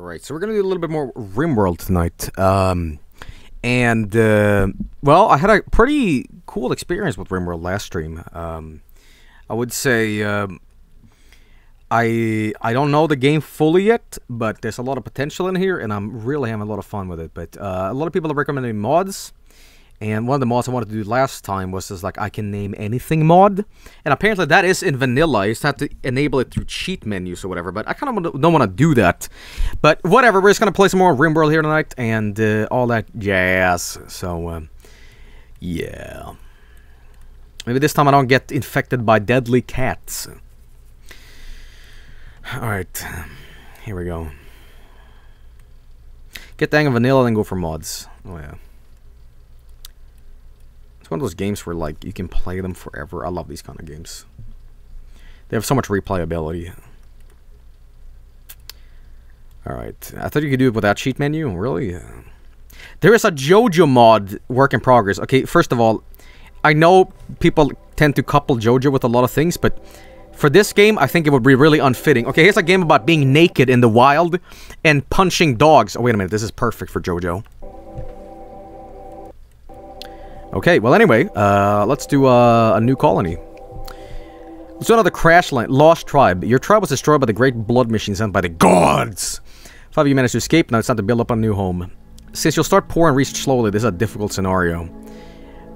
right, so we're gonna do a little bit more RimWorld tonight. Um, and uh, well, I had a pretty cool experience with RimWorld last stream. Um, I would say um, I I don't know the game fully yet, but there's a lot of potential in here, and I'm really having a lot of fun with it. But uh, a lot of people are recommending mods. And one of the mods I wanted to do last time was just like I can name anything mod, and apparently that is in vanilla. You just have to enable it through cheat menus or whatever. But I kind of don't want to do that. But whatever, we're just gonna play some more RimWorld here tonight and uh, all that jazz. So uh, yeah, maybe this time I don't get infected by deadly cats. All right, here we go. Get the hang of vanilla, then go for mods. Oh yeah. It's one of those games where like you can play them forever. I love these kind of games. They have so much replayability. Alright, I thought you could do it without cheat menu, really? There is a JoJo mod work in progress. Okay, first of all, I know people tend to couple JoJo with a lot of things, but for this game, I think it would be really unfitting. Okay, here's a game about being naked in the wild and punching dogs. Oh, wait a minute, this is perfect for JoJo. Okay, well anyway, uh, let's do uh, a new colony. Let's do another crash line. Lost tribe. Your tribe was destroyed by the great blood machine sent by the gods. Five of you managed to escape, now it's time to build up a new home. Since you'll start poor and reach slowly, this is a difficult scenario.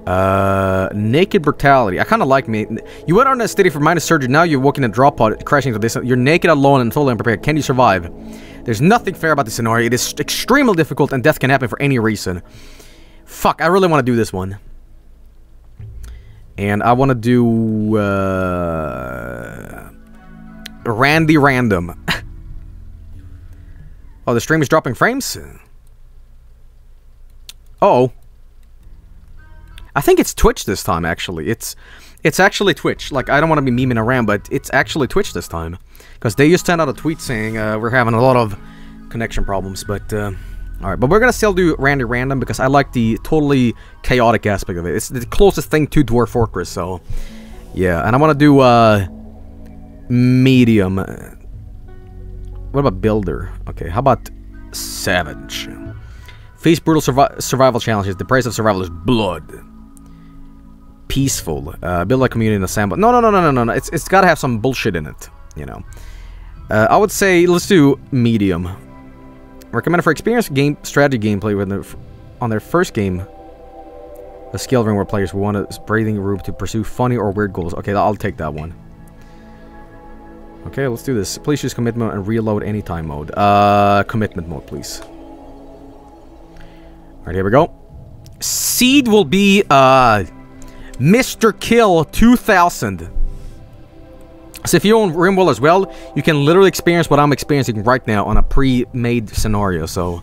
Uh, naked brutality. I kind of like me. You went on a steady for minus surgery, now you're walking a drop pod, crashing into this. You're naked, alone, and totally unprepared. Can you survive? There's nothing fair about this scenario. It is extremely difficult, and death can happen for any reason. Fuck, I really want to do this one. And I want to do... Uh, Randy Random. oh, the stream is dropping frames? Oh I think it's Twitch this time, actually. It's it's actually Twitch. Like, I don't want to be memeing around, but it's actually Twitch this time. Because they just sent out a tweet saying uh, we're having a lot of connection problems, but... Uh, Alright, but we're gonna still do Randy Random because I like the totally chaotic aspect of it. It's the closest thing to Dwarf Fortress, so... Yeah, and I want to do, uh... Medium. What about Builder? Okay, how about Savage? Face brutal survi survival challenges. The price of survival is blood. Peaceful. Uh, build a community in the sandbox. No, no, no, no, no, no, no. It's, it's gotta have some bullshit in it, you know. Uh, I would say, let's do Medium. Recommended for experienced game strategy gameplay the, on their first game. The skill ring where players want a breathing room to pursue funny or weird goals. Okay, I'll take that one. Okay, let's do this. Please choose commitment and reload anytime mode. Uh, commitment mode, please. Alright, here we go. Seed will be, uh, Mr. Kill 2000. So if you own RimWorld as well, you can literally experience what I'm experiencing right now on a pre-made scenario, so...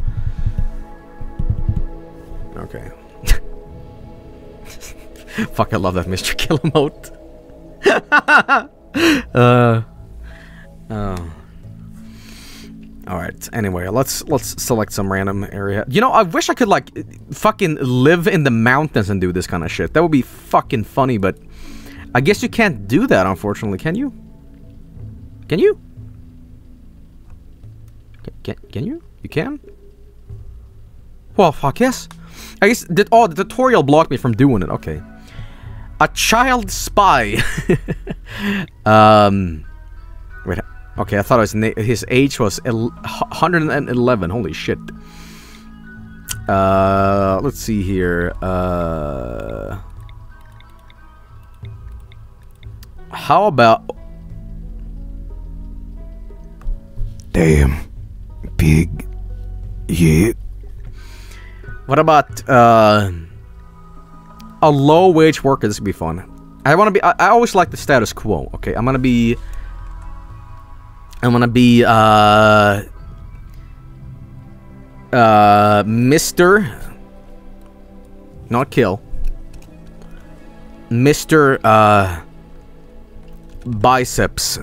Okay. Fuck, I love that Mr. Kill emote. uh... Oh. Alright, anyway, let's let's select some random area. You know, I wish I could, like, fucking live in the mountains and do this kind of shit. That would be fucking funny, but... I guess you can't do that, unfortunately, can you? Can you? Can, can, you? You can? Well, fuck yes. I guess, did, oh, the tutorial blocked me from doing it, okay. A child spy. um, wait, okay, I thought his, his age was 111, holy shit. Uh, let's see here, uh... How about Damn. Big. Yeah. What about, uh... A low-wage worker, this would be fun. I want to be... I, I, always like the status quo, okay? I'm gonna be... I'm gonna be, uh... Uh... Mr... Not kill. Mr. Uh... Biceps.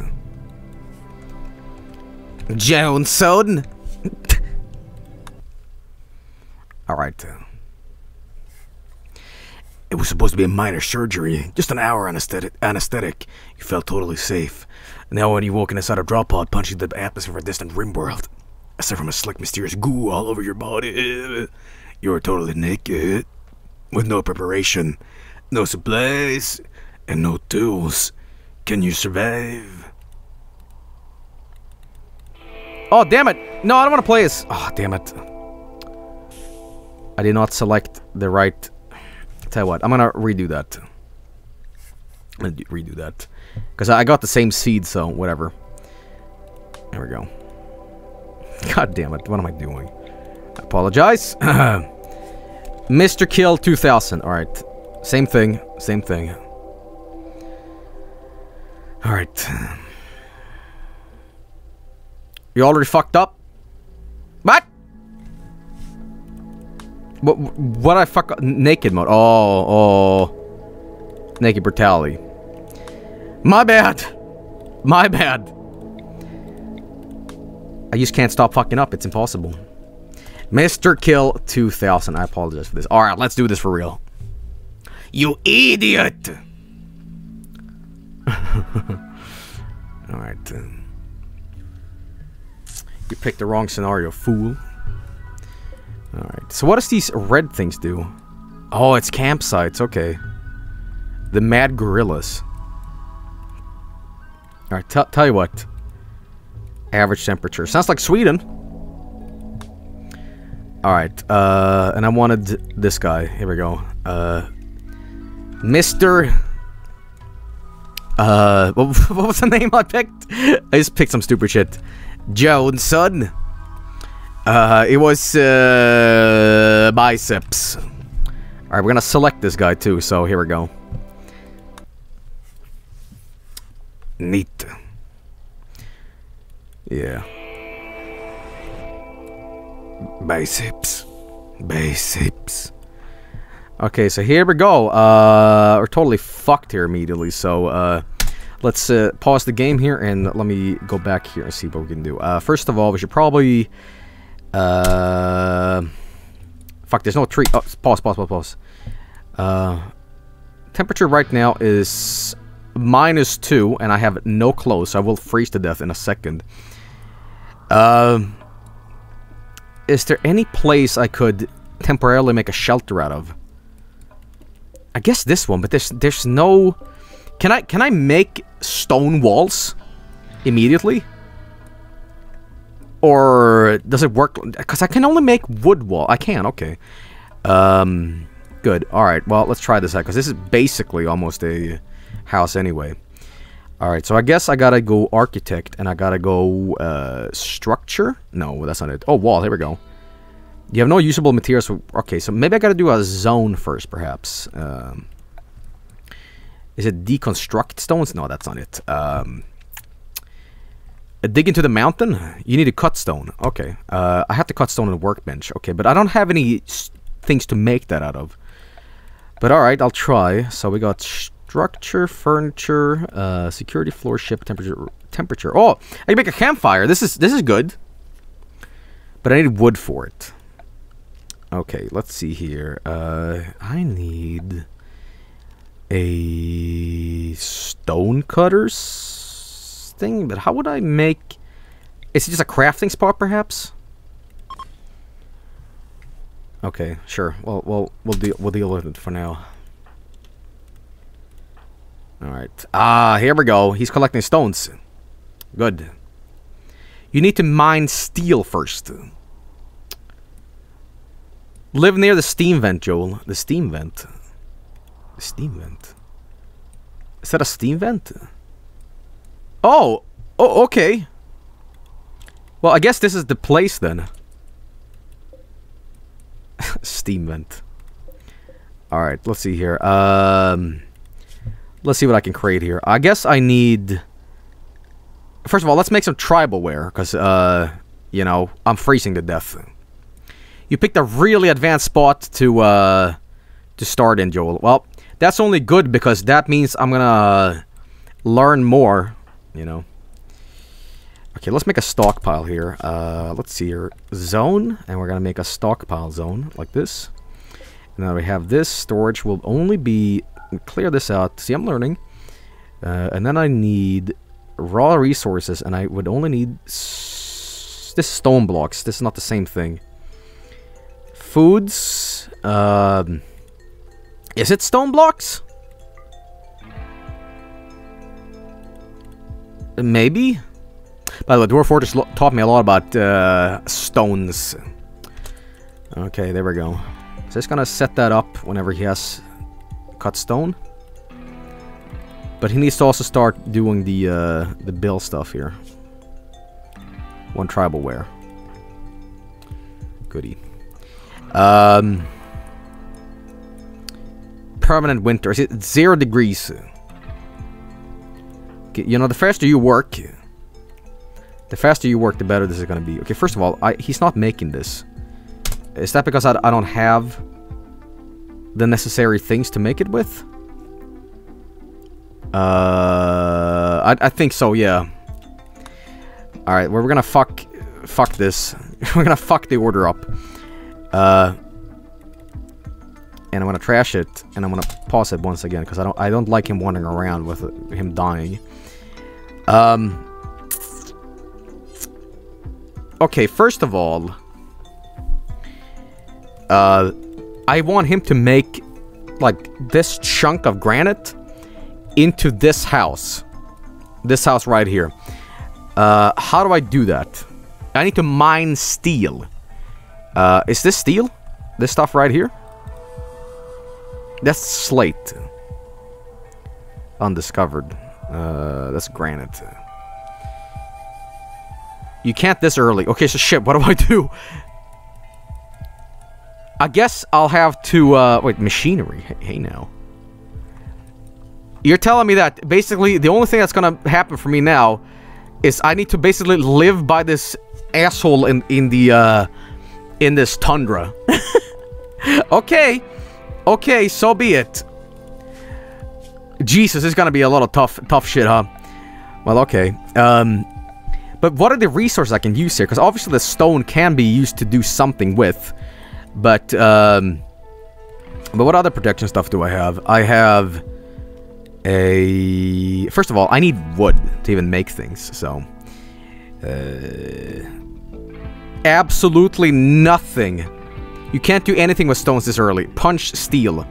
Johnson. Alright. Uh, it was supposed to be a minor surgery. Just an hour anesthetic. You felt totally safe. Now when you woke inside a drop pod punching the atmosphere of a distant rim world. aside from a slick, mysterious goo all over your body, you're totally naked, with no preparation, no supplies, and no tools. Can you survive? Oh, damn it! No, I don't want to play as... Oh, damn it. I did not select the right... Tell you what, I'm gonna redo that. I'm gonna redo that. Because I got the same seed, so whatever. There we go. God damn it, what am I doing? I apologize. Mr. Kill 2000. Alright. Same thing. Same thing. Alright. You already fucked up? What? What, what I fuck up? Naked mode. Oh, oh. Naked brutality. My bad. My bad. I just can't stop fucking up. It's impossible. Mr. Kill 2000. I apologize for this. Alright, let's do this for real. You idiot! Alright. You picked the wrong scenario, fool. Alright, so what does these red things do? Oh, it's campsites, okay. The Mad Gorillas. Alright, tell you what. Average temperature. Sounds like Sweden. Alright, uh, and I wanted this guy. Here we go. Uh, Mr. Uh, what, what was the name I picked? I just picked some stupid shit. Johnson. Uh, it was, uh, biceps. Alright, we're gonna select this guy too, so here we go. Neat. Yeah. Biceps. Biceps. Okay, so here we go. Uh, we're totally fucked here immediately, so, uh, let's, uh, pause the game here and let me go back here and see what we can do. Uh, first of all, we should probably, uh, fuck, there's no tree. Oh, pause, pause, pause, pause. Uh, temperature right now is minus two, and I have no clothes, so I will freeze to death in a second. Um, is there any place I could temporarily make a shelter out of? I guess this one, but there's there's no. Can I can I make stone walls immediately? Or does it work? Because I can only make wood wall. I can. Okay. Um. Good. All right. Well, let's try this out because this is basically almost a house anyway. Alright, so I guess I gotta go architect and I gotta go uh, structure. No, that's not it. Oh, wall. Here we go. You have no usable materials. Okay, so maybe I gotta do a zone first, perhaps. Um, is it deconstruct stones? No, that's not it. Um, dig into the mountain? You need to cut stone. Okay. Uh, I have to cut stone on the workbench. Okay, but I don't have any things to make that out of. But alright, I'll try. So we got structure, furniture, uh, security, floor, ship, temperature, temperature. Oh, I can make a campfire. This is this is good. But I need wood for it. Okay, let's see here. Uh, I need a stone cutters thing, but how would I make? Is it just a crafting spot, perhaps? Okay, sure. Well, well, we'll deal we'll deal with it for now. Alright. Ah, here we go. He's collecting stones. Good. You need to mine steel first. Live near the steam vent, Joel. The steam vent. Steam vent. Is that a steam vent? Oh! Oh, okay. Well, I guess this is the place then. steam vent. Alright, let's see here. Um... Let's see what I can create here. I guess I need... First of all, let's make some tribal wear, because, uh, you know, I'm freezing to death. You picked a really advanced spot to, uh, to start in, Joel. Well, that's only good because that means I'm gonna learn more, you know. Okay, let's make a stockpile here. Uh, let's see here. Zone, and we're gonna make a stockpile zone, like this. And now we have this. Storage will only be clear this out. See, I'm learning. Uh, and then I need raw resources, and I would only need this stone blocks. This is not the same thing. Foods. Um, is it stone blocks? Maybe. By the way, Dwarf Fortress taught me a lot about uh, stones. Okay, there we go. So just gonna set that up whenever he has cut stone. But he needs to also start doing the uh, the bill stuff here. One tribal wear. Goody. Um, permanent winter. Is it zero degrees? Okay, you know, the faster you work, the faster you work, the better this is gonna be. Okay, first of all, I, he's not making this. Is that because I, I don't have the necessary things to make it with? Uh, I, I think so, yeah. Alright, well, we're gonna fuck, fuck this. we're gonna fuck the order up. Uh, and I'm gonna trash it, and I'm gonna pause it once again, because I don't, I don't like him wandering around with him dying. Um, okay, first of all, uh, I want him to make, like, this chunk of granite into this house. This house right here. Uh, how do I do that? I need to mine steel. Uh, is this steel? This stuff right here? That's slate. Undiscovered. Uh, that's granite. You can't this early. Okay, so shit, what do I do? I guess I'll have to, uh, wait, machinery. Hey, hey now. You're telling me that basically the only thing that's gonna happen for me now is I need to basically live by this asshole in in the uh in this tundra. okay. Okay, so be it. Jesus, is gonna be a lot of tough tough shit, huh? Well, okay. Um but what are the resources I can use here? Because obviously the stone can be used to do something with. But um but what other protection stuff do I have? I have a... First of all, I need wood to even make things, so... Uh, absolutely nothing. You can't do anything with stones this early. Punch steel.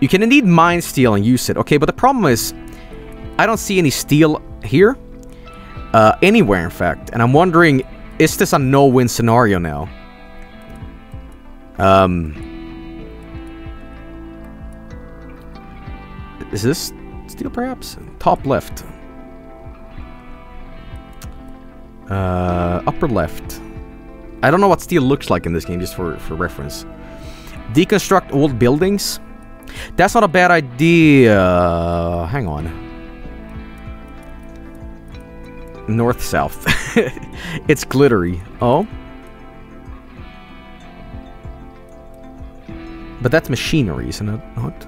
You can indeed mine steel and use it. Okay, but the problem is... I don't see any steel here. Uh, anywhere, in fact. And I'm wondering, is this a no-win scenario now? Um... Is this steel, perhaps? Top left. Uh, upper left. I don't know what steel looks like in this game, just for, for reference. Deconstruct old buildings. That's not a bad idea. Hang on. North-south. it's glittery. Oh? But that's machinery, isn't it? Not?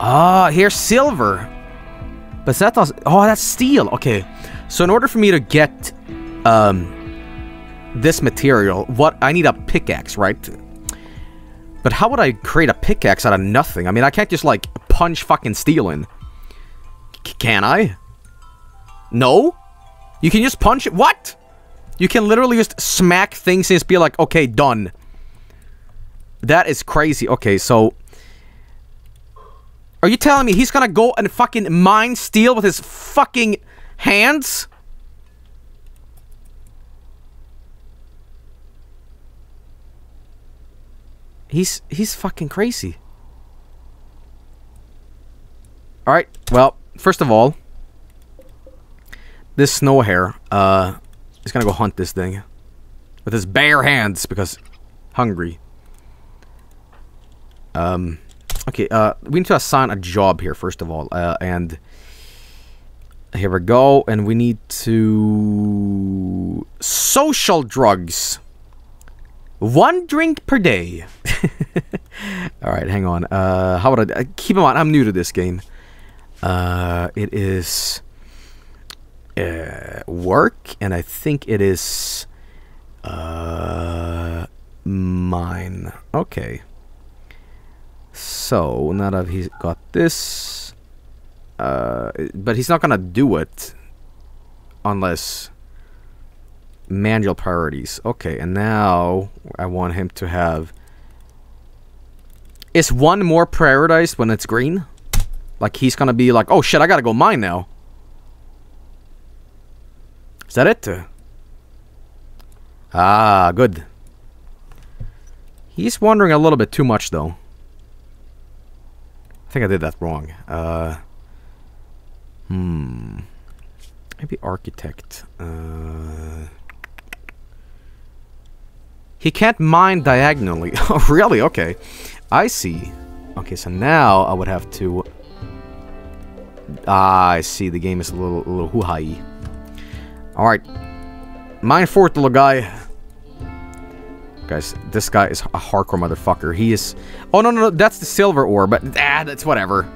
Ah, here's silver. But that does. Oh, that's steel. Okay. So in order for me to get um this material, what I need a pickaxe, right? But how would I create a pickaxe out of nothing? I mean, I can't just like punch fucking steel in. C can I? No? You can just punch it? What? You can literally just smack things and just be like, okay, done. That is crazy. Okay, so are you telling me he's gonna go and fucking mine steel with his fucking hands? He's he's fucking crazy. Alright, well, first of all, this snow hare, uh, is gonna go hunt this thing. With his bare hands, because hungry. Um Okay, uh, we need to assign a job here, first of all. Uh, and here we go. And we need to... Social drugs. One drink per day. Alright, hang on. Uh, how would I... Keep in mind, I'm new to this game. Uh, it is... Uh, work, and I think it is... Uh, mine. Okay. So, now that he's got this... Uh, but he's not gonna do it unless manual priorities. Okay, and now I want him to have. Is one more prioritized when it's green? Like he's gonna be like, oh shit, I gotta go mine now. Is that it? Ah, good. He's wondering a little bit too much though. I think I did that wrong. Uh, hmm. Maybe architect. Uh, he can't mine diagonally. oh, really? Okay. I see. Okay, so now I would have to... Ah, I see. The game is a little, a little hoo-ha-y. Alright. Mine fourth, little guy. Guys, this guy is a hardcore motherfucker. He is... Oh, no, no, no. That's the silver ore, but... Ah, that's whatever.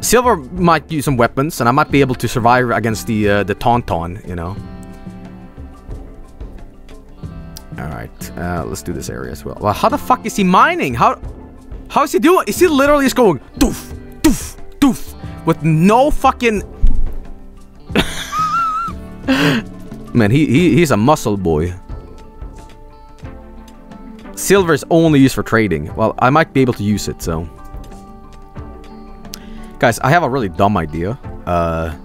Silver might use some weapons, and I might be able to survive against the, uh, the Tauntaun, you know. Alright, uh, let's do this area as well. Well, how the fuck is he mining? How... How is he doing? Is he literally just going... Doof, doof, doof. With no fucking... Man, he, he he's a muscle boy. Silver is only used for trading. Well, I might be able to use it, so... Guys, I have a really dumb idea. Uh,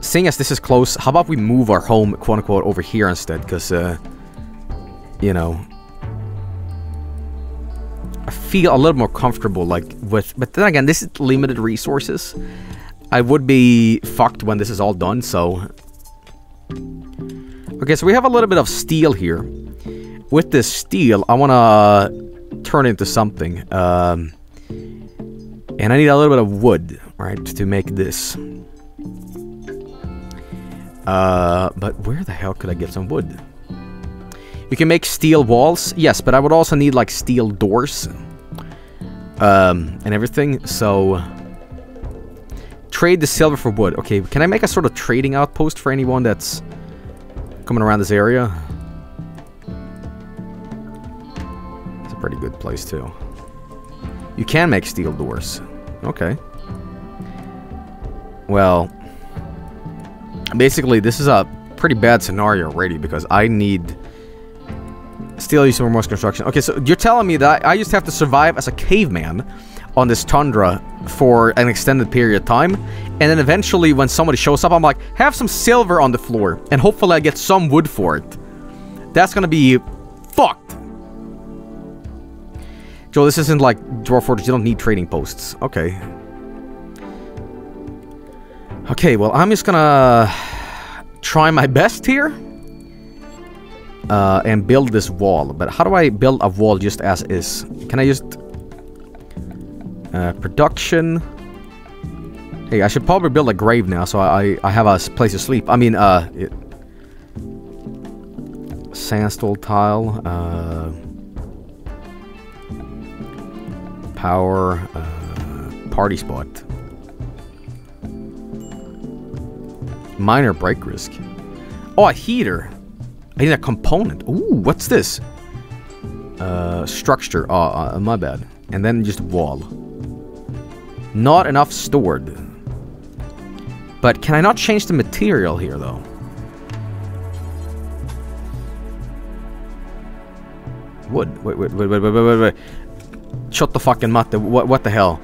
seeing as this is close, how about we move our home, quote-unquote, over here instead? Because, uh, you know... I feel a little more comfortable, like, with... But then again, this is limited resources. I would be fucked when this is all done, so... Okay, so we have a little bit of steel here. With this steel, I want to turn into something. Um... And I need a little bit of wood, right, to make this. Uh, but where the hell could I get some wood? You can make steel walls, yes, but I would also need, like, steel doors. Um, and everything, so... Trade the silver for wood. Okay, can I make a sort of trading outpost for anyone that's coming around this area? It's a pretty good place, too. You can make steel doors. Okay. Well, basically, this is a pretty bad scenario already because I need steel use for most construction. Okay, so you're telling me that I just have to survive as a caveman on this tundra for an extended period of time, and then eventually when somebody shows up, I'm like, have some silver on the floor, and hopefully I get some wood for it. That's gonna be fucked. Joe, this isn't like Dwarf Fortress. You don't need trading posts. Okay. Okay, well, I'm just gonna try my best here. Uh, and build this wall. But how do I build a wall just as is? Can I just... Uh, production... Hey, I should probably build a grave now, so I, I have a place to sleep. I mean, uh... It, sandstone tile, uh... Power, uh, party spot. Minor break risk. Oh, a heater. I need a component. Ooh, what's this? Uh, structure. Oh, uh, my bad. And then just wall. Not enough stored. But can I not change the material here, though? Wood. Wait, wait, wait, wait, wait, wait, wait. Shut the fucking matte. What, what the hell?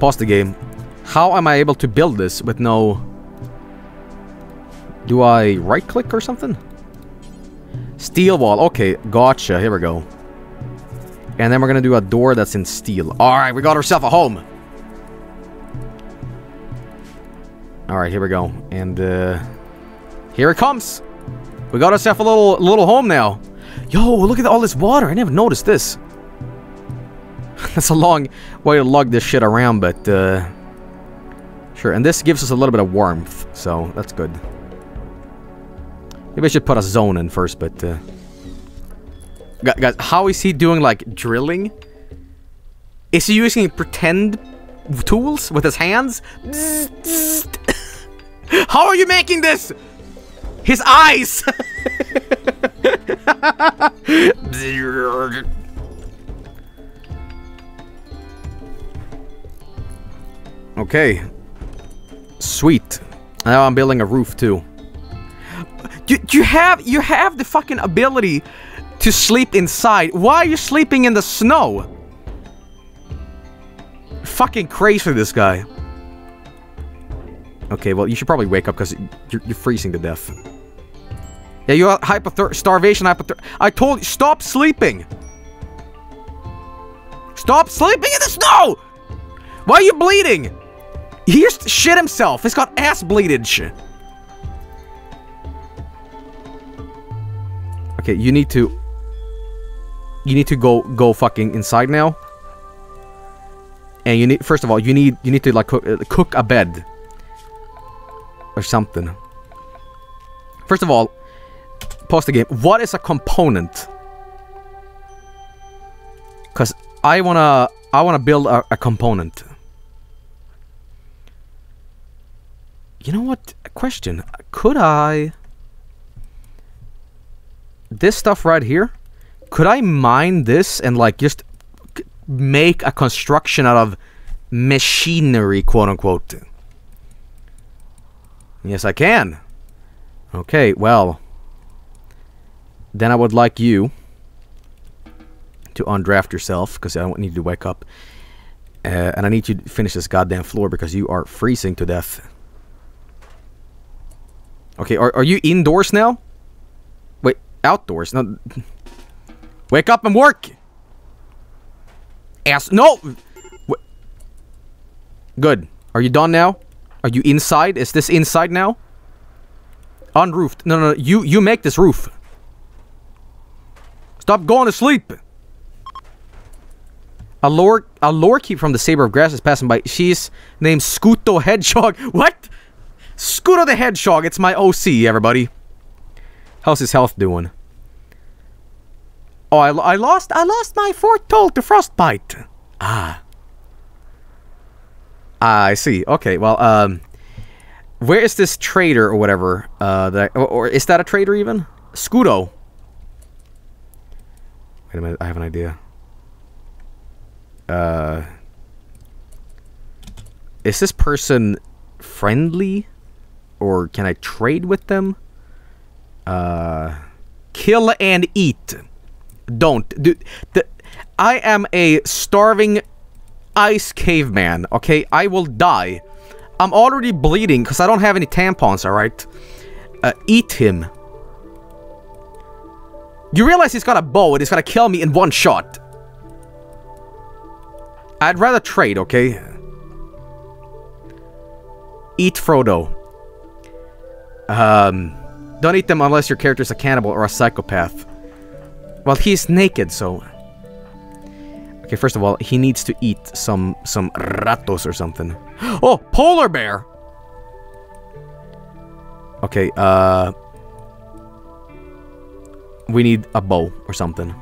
Pause the game. How am I able to build this with no... Do I right-click or something? Steel wall. Okay, gotcha. Here we go. And then we're gonna do a door that's in steel. Alright, we got ourselves a home. Alright, here we go. And, uh... Here it comes! We got ourselves a little little home now. Yo, look at all this water. I never noticed this. That's a long way to lug this shit around, but, uh... Sure, and this gives us a little bit of warmth, so that's good. Maybe I should put a zone in first, but, uh... Guys, how is he doing, like, drilling? Is he using pretend tools with his hands? How are you making this? His eyes! okay. Sweet. Now I'm building a roof too. You, you have you have the fucking ability to sleep inside. Why are you sleeping in the snow? Fucking crazy, this guy. Okay, well, you should probably wake up because you're, you're freezing to death. Yeah, you are hypother- starvation, hypother- I told you, stop sleeping! Stop sleeping in the snow! Why are you bleeding? He just shit himself. He's got ass bleedage. Okay, you need to... You need to go go fucking inside now. And you need, first of all, you need you need to like cook, uh, cook a bed or something. First of all, pause the game. What is a component? Cause I wanna I wanna build a, a component. You know what? A question. Could I this stuff right here? Could I mine this and like just make a construction out of machinery, quote unquote? Yes, I can. Okay, well. Then I would like you to undraft yourself, because I don't need you to wake up. Uh, and I need you to finish this goddamn floor because you are freezing to death. Okay, are, are you indoors now? Outdoors? No. Wake up and work! Ass. No! Wh- Good. Are you done now? Are you inside? Is this inside now? Unroofed. No, no, no. You, you make this roof. Stop going to sleep. A lore, a lore-keep from the Saber of Grass is passing by. She's named Scuto Hedgehog. What? Scuto the Hedgehog. It's my OC, everybody. How's his health doing? Oh, I, I lost, I lost my fourth toll to Frostbite. Ah. Ah, I see. Okay, well, um, where is this trader or whatever? Uh, that or, or is that a trader even? Scudo. Wait a minute, I have an idea. Uh, is this person friendly, or can I trade with them? Uh, kill and eat. Don't do. The, I am a starving ice caveman. Okay, I will die. I'm already bleeding because I don't have any tampons. All right. Uh, eat him. You realize he's got a bow and he's gonna kill me in one shot. I'd rather trade, okay? Eat Frodo. Um, don't eat them unless your character's a cannibal or a psychopath. Well, he's naked, so... Okay, first of all, he needs to eat some some ratos or something. Oh, polar bear! Okay, uh... We need a bow or something.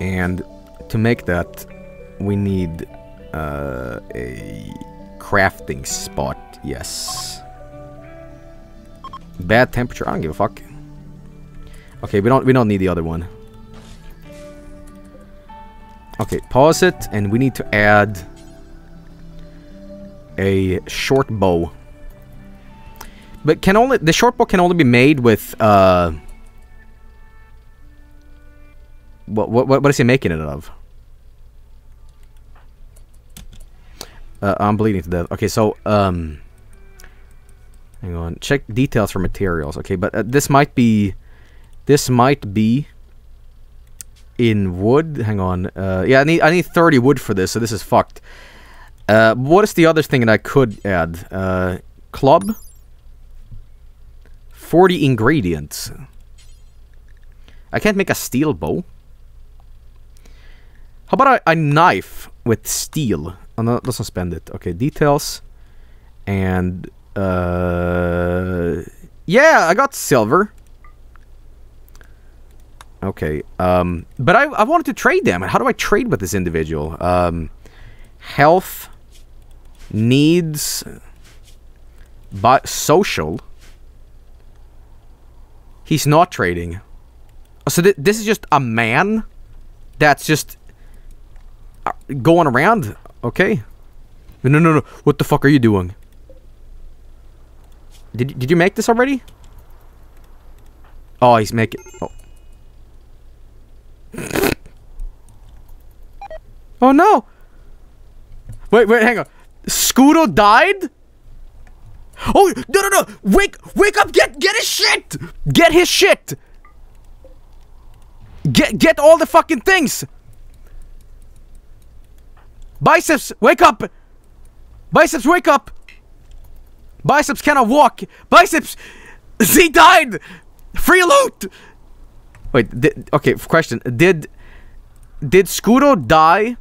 And to make that, we need uh, a crafting spot. Yes. Bad temperature. I don't give a fuck. Okay, we don't we don't need the other one. Okay, pause it, and we need to add a short bow. But can only the short bow can only be made with uh. What what what is he making it of? Uh, I'm bleeding to death. Okay, so um. Hang on. Check details for materials. Okay, but uh, this might be. This might be. In wood. Hang on. Uh, yeah, I need I need 30 wood for this, so this is fucked. Uh, what is the other thing that I could add? Uh, club. 40 ingredients. I can't make a steel bow. How about a, a knife with steel? Oh, no, let's not spend it. Okay, details. And, uh... Yeah, I got silver. Okay, um... But I, I wanted to trade them. How do I trade with this individual? Um... Health. Needs. But social. He's not trading. So th- this is just a man that's just uh, going around. Okay. No, no, no. What the fuck are you doing? Did did you make this already? Oh, he's making. Oh. oh no! Wait, wait, hang on. Scudo died? Oh no no no! Wake wake up! Get get his shit! Get his shit! Get get all the fucking things! Biceps, wake up! Biceps, wake up! Biceps cannot walk! Biceps! He died! Free loot! Wait, okay, question. Did did Scudo die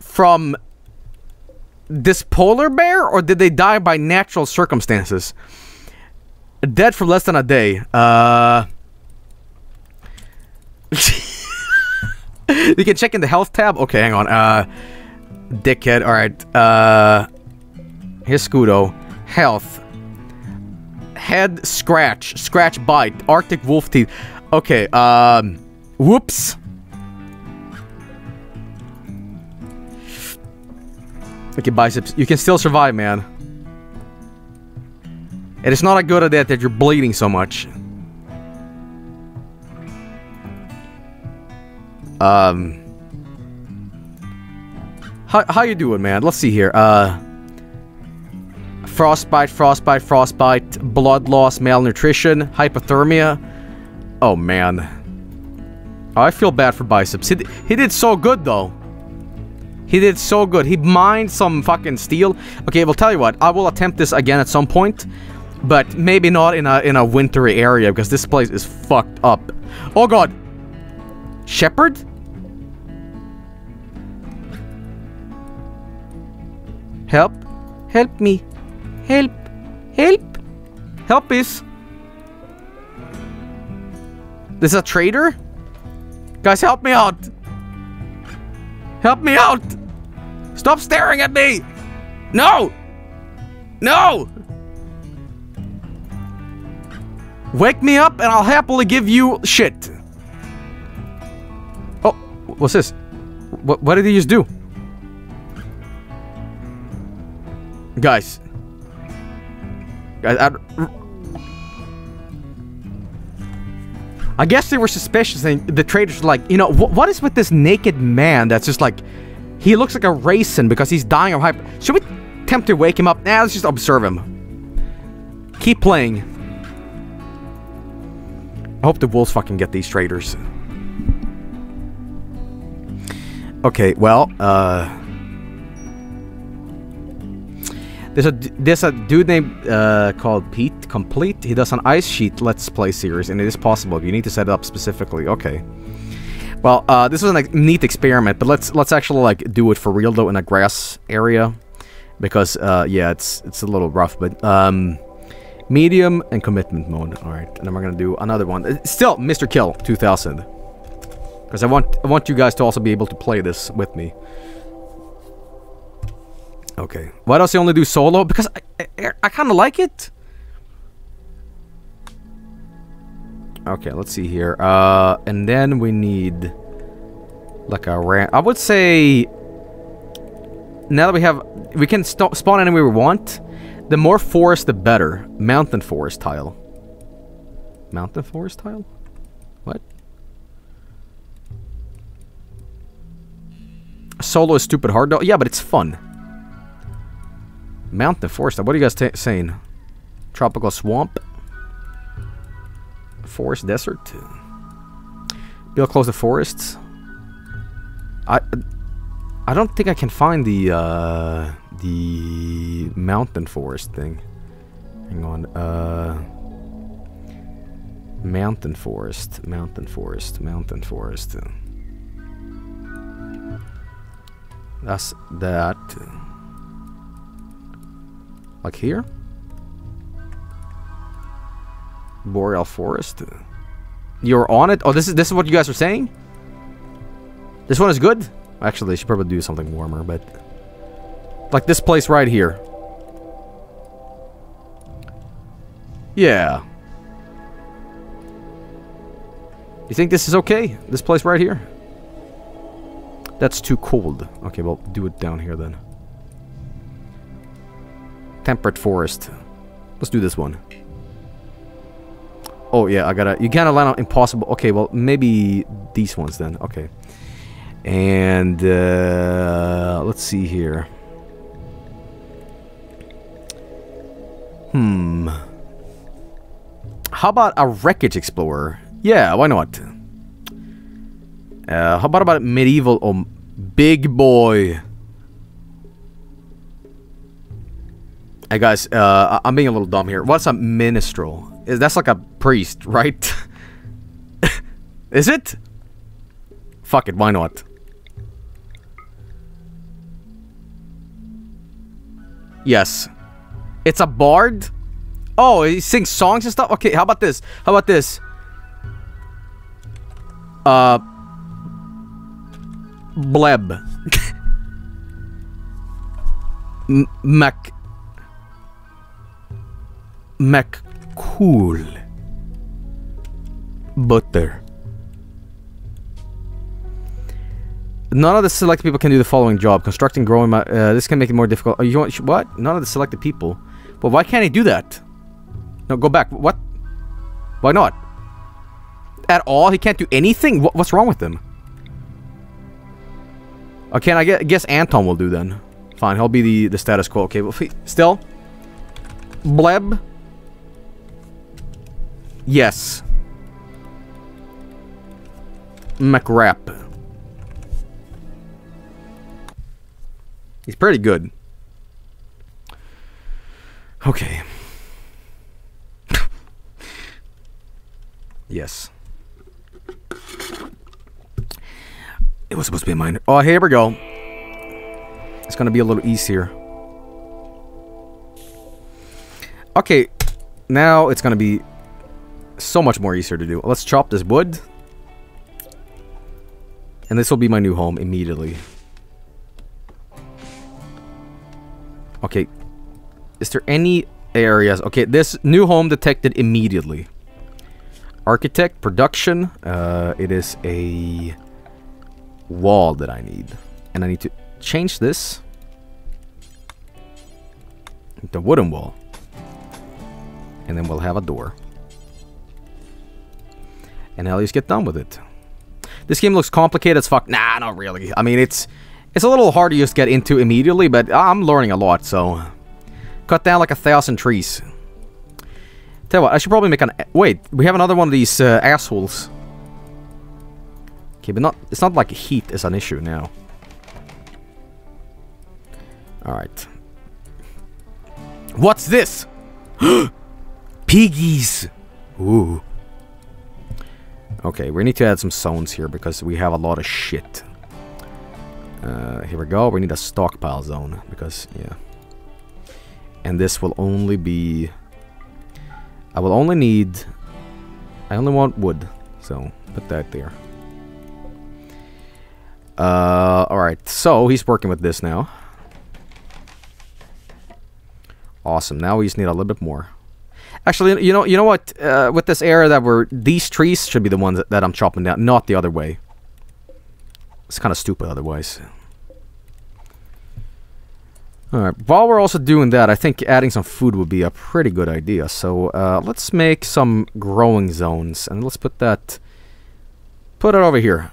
from this polar bear or did they die by natural circumstances? Dead for less than a day. Uh You can check in the health tab. Okay, hang on. Uh dickhead. All right. Uh Here's Scudo. Health. Head scratch. Scratch bite. Arctic wolf teeth. Okay, um whoops. Okay, biceps. You can still survive, man. And It is not a good idea that you're bleeding so much. Um... How, how you doing, man? Let's see here. Uh... Frostbite, frostbite, frostbite, blood loss, malnutrition, hypothermia. Oh, man. Oh, I feel bad for Biceps. He, he did so good, though. He did so good. He mined some fucking steel. Okay, well, tell you what. I will attempt this again at some point. But maybe not in a in a wintry area, because this place is fucked up. Oh, God. Shepherd? Help. Help me. Help. Help. Help is. This is a trader? Guys, help me out. Help me out. Stop staring at me. No. No. Wake me up and I'll happily give you shit. Oh, what's this? What, what did he just do? Guys. Guys, I, I guess they were suspicious and the traders were like, you know, wh what is with this naked man that's just like, he looks like a raisin because he's dying of hyper. Should we attempt to wake him up? Nah, let's just observe him. Keep playing. I hope the wolves fucking get these traders. Okay, well, uh... There's a there's a dude named uh, called Pete Complete. He does an ice sheet let's play series, and it is possible. You need to set it up specifically. Okay. Well, uh, this was a neat experiment, but let's let's actually like do it for real though in a grass area, because uh, yeah, it's it's a little rough. But um, medium and commitment mode. All right, and then we're gonna do another one. Uh, Still, Mr. Kill 2000, because I want I want you guys to also be able to play this with me. Okay. Why does he only do solo? Because I, I, I kind of like it. Okay, let's see here. Uh, and then we need like a ran. I would say now that we have, we can spawn anywhere we want. The more forest, the better. Mountain forest tile. Mountain forest tile? What? Solo is stupid hard though. Yeah, but it's fun. Mountain forest. What are you guys saying? Tropical swamp? Forest desert? Build close to forests? I I don't think I can find the uh, the mountain forest thing. Hang on. Uh, mountain forest, mountain forest, mountain forest. That's that. Like here? Boreal Forest. You're on it? Oh, this is this is what you guys are saying? This one is good? Actually, they should probably do something warmer, but... Like this place right here. Yeah. You think this is okay? This place right here? That's too cold. Okay, well, do it down here then. Temperate forest. Let's do this one. Oh yeah, I gotta. You gotta land on impossible. Okay, well maybe these ones then. Okay. And uh, let's see here. Hmm. How about a wreckage explorer? Yeah, why not? Uh, how about about medieval or big boy? Hey guys, uh, I'm being a little dumb here. What's a minstrel? That's like a priest, right? Is it? Fuck it, why not? Yes. It's a bard? Oh, he sings songs and stuff? Okay, how about this? How about this? Uh... Bleb. Mac... Mac... Cool. Butter. None of the selected people can do the following job. Constructing, growing my... Uh, this can make it more difficult. Oh, you want... What? None of the selected people. But why can't he do that? No, go back. What? Why not? At all? He can't do anything? What, what's wrong with him? Okay, I guess, I guess Anton will do then. Fine, he'll be the, the status quo. Okay, well, still? Bleb? Yes. McRap. He's pretty good. Okay. yes. It was supposed to be a miner. Oh, here we go. It's gonna be a little easier. Okay, now it's gonna be so much more easier to do. Let's chop this wood. And this will be my new home immediately. Okay. Is there any areas? Okay, this new home detected immediately. Architect, production. Uh, it is a wall that I need. And I need to change this. The wooden wall. And then we'll have a door. And now let's get done with it. This game looks complicated as fuck. Nah, not really. I mean, it's it's a little hard to just get into immediately, but I'm learning a lot, so... Cut down like a thousand trees. Tell you what, I should probably make an... Wait, we have another one of these uh, assholes. Okay, but not... It's not like heat is an issue now. Alright. What's this? Piggies! Ooh. Okay, we need to add some zones here because we have a lot of shit. Uh, here we go. We need a stockpile zone because, yeah. And this will only be... I will only need... I only want wood. So, put that there. Uh, alright. So, he's working with this now. Awesome. Now we just need a little bit more. Actually, you know, you know what? Uh, with this area that we're... These trees should be the ones that, I'm chopping down, not the other way. It's kind of stupid otherwise. Alright, while we're also doing that, I think adding some food would be a pretty good idea. So, uh, let's make some growing zones. And let's put that... Put it over here.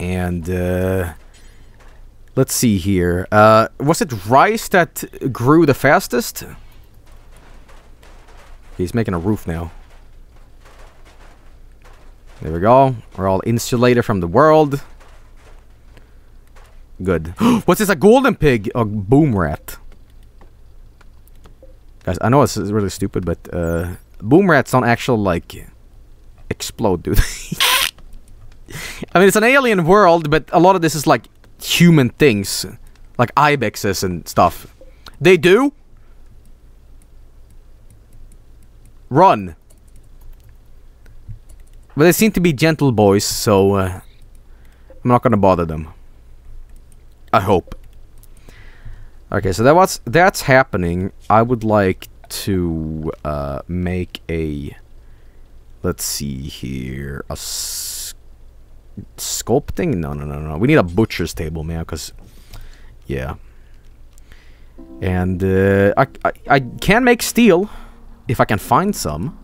And, uh... Let's see here. Uh, was it rice that grew the fastest? He's making a roof now. There we go. We're all insulated from the world. Good. What's this? A golden pig? A boom rat. Guys, I know it's really stupid, but uh, boom rats don't actually like explode, dude. I mean, it's an alien world, but a lot of this is like human things, like ibexes and stuff. They do. Run. But they seem to be gentle boys, so uh, I'm not gonna bother them. I hope. Okay, so that was that's happening. I would like to uh, make a. Let's see here. A sculpting? No, no, no, no. We need a butcher's table, man. Cause, yeah. And uh, I, I, I can make steel if I can find some.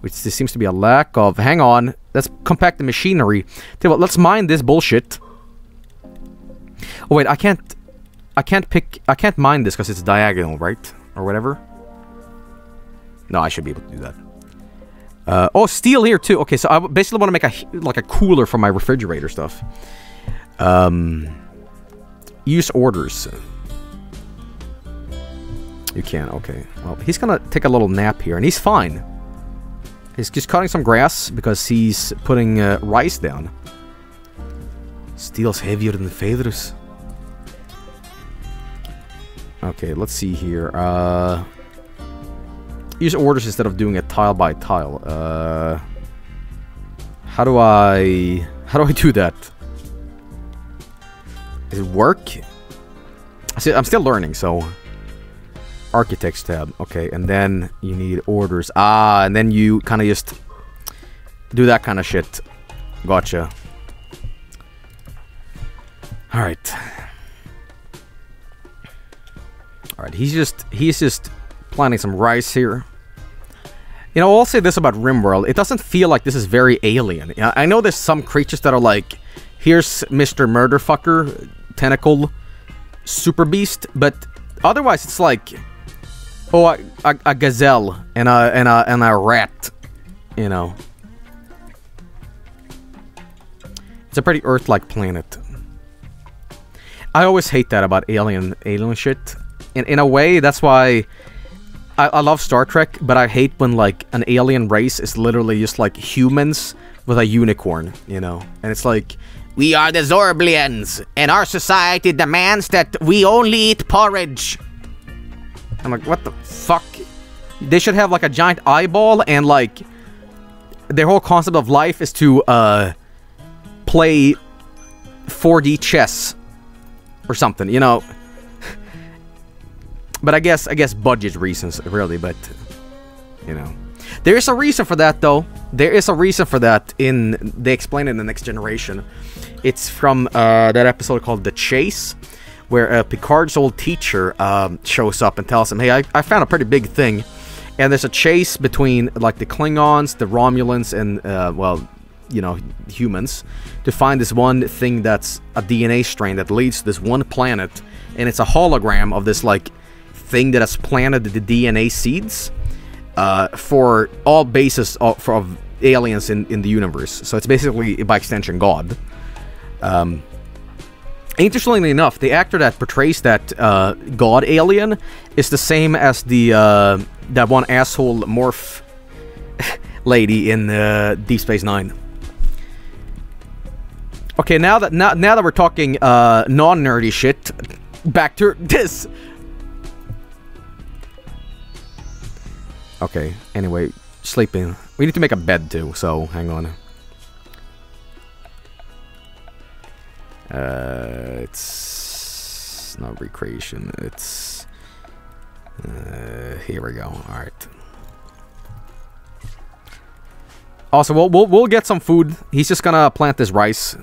Which there seems to be a lack of. Hang on. Let's compact the machinery. Tell you what, let's mine this bullshit. Oh wait, I can't... I can't pick... I can't mine this because it's diagonal, right? Or whatever. No, I should be able to do that. Uh, oh, steel here too. Okay, so I basically want to make a like a cooler for my refrigerator stuff. Um, use orders. You can. Okay. Well, he's gonna take a little nap here, and he's fine. He's just cutting some grass because he's putting uh, rice down. Steel's heavier than feathers. Okay, let's see here. Uh, use orders instead of doing it tile by tile. Uh, how do I... How do I do that? Does it work? See, I'm still learning, so... Architects tab. Okay, and then you need orders. Ah, and then you kind of just do that kind of shit. Gotcha. Alright. Alright, he's just... He's just planting some rice here. You know, I'll say this about RimWorld. It doesn't feel like this is very alien. I know there's some creatures that are like, here's Mr. Murderfucker, Tentacle, Super Beast, but otherwise it's like, oh, a, a, a gazelle and a, and, a, and a rat, you know. It's a pretty Earth-like planet. I always hate that about alien alien shit. In, in a way, that's why I, I love Star Trek, but I hate when like an alien race is literally just like humans with a unicorn, you know? And it's like, we are the Zorblians, and our society demands that we only eat porridge. I'm like, what the fuck? They should have like a giant eyeball and like their whole concept of life is to uh play 4D chess or something, you know? But I guess I guess budget reasons really, but you know. There is a reason for that though. There is a reason for that in they explain it in the next generation. It's from uh, that episode called The Chase, where uh, Picard's old teacher um, shows up and tells him, "Hey, I, I found a pretty big thing." And there's a chase between like the Klingons, the Romulans, and uh, well, you know, humans, to find this one thing that's a DNA strain that leads to this one planet, and it's a hologram of this like thing that has planted the DNA seeds uh, for all bases of, of aliens in, in the universe. So it's basically, by extension, God. Um, interestingly enough, the actor that portrays that uh, God alien is the same as the uh, that one asshole morph lady in uh, Deep Space Nine. Okay, now that now, now that we're talking uh, non-nerdy shit, back to this. Okay, anyway, sleeping. We need to make a bed too, so hang on. Uh, it's not recreation, it's... Uh, here we go, alright. Also, we'll, we'll, we'll get some food. He's just gonna plant this rice.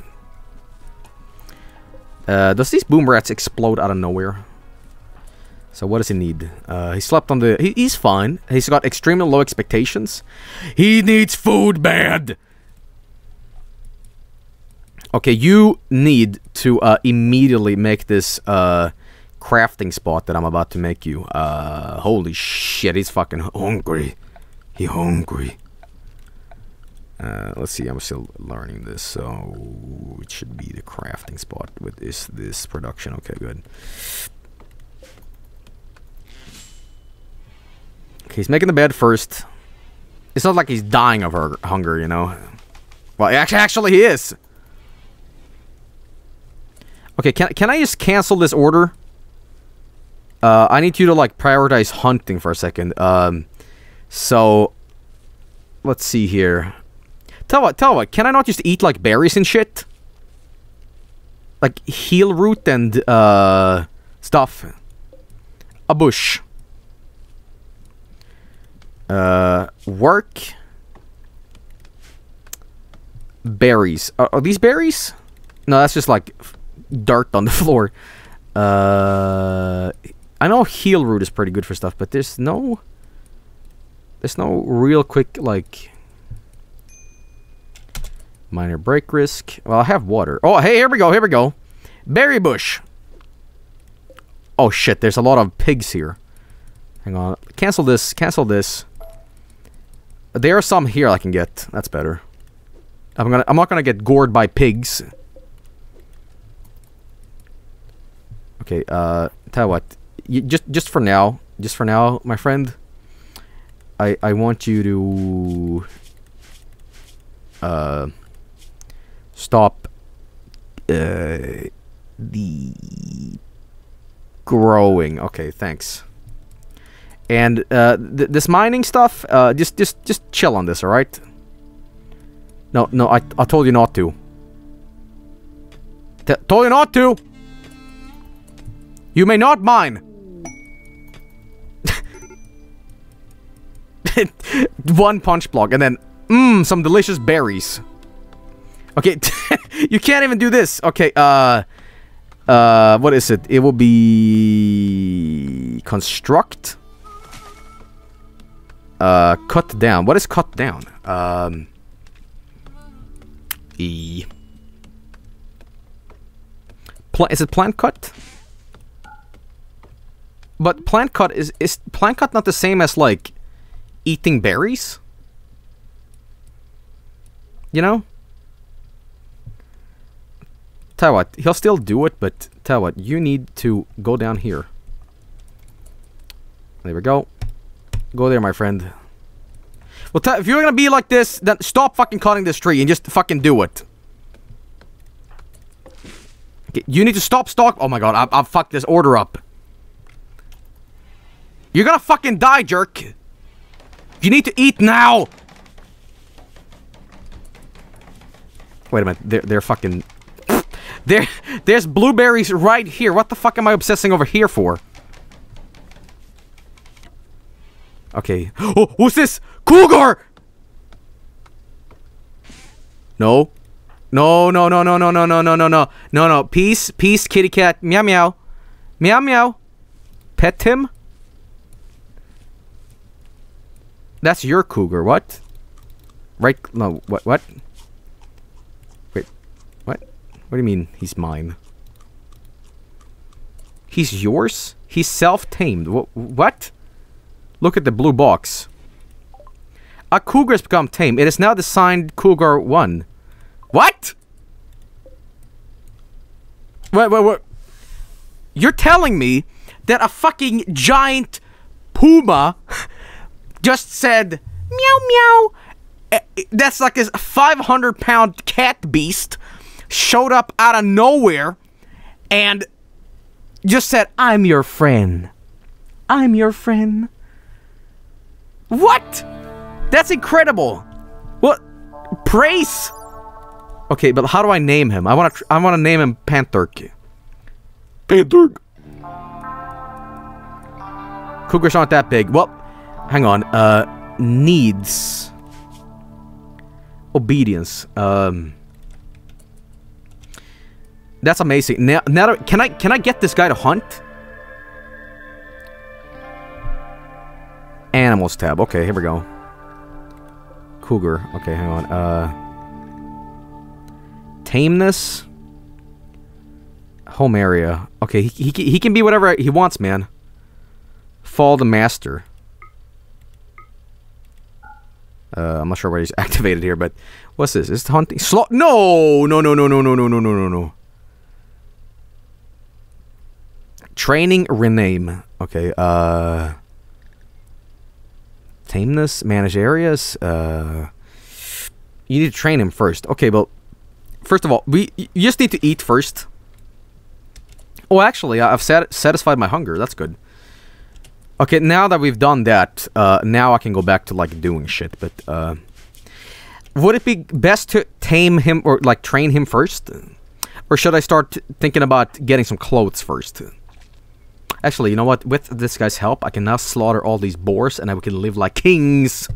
Uh, does these boom rats explode out of nowhere? So what does he need? Uh, he slept on the... He, he's fine. He's got extremely low expectations. He needs food bad! Okay, you need to uh, immediately make this uh, crafting spot that I'm about to make you. Uh, holy shit, he's fucking hungry. He hungry. Uh, let's see, I'm still learning this, so it should be the crafting spot with this this production. Okay, good. Okay, He's making the bed first. It's not like he's dying of her hunger, you know. Well, actually, actually he is. Okay, can, can I just cancel this order? Uh, I need you to, like, prioritize hunting for a second. Um, so, let's see here. Tell what, tell what, can I not just eat, like, berries and shit? Like, healroot and, uh, stuff. A bush. Uh, work. Berries. Are, are, these berries? No, that's just like dirt on the floor. Uh, I know healroot is pretty good for stuff, but there's no there's no real quick like minor break risk. Well, I have water. Oh, hey, here we go. Here we go. Berry bush. Oh shit, there's a lot of pigs here. Hang on. Cancel this. Cancel this. There are some here I can get. That's better. I'm gonna I'm not gonna get gored by pigs. Okay, uh tell you what. You, just just for now, just for now, my friend. I I want you to uh stop uh the growing. Okay, thanks. And uh, th this mining stuff, uh, just just just chill on this, all right? No, no, I I told you not to. T told you not to. You may not mine. One punch block, and then mmm, some delicious berries. Okay, you can't even do this. Okay, uh, uh, what is it? It will be construct. Uh, cut down. What is cut down? Um, E. Pla is it plant cut? But plant cut is is plant cut not the same as like eating berries? You know? Tell what, he'll still do it, but tell what, you need to go down here. There we go. Go there, my friend. Well, if you're gonna be like this, then stop fucking cutting this tree and just fucking do it. Okay, you need to stop stock. Oh my god, I've fucked this order up. You're gonna fucking die, jerk. You need to eat now. Wait a minute, they're, they're fucking... There, there's blueberries right here. What the fuck am I obsessing over here for? Okay. Oh, who's this? Cougar! No. No, no, no, no, no, no, no, no, no, no. No, no. Peace, peace, kitty cat. Meow, meow. Meow, meow. Pet him? That's your cougar. What? Right. No. What? What? Wait. What? What do you mean he's mine? He's yours? He's self-tamed. What? What? Look at the blue box. A cougar has become tame. It is now the designed Cougar 1. What? Wait, wait, wait. You're telling me that a fucking giant puma just said meow meow. Eh, That's like a 500 pound cat beast showed up out of nowhere and just said, I'm your friend. I'm your friend. What? That's incredible. What? Praise. Okay, but how do I name him? I want to. I want to name him Panther. Panther. Cougars aren't that big. Well, hang on. Uh, needs obedience. Um, that's amazing. Now, now, can I can I get this guy to hunt? Animals tab. Okay, here we go. Cougar. Okay, hang on. Uh, tameness. Home area. Okay, he, he, he can be whatever he wants, man. Fall the master. Uh, I'm not sure where he's activated here, but what's this? Is hunting? Slow? No, no, no, no, no, no, no, no, no, no, no. Training rename. Okay. Uh. Tameness, manage areas. Uh. You need to train him first. Okay, well, first of all, we you just need to eat first. Oh, actually, I've sat satisfied my hunger. That's good. Okay, now that we've done that, uh, now I can go back to like doing shit. But uh, would it be best to tame him or like train him first, or should I start thinking about getting some clothes first? Actually, you know what? With this guy's help, I can now slaughter all these boars, and I can live like kings.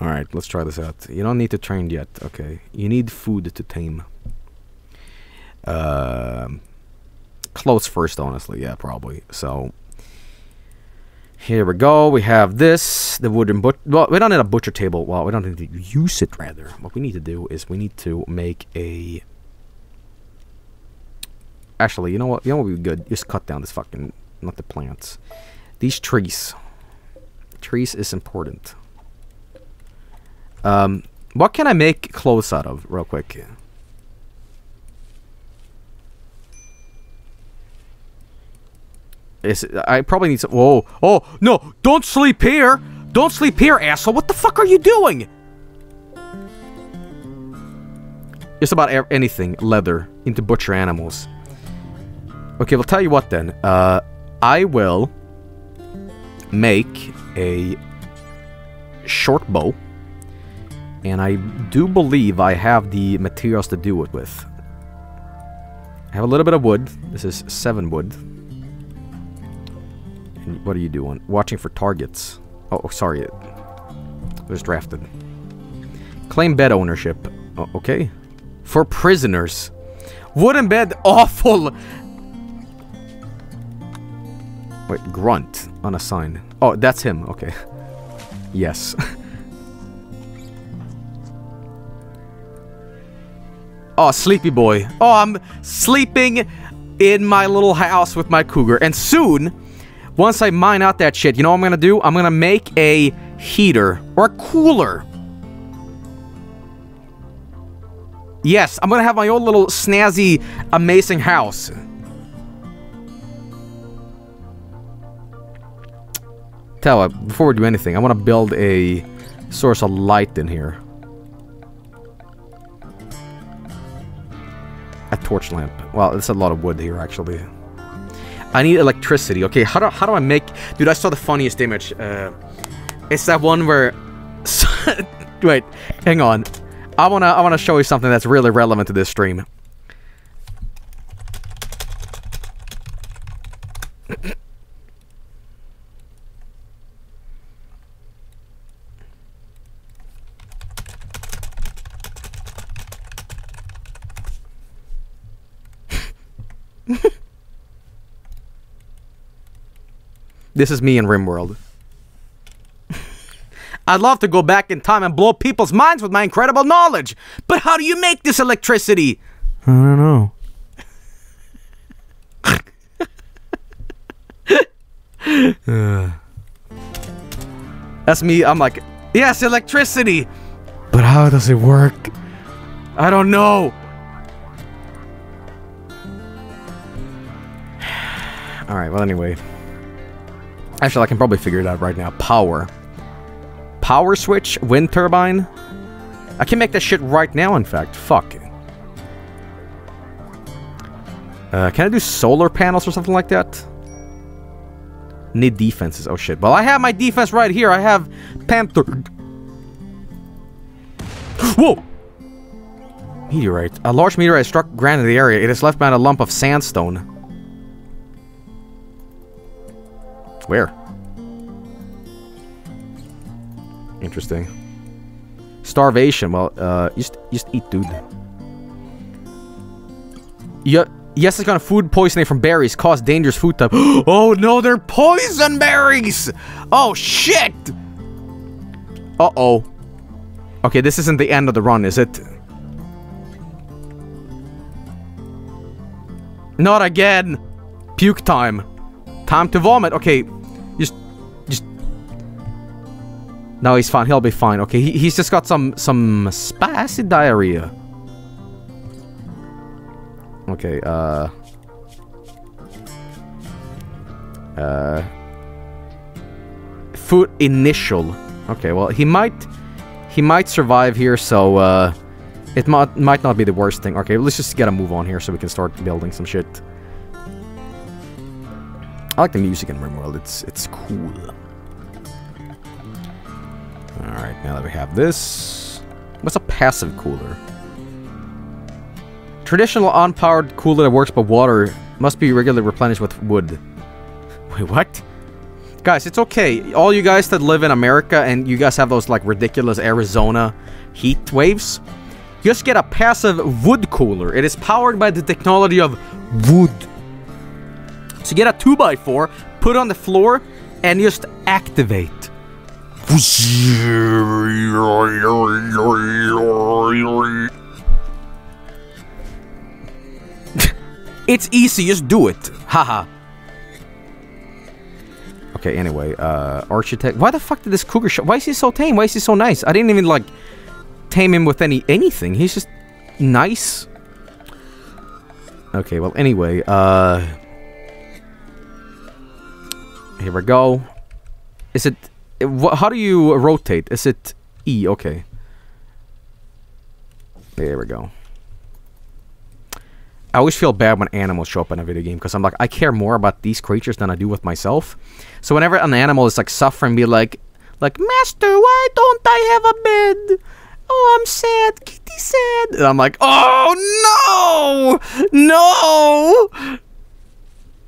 All right, let's try this out. You don't need to train yet. Okay, you need food to tame. Um. Clothes first, honestly. Yeah, probably. So here we go. We have this, the wooden but. Well, we don't need a butcher table. Well, we don't need to use it. Rather, what we need to do is we need to make a. Actually, you know what? You know what would be good? Just cut down this fucking not the plants. These trees. Trees is important. Um, what can I make clothes out of, real quick? Is I probably need some. Whoa! Oh no! Don't sleep here! Don't sleep here, asshole! What the fuck are you doing? Just about anything leather into butcher animals. Okay, well, tell you what then. Uh, I will make a short bow. And I do believe I have the materials to do it with. I have a little bit of wood. This is seven wood. What are you doing? Watching for targets. Oh, oh sorry. It was drafted. Claim bed ownership. Oh, okay. For prisoners. Wooden bed awful. Wait, grunt unassigned. Oh, that's him. Okay. Yes. oh, sleepy boy. Oh, I'm sleeping in my little house with my cougar. And soon, once I mine out that shit, you know what I'm gonna do? I'm gonna make a heater or a cooler. Yes, I'm gonna have my own little snazzy, amazing house. Tell what, before we do anything, I want to build a source of light in here. A torch lamp. Well, it's a lot of wood here, actually. I need electricity. Okay, how do, how do I make... Dude, I saw the funniest image. Uh, it's that one where... Wait, hang on. I wanna I wanna show you something that's really relevant to this stream. This is me in RimWorld. I'd love to go back in time and blow people's minds with my incredible knowledge. But how do you make this electricity? I don't know. That's me. I'm like, yes, electricity. But how does it work? I don't know. All right. Well, anyway. Actually, I can probably figure it out right now. Power. Power switch, wind turbine. I can make that shit right now, in fact. Fuck. Uh, can I do solar panels or something like that? Need defenses. Oh shit. Well, I have my defense right here. I have Panther. Whoa! Meteorite. A large meteorite struck the area. It is left behind a lump of sandstone. Where? Interesting. Starvation. Well, uh, just just eat, dude. Yeah. Yes, it's of food poisoning from berries cause dangerous food type. oh no, they're poison berries! Oh shit! Uh-oh. Okay, this isn't the end of the run, is it? Not again! Puke time. Time to vomit. Okay, No, he's fine. He'll be fine. Okay, he, he's just got some... Some spicy diarrhea. Okay, uh... Uh... Food initial. Okay, well, he might... He might survive here, so, uh... It might, might not be the worst thing. Okay, let's just get a move on here so we can start building some shit. I like the music in RimWorld. It's, it's cool. Alright, now that we have this... What's a passive cooler? Traditional unpowered cooler that works by water must be regularly replenished with wood. Wait, what? Guys, it's okay. All you guys that live in America and you guys have those like ridiculous Arizona heat waves, just get a passive wood cooler. It is powered by the technology of wood. So get a 2x4, put it on the floor, and just activate. It's easy, just do it. Haha. okay, anyway, uh, architect. Why the fuck did this cougar show? Why is he so tame? Why is he so nice? I didn't even, like, tame him with any anything. He's just nice. Okay, well, anyway, uh... Here we go. Is it... How do you rotate? Is it E? Okay. There we go. I always feel bad when animals show up in a video game because I'm like, I care more about these creatures than I do with myself. So whenever an animal is like suffering, be like, like, Master, why don't I have a bed? Oh, I'm sad. Kitty sad. And I'm like, oh no, no.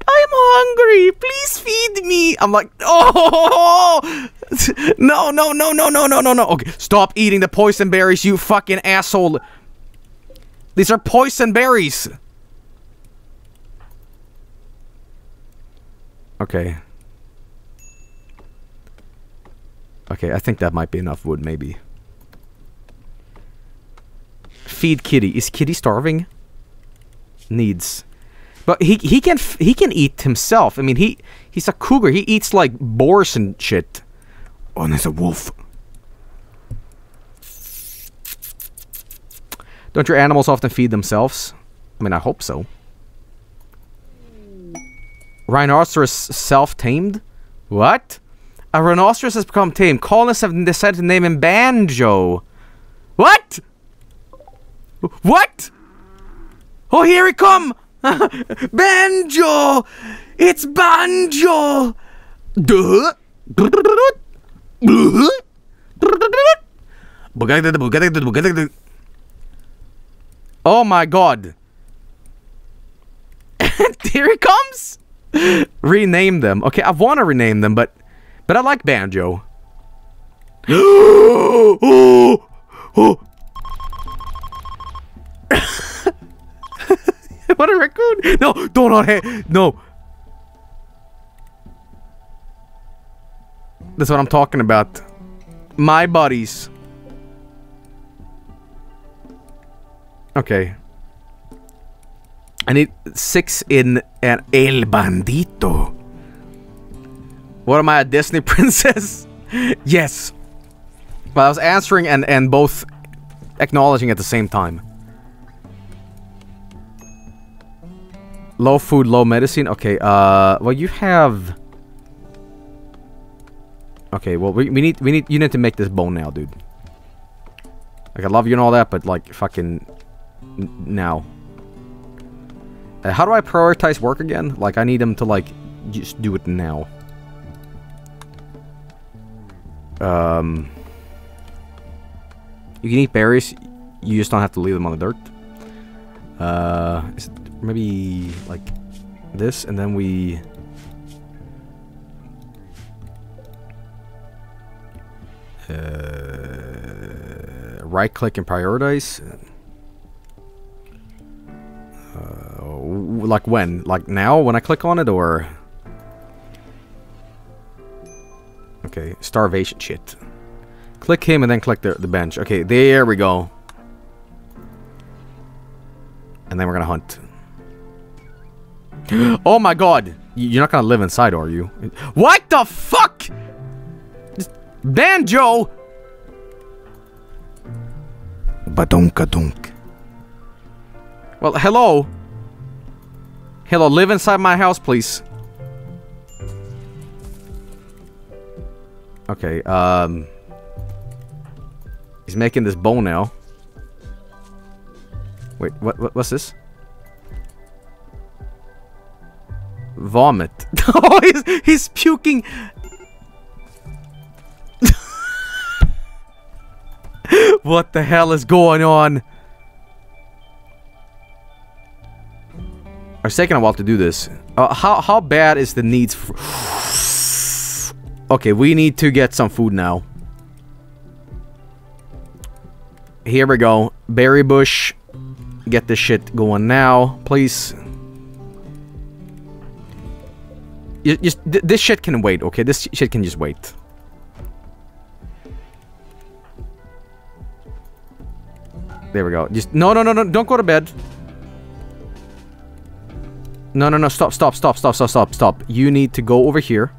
I'm hungry. Please feed me. I'm like, oh no, no, no, no, no, no, no, no. Okay, stop eating the poison berries, you fucking asshole. These are poison berries. Okay. Okay, I think that might be enough wood, maybe. Feed Kitty. Is Kitty starving? Needs. But he he can he can eat himself. I mean, he he's a cougar. He eats like boars and shit. Oh, and there's a wolf. Don't your animals often feed themselves? I mean, I hope so. Rhinoceros self-tamed? What? A rhinoceros has become tame. Colonists have decided to name him Banjo. What? What? Oh, here he come! Banjo! It's Banjo! Duh. Oh my god. Here it comes! rename them. Okay, I want to rename them, but but I like Banjo. what a raccoon! No, don't on. No. That's what I'm talking about. My buddies. Okay. I need six in an El Bandito. What am I, a Disney princess? yes. But I was answering and, and both acknowledging at the same time. Low food, low medicine. Okay, uh, well you have... Okay, well we, we need, we need, you need to make this bone now, dude. Like I love you and all that, but like fucking now. Uh, how do I prioritize work again? Like, I need them to, like, just do it now. Um... You can eat berries. You just don't have to leave them on the dirt. Uh, maybe, like, this, and then we... Uh, right-click and prioritize. Uh, like when? Like now when I click on it or... Okay, starvation shit. Click him and then click the, the bench. Okay, there we go. And then we're gonna hunt. oh my god! You're not gonna live inside, are you? What the fuck? Banjo! Badonka dunk. Well, hello. Hello, live inside my house, please. Okay, um... He's making this bow now. Wait, what, what what's this? Vomit. oh, he's, he's puking. What the hell is going on? It's taking a while to do this. Uh, how how bad is the needs? Okay, we need to get some food now. Here we go. Berry bush. Get this shit going now, please. Just this shit can wait, okay? This shit can just wait. There we go. Just no, no, no, no! Don't go to bed. No, no, no! Stop! Stop! Stop! Stop! Stop! Stop! Stop! You need to go over here.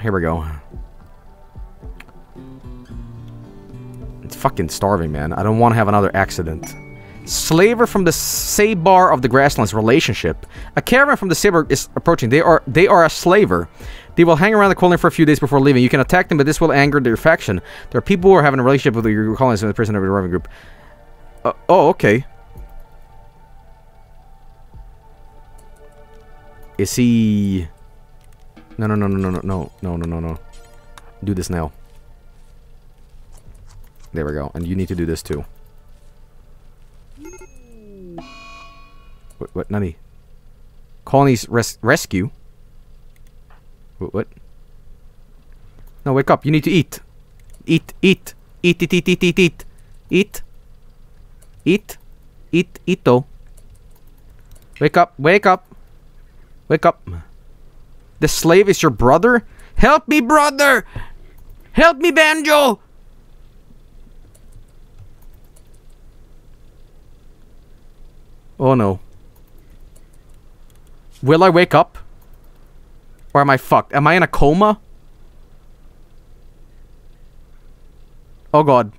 Here we go. It's fucking starving, man. I don't want to have another accident. Slaver from the Sabar of the Grasslands relationship. A caravan from the Sabar is approaching. They are they are a slaver. They will hang around the colony for a few days before leaving. You can attack them, but this will anger their faction. There are people who are having a relationship with your colonists in the prison of the roving group. Uh, oh, okay. Is he... No, no, no, no, no, no, no, no, no, no, no. Do this now. There we go. And you need to do this too. What, what, Nani? Colonies res rescue? What? No, wake up. You need to eat. Eat, eat. Eat, eat, eat, eat, eat, eat. Eat. Eat. Eat, eat, though. Wake up, wake up. Wake up. The slave is your brother? Help me, brother! Help me, Banjo! Oh no. Will I wake up? Or am I fucked? Am I in a coma? Oh god.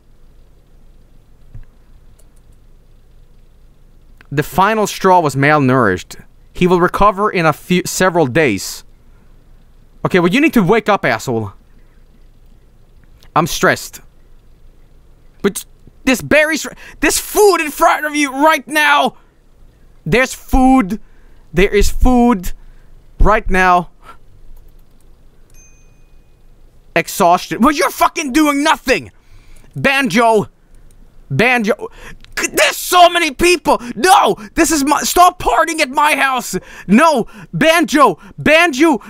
The final straw was malnourished. He will recover in a few several days. Okay, well you need to wake up, asshole. I'm stressed. But this berries, this food in front of you right now. There's food. There is food right now. Exhaustion. Well, you're fucking doing nothing. Banjo. Banjo. There's so many people. No, this is my. Stop partying at my house. No, Banjo. Banjo.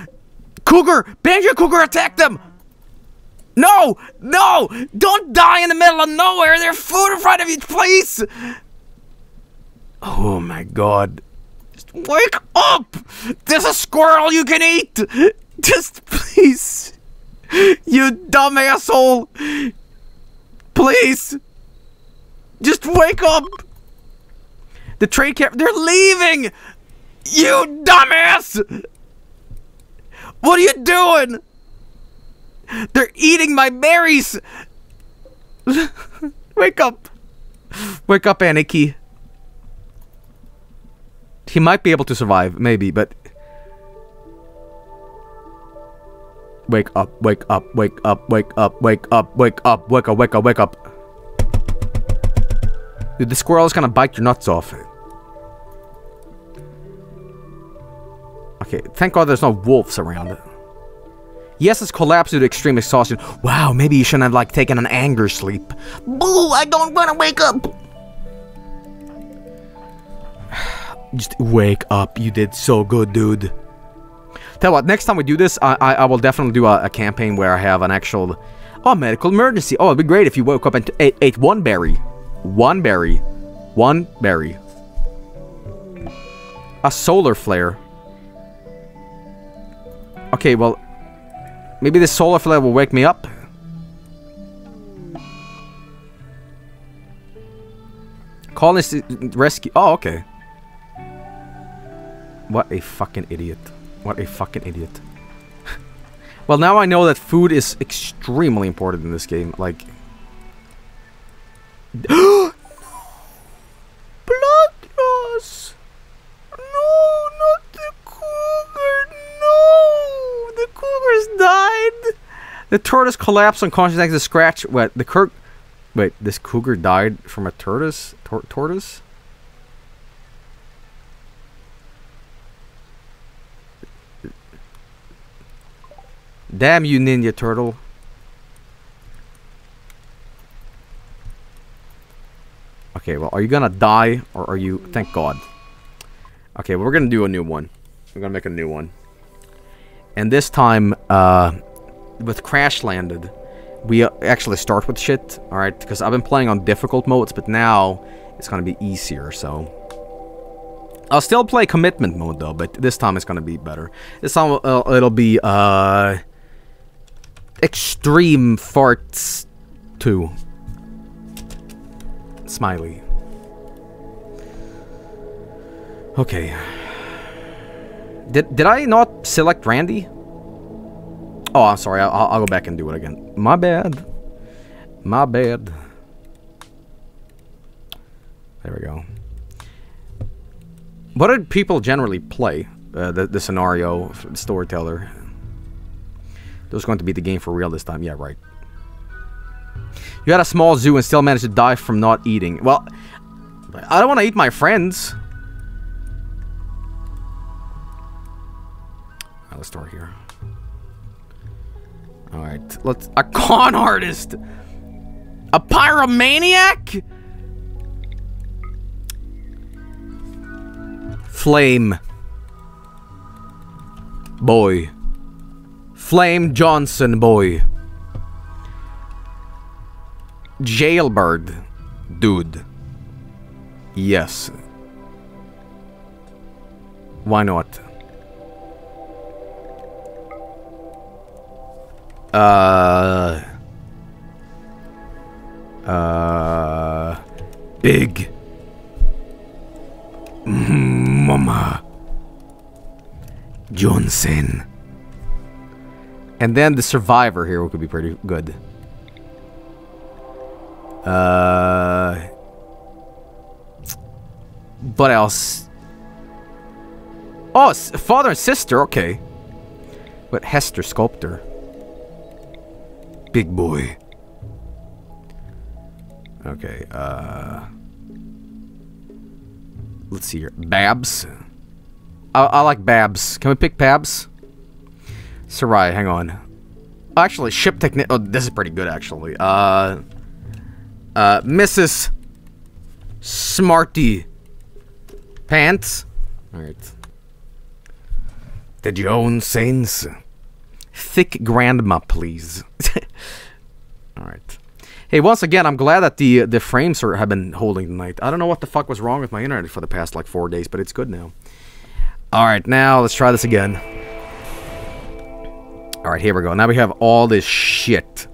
Cougar. Banjo Cougar attack them. No, no, don't die in the middle of nowhere. There's food in front of you, please. Oh my god. Just wake up! There's a squirrel you can eat! Just please. You dumb asshole! Please! Just wake up! The trade camp, they're leaving! You dumbass! What are you doing? They're eating my berries! Wake up! Wake up, Aniki. He might be able to survive, maybe, but... Wake up, wake up, wake up, wake up, wake up, wake up, wake up, wake up, wake up. Dude, the squirrel is gonna bite your nuts off. Okay, thank god there's no wolves around. Yes, it's collapsed due to extreme exhaustion. Wow, maybe you shouldn't have, like, taken an anger sleep. Boo, I don't wanna wake up! Just wake up. You did so good, dude. Tell what, next time we do this, I, I, I will definitely do a, a, campaign where I have an actual... Oh, medical emergency. Oh, it'd be great if you woke up and ate, ate one berry. One berry. One berry. A solar flare. Okay, well... Maybe this solar flare will wake me up. Call this uh, rescue... Oh, okay. What a fucking idiot. What a fucking idiot. well, now I know that food is extremely important in this game. Like... no! Blood loss! No, not the cougar! No! The cougars died! The tortoise collapsed unconscious next to scratch. What? The Kirk... Wait, this cougar died from a tortoise? Tor tortoise? Damn you, Ninja Turtle. Okay, well, are you gonna die, or are you... Thank God. Okay, well, we're gonna do a new one. We're gonna make a new one. And this time, uh, with Crash Landed, we actually start with shit, alright? Because I've been playing on difficult modes, but now it's gonna be easier, so... I'll still play commitment mode though, but this time it's gonna be better. This time uh, it'll be uh extreme farts too. Smiley. Okay. Did did I not select Randy? Oh, I'm sorry. I'll, I'll go back and do it again. My bad. My bad. There we go. What did people generally play? Uh, the, the scenario, storyteller. Was going to be the game for real this time. Yeah, right. You had a small zoo and still managed to die from not eating. Well, I don't want to eat my friends. Right, let's start here. Alright, let's... A con artist! A pyromaniac? Flame. Boy. Flame Johnson boy. Jailbird. Dude. Yes. Why not? Uh... Uh... Big. Mama. Johnson. And then the survivor here could be pretty good. Uh... What else? Oh, father and sister, okay. But Hester Sculptor. Big boy. Okay, uh... Let's see here. Babs. I, I like Babs. Can we pick Babs? Sarai, hang on. Actually, ship technique. Oh, this is pretty good, actually. Uh... Uh, Mrs. Smarty. Pants. Alright. The Jones Saints. Thick grandma, please. Alright. Hey, once again, I'm glad that the the frames are, have been holding tonight. I don't know what the fuck was wrong with my internet for the past like four days, but it's good now. All right, now let's try this again. All right, here we go. Now we have all this shit,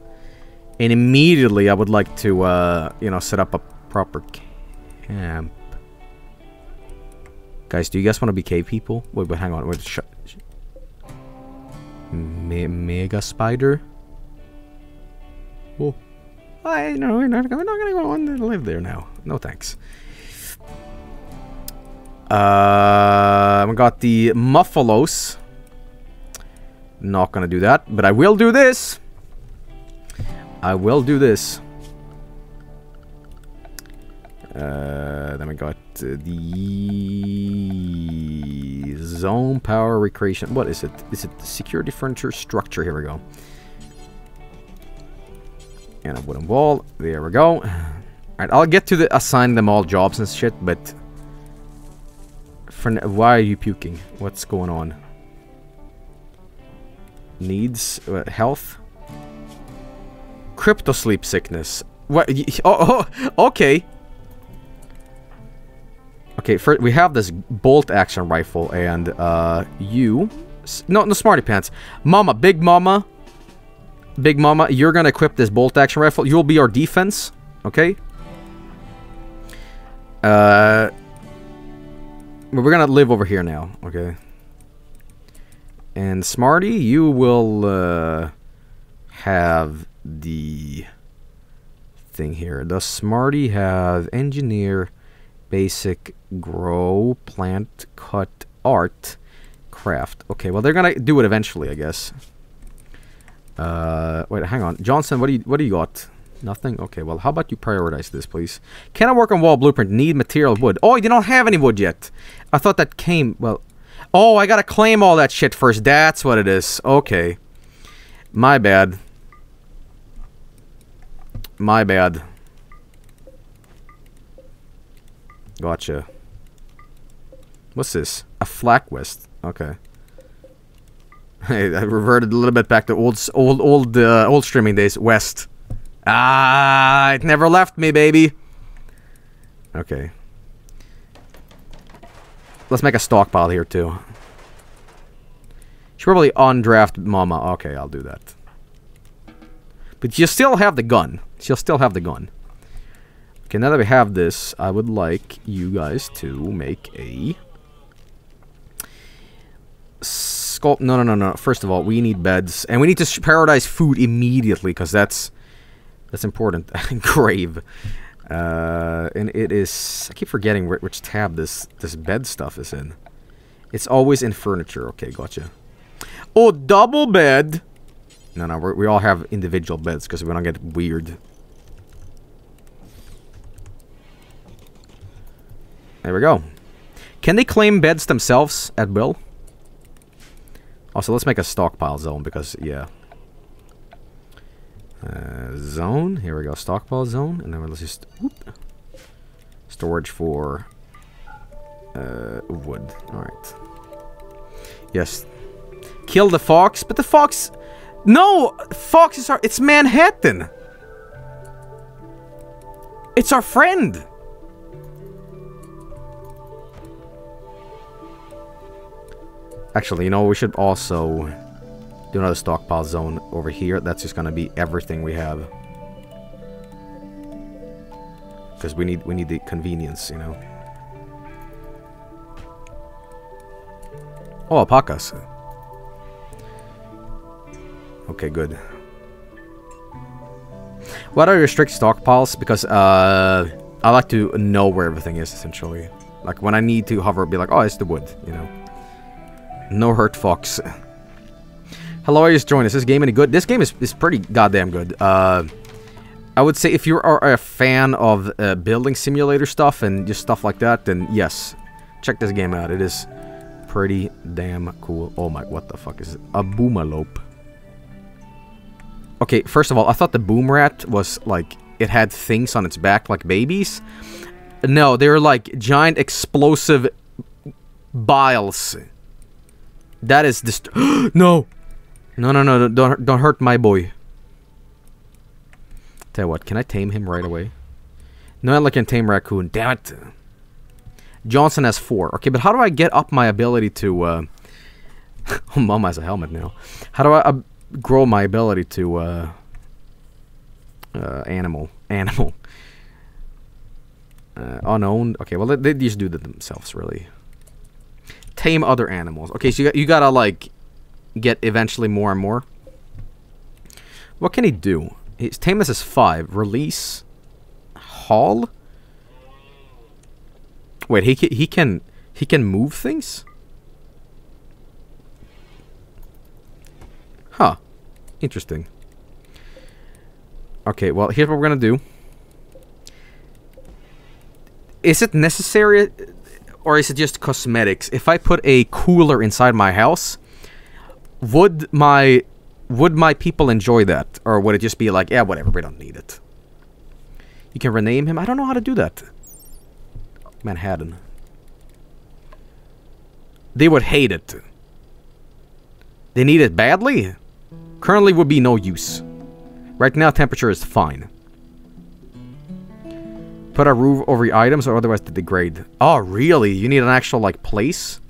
and immediately I would like to, uh, you know, set up a proper camp. Guys, do you guys want to be cave people? Wait, wait, hang on. Wait, sh Me mega spider. Whoa. I no, we're not, we're not gonna go on to live there now. No thanks. Uh, we got the Muffalos. Not gonna do that, but I will do this. I will do this. Uh, then we got uh, the zone power recreation. What is it? Is it the security furniture structure? Here we go and a wooden wall. There we go. Alright, I'll get to the assign them all jobs and shit, but... For why are you puking? What's going on? Needs? Uh, health? Crypto sleep sickness. What? Oh, oh, okay. Okay, first we have this bolt action rifle, and uh, you, no, no, smarty pants, Mama, Big Mama, Big Mama, you're gonna equip this bolt action rifle. You'll be our defense, okay? Uh, we're gonna live over here now, okay? And Smarty, you will uh, have the thing here. Does Smarty have engineer, basic, grow, plant, cut, art, craft? Okay, well they're gonna do it eventually, I guess. Uh, wait, hang on. Johnson, what do you what do you got? Nothing? Okay, well, how about you prioritize this, please? Can I work on wall blueprint? Need material wood. Oh, you don't have any wood yet. I thought that came, well... Oh, I gotta claim all that shit first. That's what it is. Okay. My bad. My bad. Gotcha. What's this? A flak west. Okay. Hey, I reverted a little bit back to old, old, old, uh, old streaming days. West. Ah, it never left me, baby. Okay. Let's make a stockpile here too. Should probably undraft Mama. Okay, I'll do that. But you still have the gun. She'll still have the gun. Okay, now that we have this, I would like you guys to make a... Sculpt... No, no, no, no. First of all, we need beds. And we need to paradise food immediately, because that's... That's important. Grave. Uh, and it is... I keep forgetting which tab this, this bed stuff is in. It's always in furniture. Okay, gotcha. Oh, double bed! No, no, we all have individual beds because we don't get weird. There we go. Can they claim beds themselves at will? Also, let's make a stockpile zone because, yeah. Uh, zone. Here we go. Stockpile zone. And then let's just... Whoop, storage for uh, wood. Alright. Yes. Kill the fox. But the fox... No! Foxes are... It's Manhattan! It's our friend! Actually, you know, we should also do another stockpile zone over here. That's just gonna be everything we have. Because we need we need the convenience, you know. Oh, alpacas. Okay, good. What are your strict stockpiles? Because uh, I like to know where everything is, essentially. Like, when I need to hover, be like, oh, it's the wood, you know. No hurt fox. Just joined. Is this game any good? This game is, is pretty goddamn good. Uh, I would say if you are a fan of uh, building simulator stuff and just stuff like that, then yes, check this game out. It is pretty damn cool. Oh my, what the fuck is it? A boomalope. Okay, first of all, I thought the boom rat was like it had things on its back like babies. No, they're like giant explosive biles. That is dist- No! No, no, no, don't, don't hurt my boy. Tell you what, can I tame him right away? No, I can tame raccoon. Damn it. Johnson has four. Okay, but how do I get up my ability to, uh... oh, mom has a helmet now. How do I... Uh, grow my ability to uh, uh, animal animal uh, unowned. Okay, well they, they just do that themselves, really. Tame other animals. Okay, so you got, you gotta like get eventually more and more. What can he do? His tameness is five. Release, haul. Wait, he he can he can move things. Huh. Interesting. Okay, well, here's what we're gonna do. Is it necessary, or is it just cosmetics? If I put a cooler inside my house, would my would my people enjoy that, or would it just be like, yeah, whatever, we don't need it? You can rename him. I don't know how to do that. Manhattan. They would hate it. They need it badly. Currently would be no use. Right now, temperature is fine. Put a roof over your items or otherwise they degrade. Oh, really? You need an actual, like, place?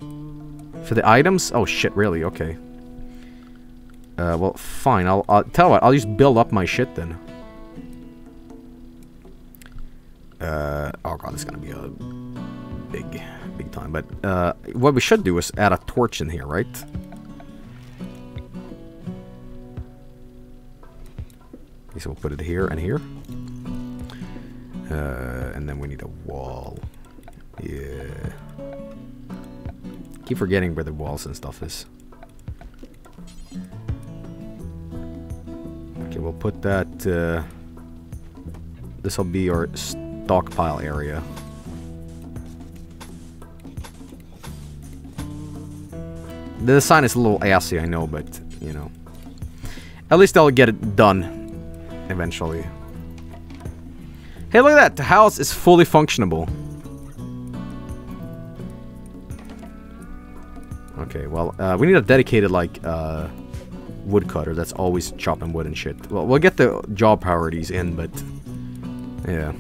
For the items? Oh, shit, really? Okay. Uh, well, fine. I'll, I'll tell what. I'll just build up my shit then. Uh, oh god, is gonna be a big, big time. But, uh, what we should do is add a torch in here, right? So we'll put it here and here. Uh, and then we need a wall. Yeah. Keep forgetting where the walls and stuff is. Okay, we'll put that... Uh, this will be our stockpile area. The design is a little assy, I know, but, you know. At least I'll get it done eventually. Hey, look at that! The house is fully functionable. Okay, well, uh, we need a dedicated, like, uh, woodcutter that's always chopping wood and shit. Well, we'll get the job priorities in, but... Yeah.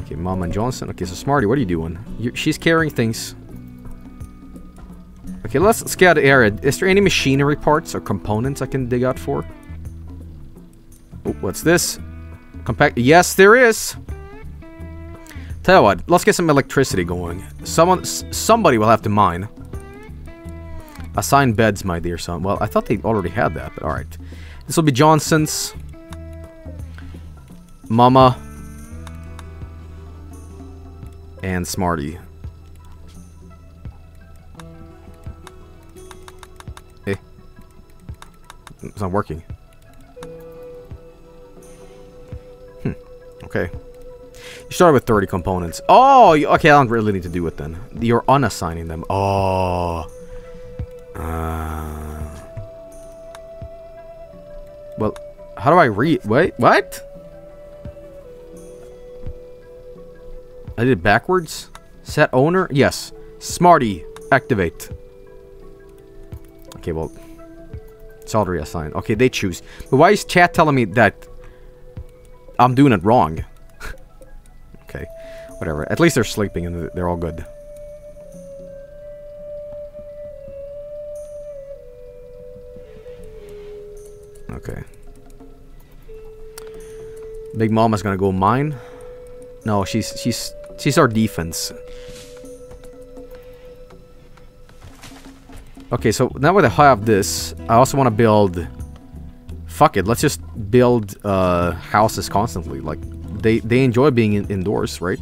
Okay, Mama and Johnson. Okay, so Smarty, what are you doing? you she's carrying things. Okay, let's scout the area. Is there any machinery parts or components I can dig out for? Oh, what's this? Compact. Yes, there is. Tell you what, let's get some electricity going. Someone, somebody will have to mine. Assign beds, my dear son. Well, I thought they already had that, but alright. This will be Johnson's. Mama. And Smarty. Eh. It's not working. Hmm. Okay. You started with 30 components. Oh, okay, I don't really need to do it then. You're unassigning them. Oh. Uh. Well, how do I read? Wait, what? I did it backwards? Set owner? Yes. Smarty, activate. Okay, well, it's already assigned. Okay, they choose. But why is chat telling me that I'm doing it wrong? okay, whatever. At least they're sleeping and they're all good. Okay. Big Mama's gonna go mine. No, she's she's she's our defense. Okay, so now that I have this, I also want to build. Fuck it, let's just build uh, houses constantly. Like they they enjoy being in indoors, right?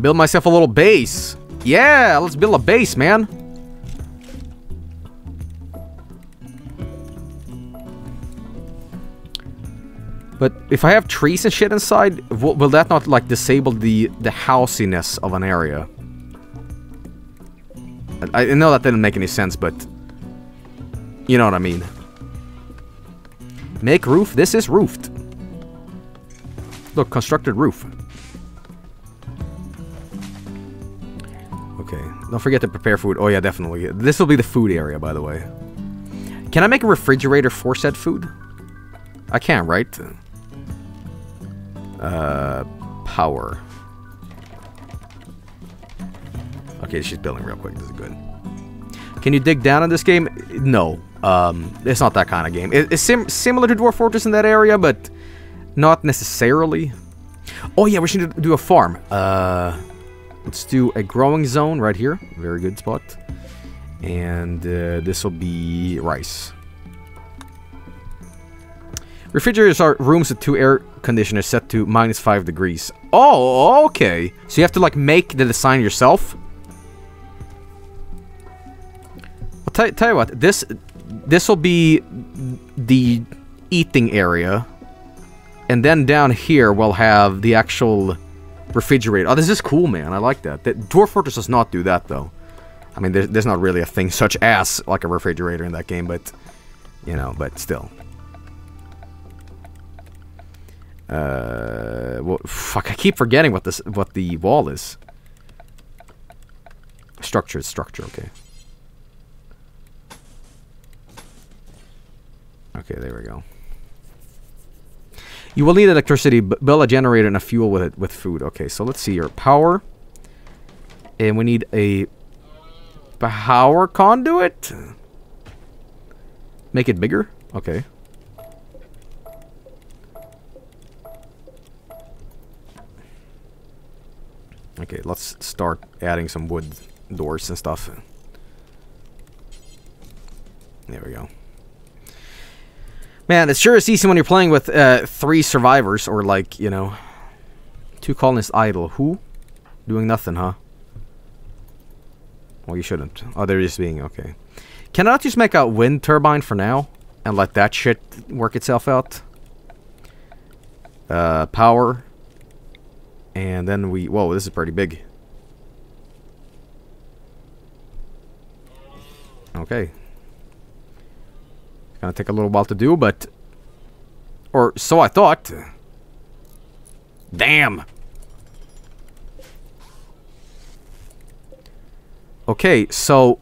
Build myself a little base. Yeah, let's build a base, man. But if I have trees and shit inside, will, that not like disable the the housiness of an area? I know that didn't make any sense, but you know what I mean. Make roof. This is roofed. Look, constructed roof. Don't forget to prepare food. Oh yeah, definitely. This will be the food area, by the way. Can I make a refrigerator for said food? I can, right? Uh, power. Okay, she's building real quick. This is good. Can you dig down in this game? No. Um, it's not that kind of game. It, it's sim similar to Dwarf Fortress in that area, but not necessarily. Oh yeah, we should do a farm. Uh, let's do a growing zone right here. Very good spot. And uh, this will be rice. Refrigerators are rooms with two air conditioners set to minus 5 degrees. Oh, okay. So you have to, like, make the design yourself? I'll tell, tell you what. This this will be the eating area. And then down here, we'll have the actual refrigerator. Oh, this is cool, man. I like that. The Dwarf Fortress does not do that, though. I mean, there's, there's not really a thing such as, like, a refrigerator in that game, but... You know, but still. Uh, well, fuck, I keep forgetting what this, what the wall is. Structure is structure, okay. Okay, there we go. You will need electricity, build a generator and a fuel with it with food. Okay, so let's see your Power. And we need a power conduit. Make it bigger? Okay. Okay, let's start adding some wood doors and stuff. There we go. Man, it sure is easy when you're playing with uh, three survivors, or like, you know, two colonists idle. Who? Doing nothing, huh? Well, you shouldn't. Oh, they're just being, okay. Can I not just make a wind turbine for now? And let that shit work itself out? Uh, power. And then we... Whoa, this is pretty big. Okay. Gonna take a little while to do, but... Or so I thought. Damn! Okay, so...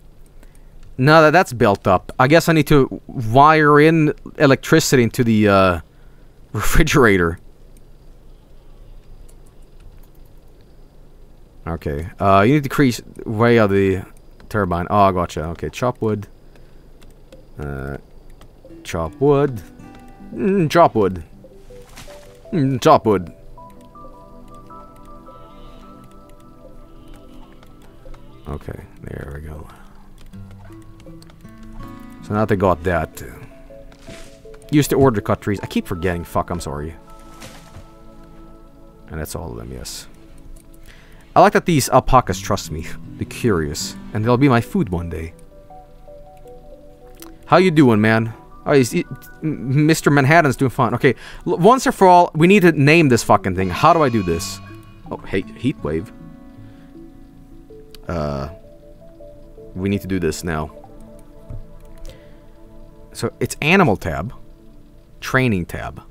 Now that, that's built up. I guess I need to wire in electricity into the uh, refrigerator. Okay. Uh, you need to decrease way of the turbine. Oh, gotcha. Okay, chop wood. Uh, chop wood. Mm, chop wood. Mm, chop wood. Okay, there we go. So now they got that. Used to order cut trees. I keep forgetting. Fuck, I'm sorry. And that's all of them, yes. I like that these alpacas trust me. They're curious. And they'll be my food one day. How you doing, man? Oh, he's, he, Mr. Manhattan's doing fine. Okay, once and for all, we need to name this fucking thing. How do I do this? Oh, hey, heat wave. Uh, we need to do this now. So it's animal tab, training tab,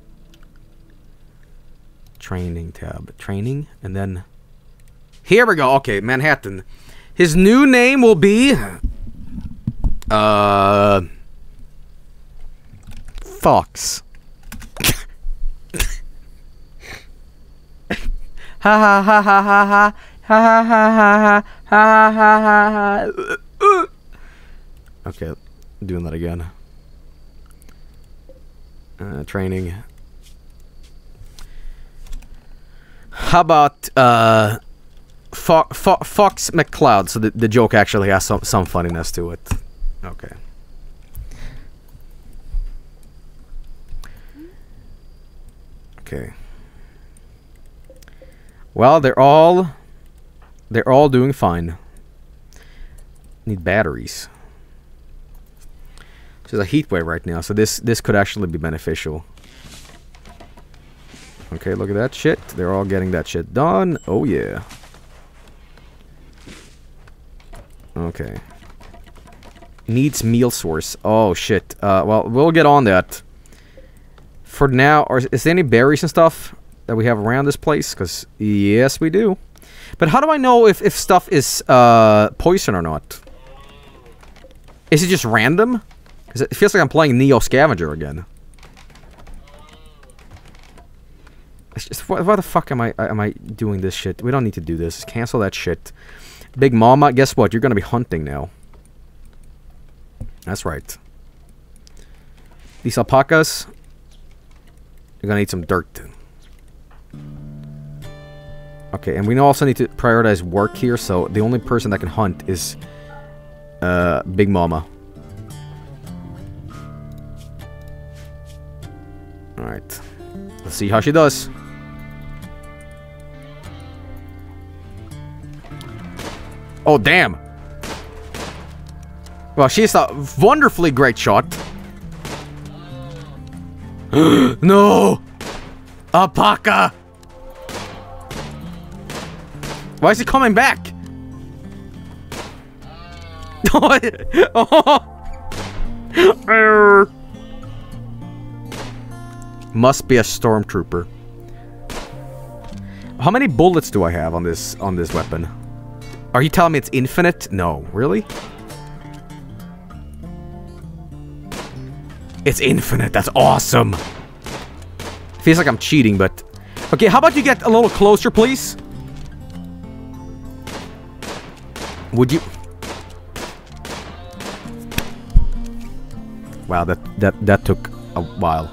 training tab, training, and then here we go. Okay, Manhattan. His new name will be uh Fox. ha ha ha ha ha ha ha ha ha ha ha ha ha Okay, doing that again. Uh, training. How about uh, Fo Fo Fox McCloud? So the, the joke actually has some some funniness to it. Okay. Okay. Well, they're all they're all doing fine. Need batteries. There's a heat wave right now, so this this could actually be beneficial. Okay, look at that shit. They're all getting that shit done. Oh yeah. Okay. Needs meal source. Oh shit. Uh, well, we'll get on that. For now, or is there any berries and stuff that we have around this place? Because yes, we do. But how do I know if, if stuff is uh, poison or not? Is it just random? Because it feels like I'm playing Neo Scavenger again. Just, why, why the fuck am I am I doing this shit? We don't need to do this. Cancel that shit. Big Mama, guess what? You're gonna be hunting now. That's right. These alpacas, you're gonna need some dirt. Okay, and we also need to prioritize work here, so the only person that can hunt is uh, Big Mama. Alright. Let's see how she does. Oh, damn. Well, she's a wonderfully great shot. no! Alpaca! Why is he coming back? oh. Must be a stormtrooper. How many bullets do I have on this on this weapon? Are you telling me it's infinite? No, really? It's infinite. That's awesome. Feels like I'm cheating, but... Okay, how about you get a little closer, please? Would you... Wow, that, that, that took a while.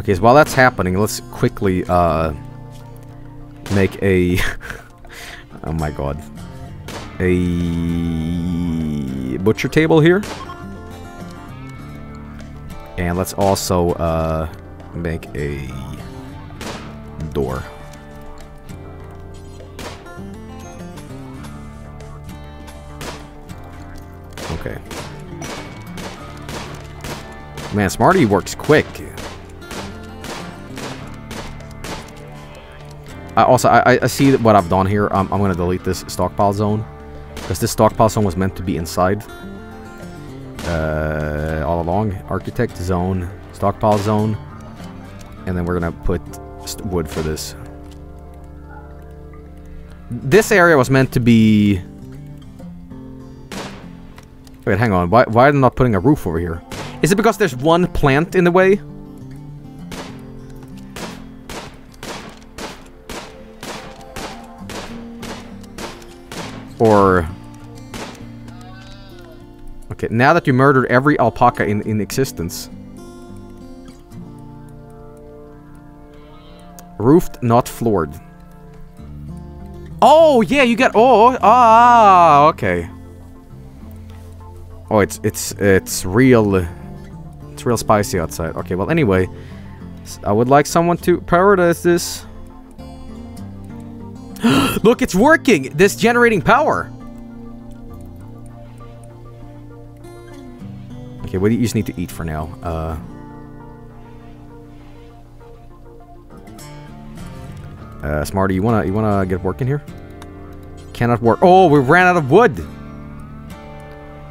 Okay, so while that's happening, let's quickly, uh... Make a... oh my god. A... Butcher table here. And let's also uh, make a door. Okay. Man, Smarty works quick. I also, I, I see what I've done here. I'm, I'm going to delete this stockpile zone. Because this stockpile zone was meant to be inside uh, all along. Architect zone, stockpile zone, and then we're gonna put wood for this. This area was meant to be Wait, hang on. Why, why are they not putting a roof over here? Is it because there's one plant in the way? Or... Now that you murdered every alpaca in, in existence. Roofed, not floored. Oh, yeah, you get... Oh, ah, okay. Oh, it's it's it's real. It's real spicy outside. Okay, well, anyway, I would like someone to prioritize this. Look, it's working. This generating power. Okay, what do you just need to eat for now? Uh. Uh, Smarty, you wanna you wanna get working here? Cannot work. Oh, we ran out of wood.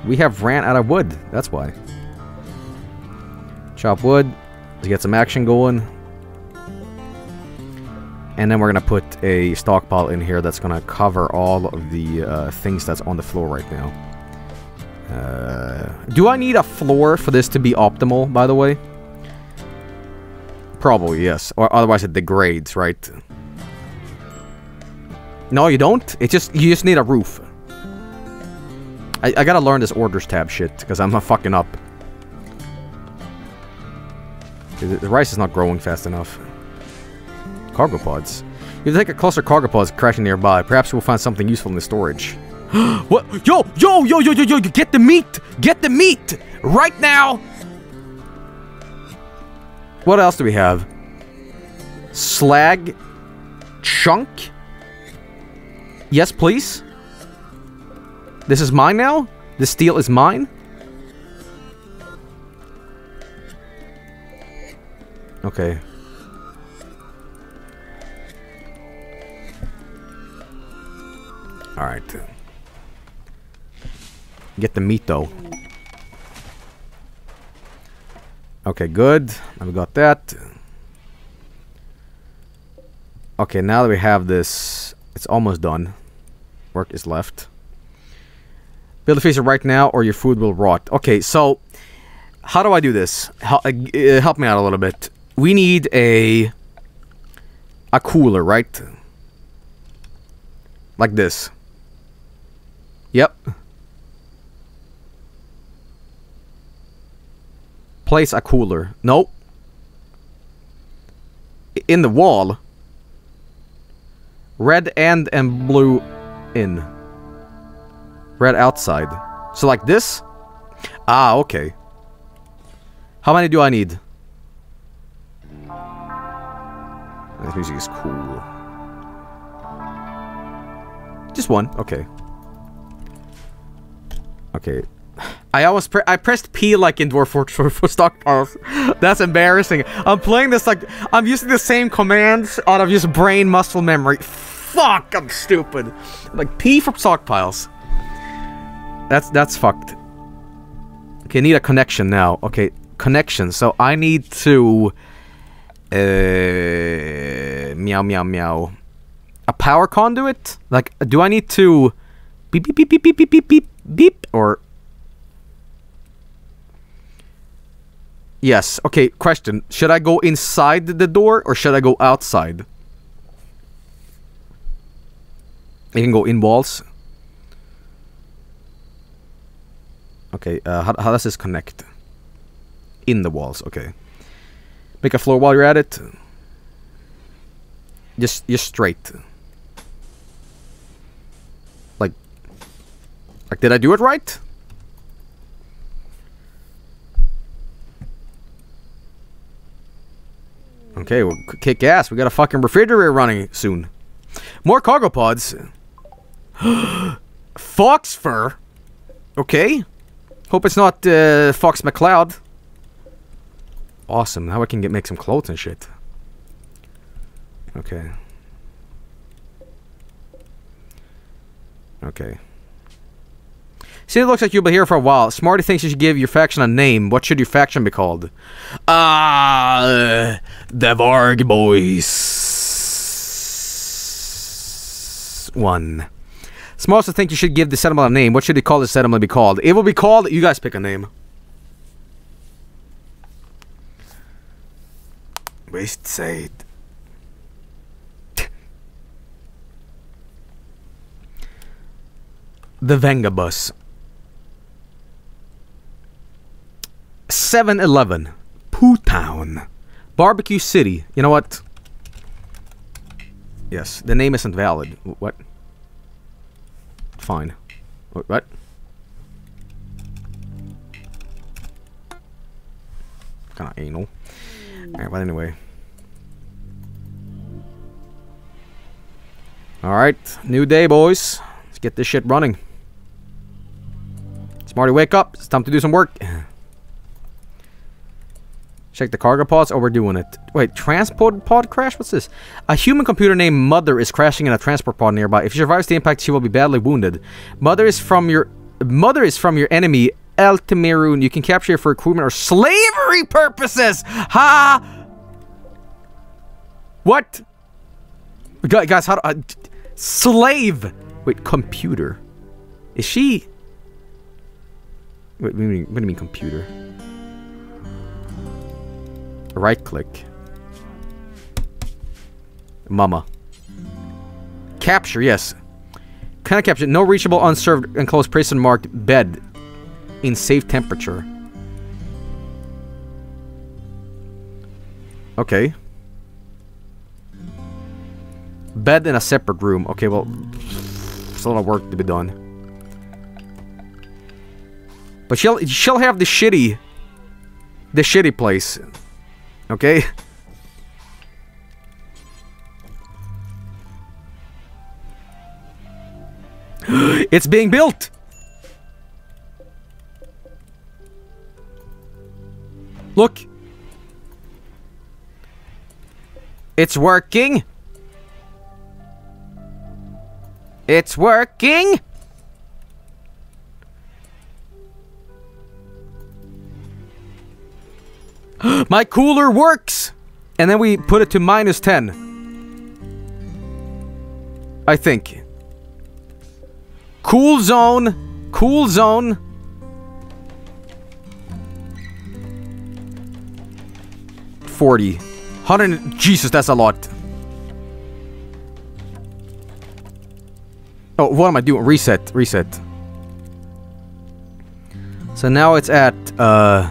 We have ran out of wood. That's why. Chop wood. Let's get some action going. And then we're to put a stockpile in here that's to cover all of the uh, things that's on the floor right now. Uh, do I need a floor for this to be optimal, by the way? Probably, yes. Or otherwise it degrades, right? No, you don't? It just You just need a roof. I, I gotta learn this orders tab shit, because I'm fucking up. The, the rice is not growing fast enough. Cargo pods. You take a closer cargo pods crashing nearby. Perhaps we'll find something useful in the storage. what? Yo, yo, yo, yo, yo, yo, get the meat! Get the meat! Right now! What else do we have? Slag? Chunk? Yes, please? This is mine now? The steel is mine? Okay. Alright. Get the meat, though. Okay, good. we got that. Okay, now that we have this, it's almost done. Work is left. Build a freezer right now or your food will rot. Okay, so how do I do this? Help, uh, uh, help me out a little bit. We need a a cooler, right? Like this. Yep. Place a cooler. Nope. In the wall. Red and and blue in. Red outside. So like this? Ah, okay. How many do I need? This music is cool. Just one. Okay. Okay. I almost pre I pressed P like in Dwarf Fortress for stockpiles. That's embarrassing. I'm playing this like I'm using the same commands out of just brain muscle memory. Fuck, I'm stupid. Like P for stockpiles. That's that's fucked. Okay, need a connection now. Okay, connection. So I need to uh, meow meow meow. A power conduit? Like, do I need to beep beep beep beep beep beep beep beep or? Yes. Okay. Question: Should I go inside the door or should I go outside? You can go in walls. Okay. Uh, how how does this connect? In the walls. Okay. Make a floor while you're at it. Just, just straight. Like, like, did I do it right? Okay, we'll kick ass. We got a fucking refrigerator running soon. More cargo pods. Fox fur. Okay. Hope it's not uh, Fox McCloud. Awesome. Now I can get make some clothes and shit. Okay. Okay. See, it looks like you'll be here for a while. Smarty thinks you should give your faction a name. What should your faction be called? Ah, uh, the Varg Boys. One. Smarts think you should give the settlement a name. What should they call the settlement be called? It will be called. You guys pick a name. Waste side. The Vengabus. 7 Eleven. Poo Town. Barbecue City. You know what? Yes, the name isn't valid. What? Fine. Wh- What? Kinda anal. Alright, but anyway. Alright, new day, boys. Let's get this shit running. Smarty, wake up. It's time to do some work. Check the cargo pods. Oh, we're doing it. Wait, transport pod crash? What's this? A human computer named Mother is crashing in a transport pod nearby. If she survives the impact, she will be badly wounded. Mother is from your Mother is from your enemy, Altimeroon. You can capture her for recruitment or slavery purposes. Ha! What? Guys, how do uh, I... Slave! Wait, computer. Is she... Wait, what do you mean, what do you mean computer? Right click. Mama. Capture, yes. Kind of capture. No reachable, unserved, enclosed prison marked bed in safe temperature. Okay. Bed in a separate room. Okay, well, there's a lot of work to be done. But she'll she'll have the shitty, the shitty place. Okay. it's being built. Look. It's working. It's working. My cooler works! And then we put it to minus 10. I think. Cool zone. Cool zone. Forty. Hundred. Jesus, that's a lot. Oh, what am I doing? Reset. Reset. So now it's at, uh...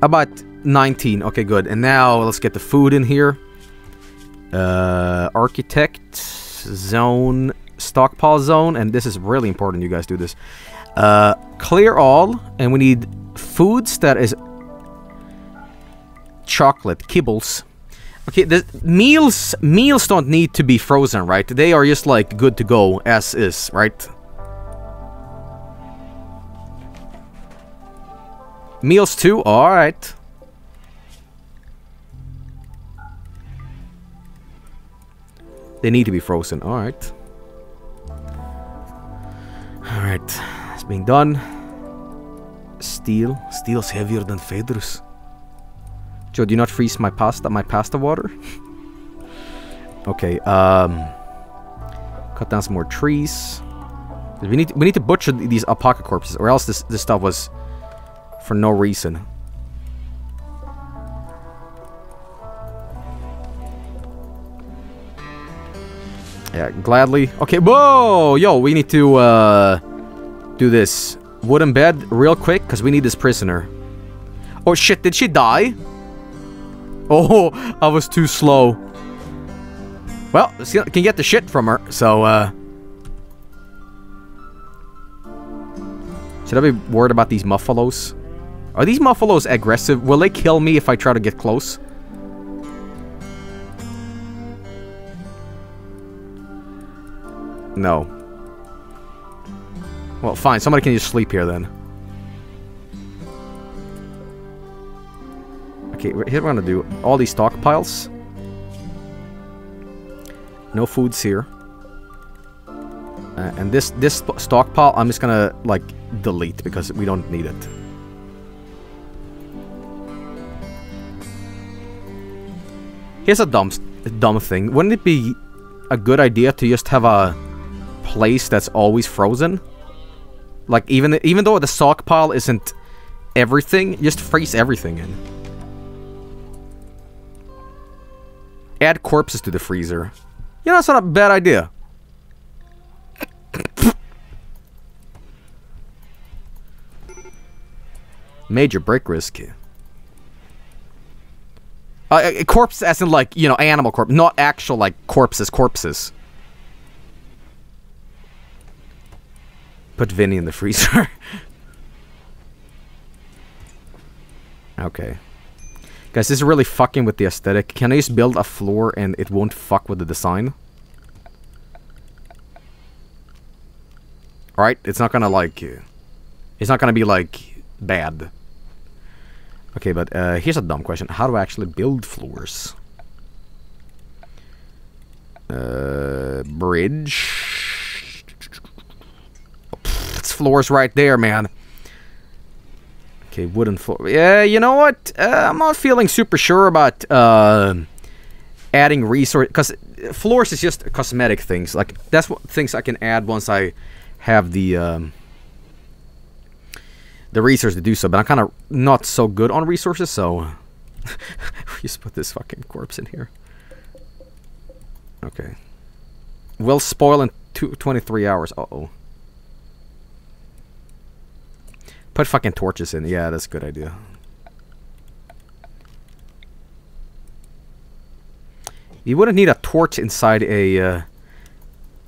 About 19. Okay, good. And now let's get the food in here. Uh, architect zone, stockpile zone, and this is really important. You guys do this. Uh, clear all, and we need foods that is chocolate kibbles. Okay, the meals meals don't need to be frozen, right? They are just like good to go as is, right? Meals too? Alright. They need to be frozen. Alright. Alright. It's being done. Steel. Steel's heavier than feathers. Joe, do you not freeze my pasta, my pasta water. okay, um... Cut down some more trees. We need we need to butcher these alpaca corpses, or else this this stuff was for no reason. Yeah, gladly. Okay, whoa! Yo, we need to, uh... Do this. Wooden bed real quick, because we need this prisoner. Oh, shit, did she die? Oh, I was too slow. Well, can get the shit from her, so, uh... Should I be worried about these muffalos? Are these muffalos aggressive? Will they kill me if I try to get close? No. Well, fine. Somebody can just sleep here then. Okay, what I'm gonna do. All these stockpiles. No foods here. Uh, and this this stockpile, I'm just gonna like delete because we don't need it. Here's a dumb dumb thing. Wouldn't it be a good idea to just have a place that's always frozen. Like even even though the sock pile isn't everything, just freeze everything in. Add corpses to the freezer. You know, that's not a bad idea. Major break risk. Uh, uh, corpse as in like, you know, animal corpse, not actual like corpses, corpses. Put Vinny in the freezer. okay. Guys, this is really fucking with the aesthetic. Can I just build a floor and it won't fuck with the design? Alright, it's not gonna like... It's not gonna be like... Bad. Okay, but uh, here's a dumb question. How do I actually build floors? Uh, bridge. Floors right there, man. Okay, wooden floor. Yeah, you know what? Uh, I'm not feeling super sure about uh, adding resource because floors is just cosmetic things. Like that's what things I can add once I have the. Um, the resources to do so, but I'm kind of not so good on resources, so we just put this fucking corpse in here. Okay. Will spoil in two, 23 hours. Uh-oh. Put fucking torches in. Yeah, that's a good idea. You wouldn't need a torch inside a... Uh...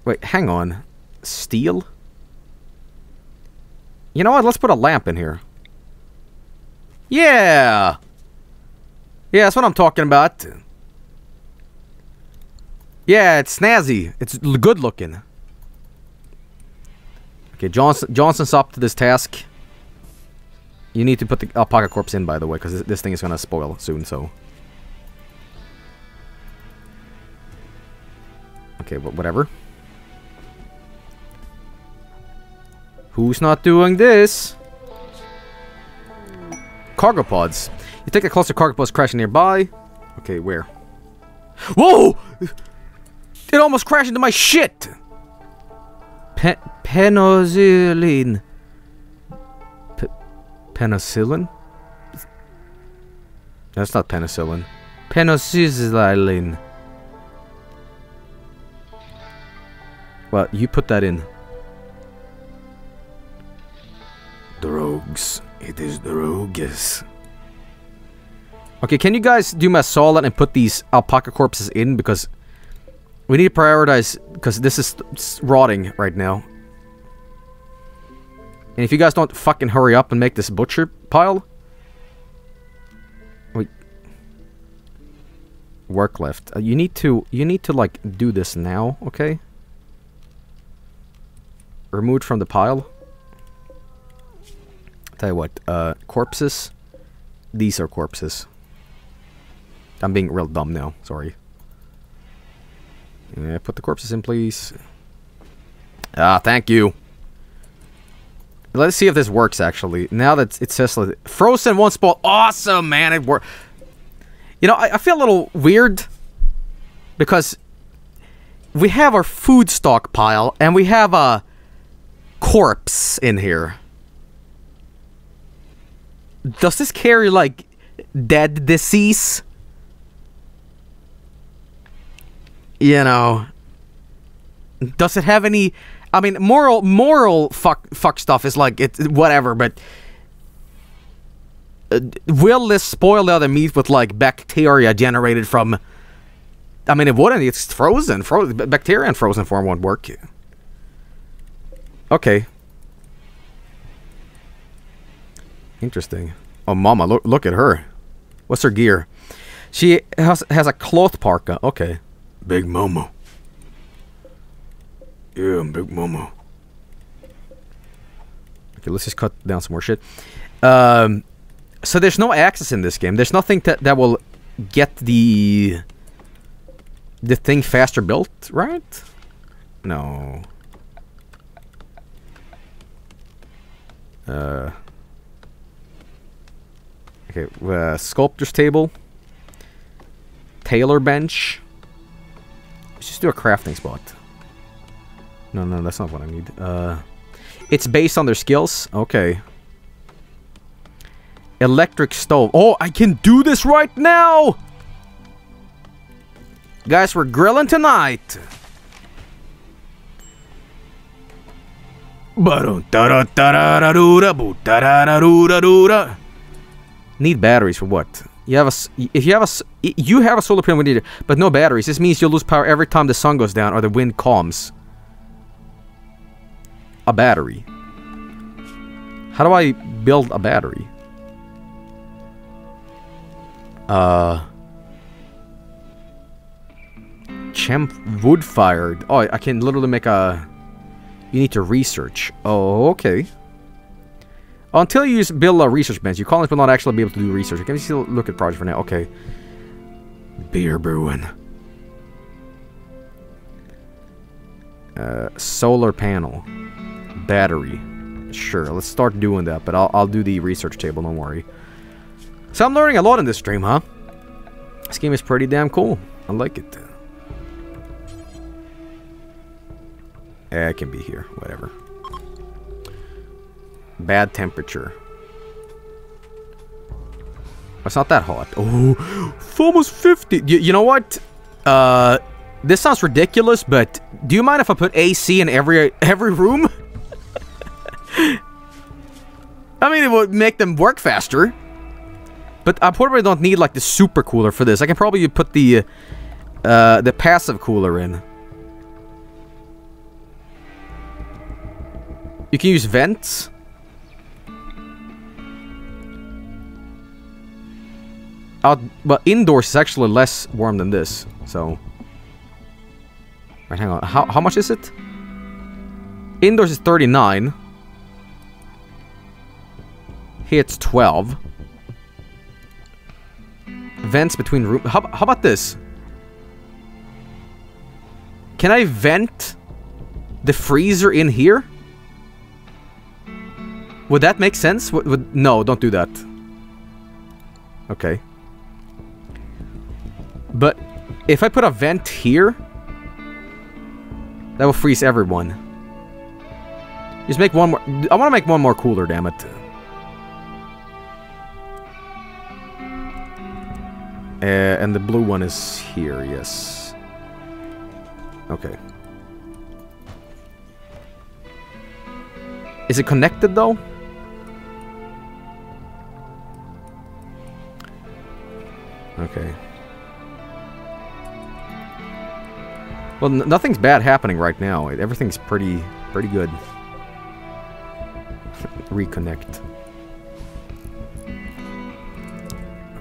Wait, hang on. Steel? You know what? Let's put a lamp in here. Yeah! Yeah, that's what I'm talking about. Yeah, it's snazzy. It's good looking. Okay, Johnson, Johnson's up to this task. You need to put the uh, alpaca corpse in, by the way, because this thing is going to spoil soon, so... Okay, but whatever. Who's not doing this? Cargo pods. You take a cluster cargo pods crashing nearby. Okay, where? Whoa! It almost crashed into my shit! Pe penicillin. Pe penicillin? That's not penicillin. Penicillin. Well, you put that in. Rogues. It is rogues. Okay, can you guys do my solid and put these alpaca corpses in? Because we need to prioritize, because this is rotting right now. And if you guys don't fucking hurry up and make this butcher pile... Wait. Work left. Uh, you need to, you need to, like, do this now, okay? Removed from the pile. Tell you what, uh, corpses. These are corpses. I'm being real dumb now. Sorry. Yeah, put the corpses in, please. Ah, thank you. Let's see if this works, actually. Now that it says Frozen one spot. Awesome, man. It worked. You know, I, I feel a little weird. Because we have our food stockpile, and we have a corpse in here. Does this carry like dead disease? You know, does it have any? I mean, moral moral fuck fuck stuff is like it whatever, but uh, will this spoil the other meat with like bacteria generated from? I mean, it wouldn't. It's frozen. Bacteria in frozen form won't work. Okay, Interesting. Oh, mama, look, look at her. What's her gear? She has, has a cloth parka. Okay. Big Momo. Yeah, I'm Big Momo. Okay, let's just cut down some more shit. Um, so there's no access in this game. There's nothing that, that will get the the thing faster built, right? No. Uh... Okay, uh, sculptor's table. Tailor bench. Let's just do a crafting spot. No, no, that's not what I need. Uh, it's based on their skills. Okay. Electric stove. Oh, I can do this right now! Guys, we're grilling tonight. Need batteries for what? You have a if you have a you have a solar panel, we need it, but no batteries. This means you'll lose power every time the sun goes down or the wind calms. A battery. How do I build a battery? Uh. Champ wood fired. Oh, I can literally make a. You need to research. Oh, okay. Until you build a research bench, your colonists will not actually be able to do research. Can we still look at project for now? Okay. Beer brewing. Uh, solar panel. Battery. Sure, let's start doing that, but I'll, I'll do the research table, don't worry. So I'm learning a lot in this stream, huh? This game is pretty damn cool. I like it. Eh, can be here, whatever. Bad temperature. It's not that hot. Oh, almost 50. You, you know what? Uh, this sounds ridiculous, but do you mind if I put AC in every every room? I mean, it would make them work faster. But I probably don't need like the super cooler for this. I can probably put the uh, the passive cooler in. You can use vents. Out, but indoors is actually less warm than this, so. Right, hang on. How how much is it? Indoors is 39. Here it's 12. Vents between room. How, how about this? Can I vent the freezer in here? Would that make sense? Would, would, no, don't do that. Okay. But if I put a vent here, that will freeze everyone. Just make one more. I want to make one more cooler, damn it. Uh, and the blue one is here, yes. Okay. Is it connected though? Okay. Well, nothing's bad happening right now. Everything's pretty, pretty good. Reconnect.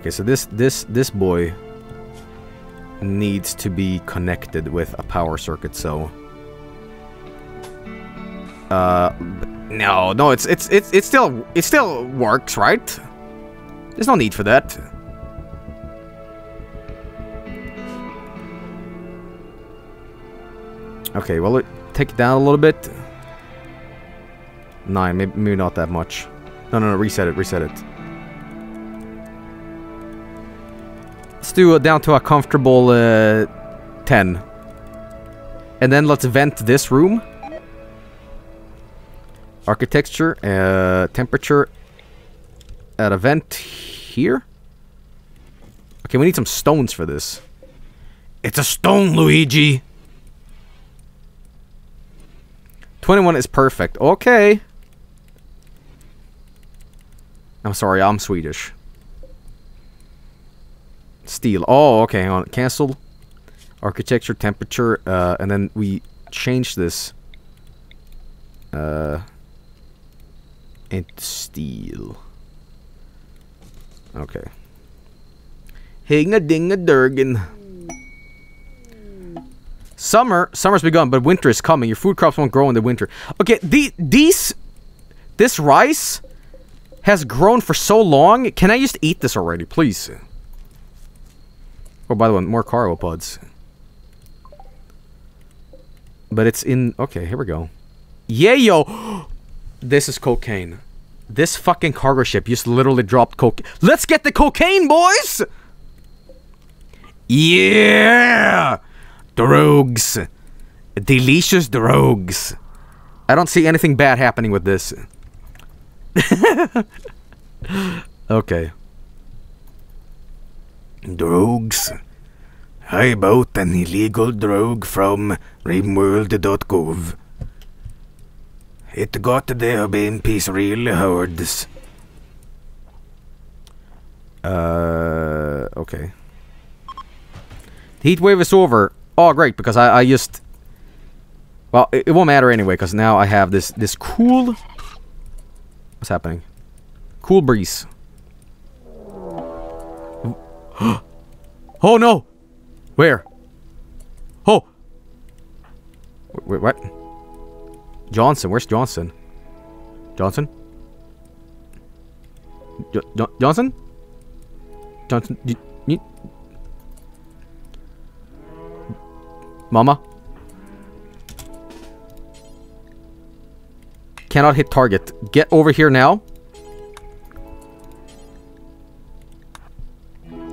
Okay, so this this this boy needs to be connected with a power circuit. So, uh, no, no, it's it's it's it still it still works, right? There's no need for that. Okay, well, take it down a little bit. Nine, maybe, maybe not that much. No, no, no, reset it, reset it. Do down to a comfortable uh, 10. And then let's vent this room. Architecture, uh, temperature at a vent here. Okay, we need some stones for this. It's a stone, Luigi. 21 is perfect. Okay. I'm sorry, I'm Swedish. Steel. Oh, okay, hang on. Cancel. Architecture, temperature, uh, and then we change this. Uh, into steel. Okay. Hinga dinga durgan. Summer, summer's begun, but winter is coming. Your food crops won't grow in the winter. Okay, the these, this rice has grown for so long. Can I just eat this already, please? Oh, by the way, more pods. But it's in. Okay, here we go. Yeah, yo, this is cocaine. This fucking cargo ship just literally dropped coke. Let's get the cocaine, boys! Yeah! Drugs. Delicious drogues. I don't see anything bad happening with this. okay. Drogues. How about an illegal drug from rimworld.gov? It got there being piece really hard. Uh, okay. The heat wave is over. Oh, great, because I, I just... Well, it, it won't matter anyway, because now I have this, this cool... What's happening? Cool breeze. oh, no! Where? Oh! Wait, what? Johnson, where's Johnson? Johnson? Jo Jo Johnson? Johnson, you, you, Mama? Cannot hit target. Get over here now.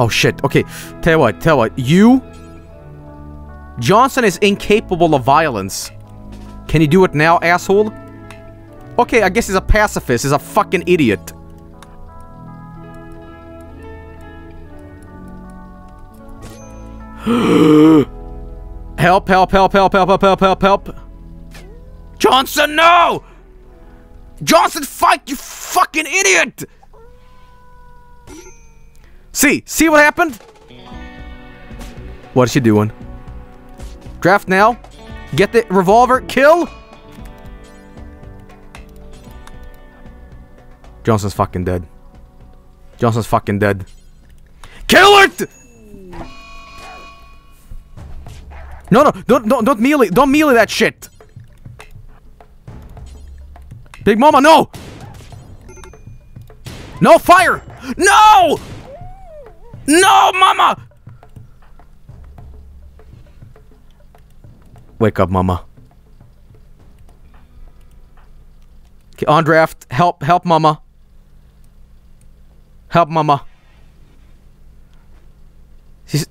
Oh shit. Okay, tell you what, tell you what. You Johnson is incapable of violence. Can you do it now, asshole? Okay, I guess he's a pacifist. He's a fucking idiot. help, help, help, help, help, help, help, help, help. Johnson, no! Johnson, fight, you fucking idiot! See, see what happened? What is she doing? Draft now. Get the revolver. Kill. Johnson's fucking dead. Johnson's fucking dead. Kill it! No, no, don't, don't, don't melee, don't melee that shit. Big Mama, no! No fire! No! No, Mama! Wake up, Mama. Okay, on draft. Help, help, Mama. Help, Mama. She's...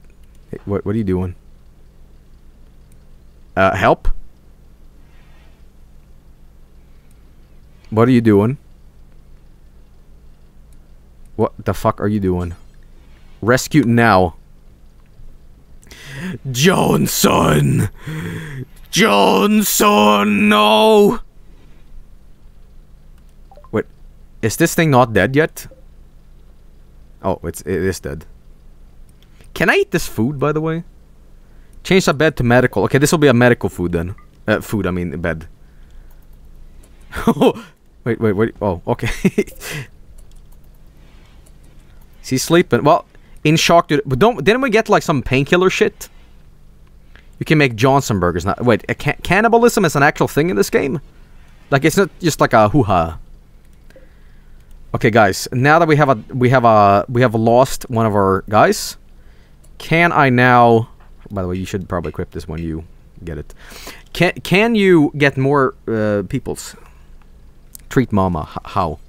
Hey, what, what are you doing? Uh, help? What are you doing? What the fuck are you doing? Rescue now. Johnson! Johnson, no! Wait, is this thing not dead yet? Oh, it's it is dead. Can I eat this food, by the way? Change the bed to medical. Okay, this will be a medical food then. Uh, food, I mean bed. wait, wait, wait. Oh, okay. Is he sleeping? Well, in shock, dude. But don't didn't we get like some painkiller shit? You can make Johnson burgers now. Wait, ca cannibalism is an actual thing in this game? Like it's not just like a hoo-ha. Okay, guys. Now that we have a we have a we have lost one of our guys, can I now? By the way, you should probably equip this when you get it. Can can you get more uh, peoples? Treat Mama. H how?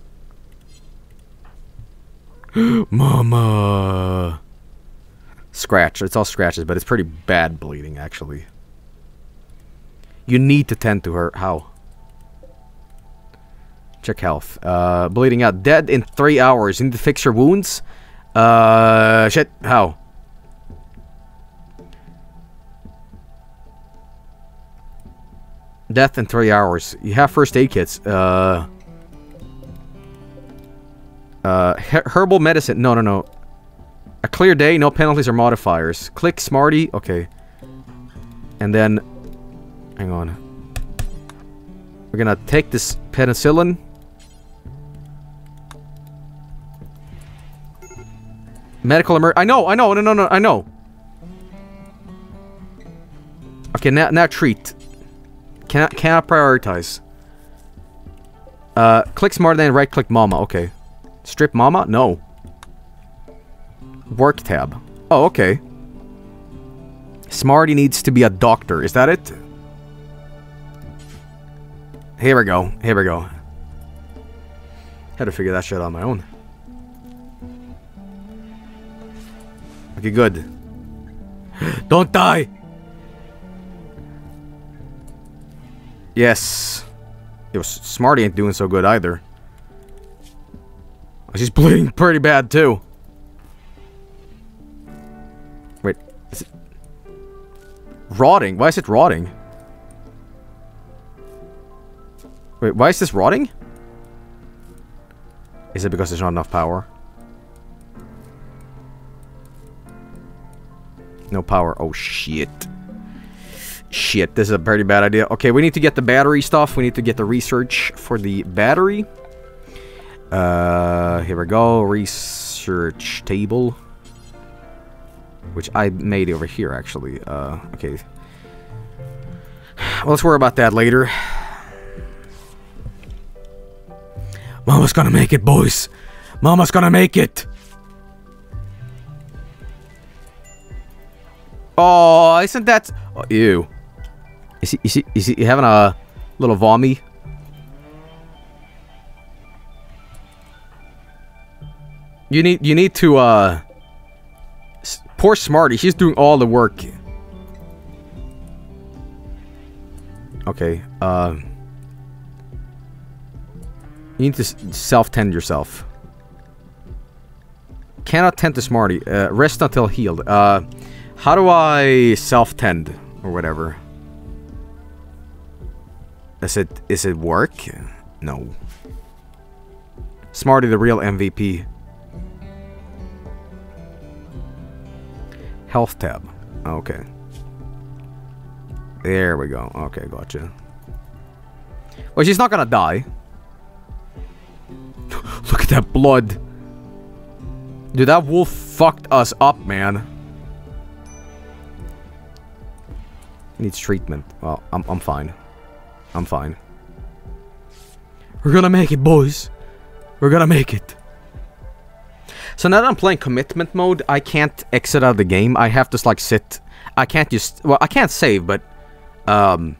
Mama. Scratch. It's all scratches, but it's pretty bad bleeding, actually. You need to tend to her. How? Check health. Uh, bleeding out. Dead in three hours. You need to fix your wounds. Uh, shit. How? Death in three hours. You have first aid kits. Uh... Uh, herbal medicine. No, no, no. A clear day, no penalties or modifiers. Click Smarty. Okay. And then... Hang on. We're gonna take this penicillin. Medical emer- I know, I know, no, no, no, I know. Okay, now, now treat. Can I, can I prioritize? Uh, click smart then right click mama. Okay. Strip mama? No. Work tab. Oh, okay. Smarty needs to be a doctor. Is that it? Here we go. Here we go. Had to figure that shit out on my own. Okay, good. Don't die! Yes. It Yo, Smarty ain't doing so good either. She's bleeding pretty bad too. Wait, is it... Rotting? Why is it rotting? Wait, why is this rotting? Is it because there's not enough power? No power. Oh, shit. Shit, this is a pretty bad idea. Okay, we need to get the battery stuff. We need to get the research for the battery. Uh, here we go. Research table. Which I made over here, actually. Uh, okay. Well, let's worry about that later. Mama's gonna make it, boys. Mama's gonna make it. Oh, isn't that... Oh, ew. Is he, is he, is he having a little vommy? You need, you need to, uh... Poor Smarty, she's doing all the work. Okay, uh... You need to self-tend yourself. Cannot tend to Smarty. Uh, rest until healed. Uh, how do I self-tend? Or whatever. Is it is it work? No. Smarty the real MVP. Health tab. Okay. There we go. Okay, gotcha. Well, she's not gonna die. Look at that blood. Dude, that wolf fucked us up, man. Needs treatment. Well, I'm, I'm fine. I'm fine. We're gonna make it, boys. We're gonna make it. So now that I'm playing commitment mode, I can't exit out of the game. I have to like sit. I can't just. Well, I can't save, but um,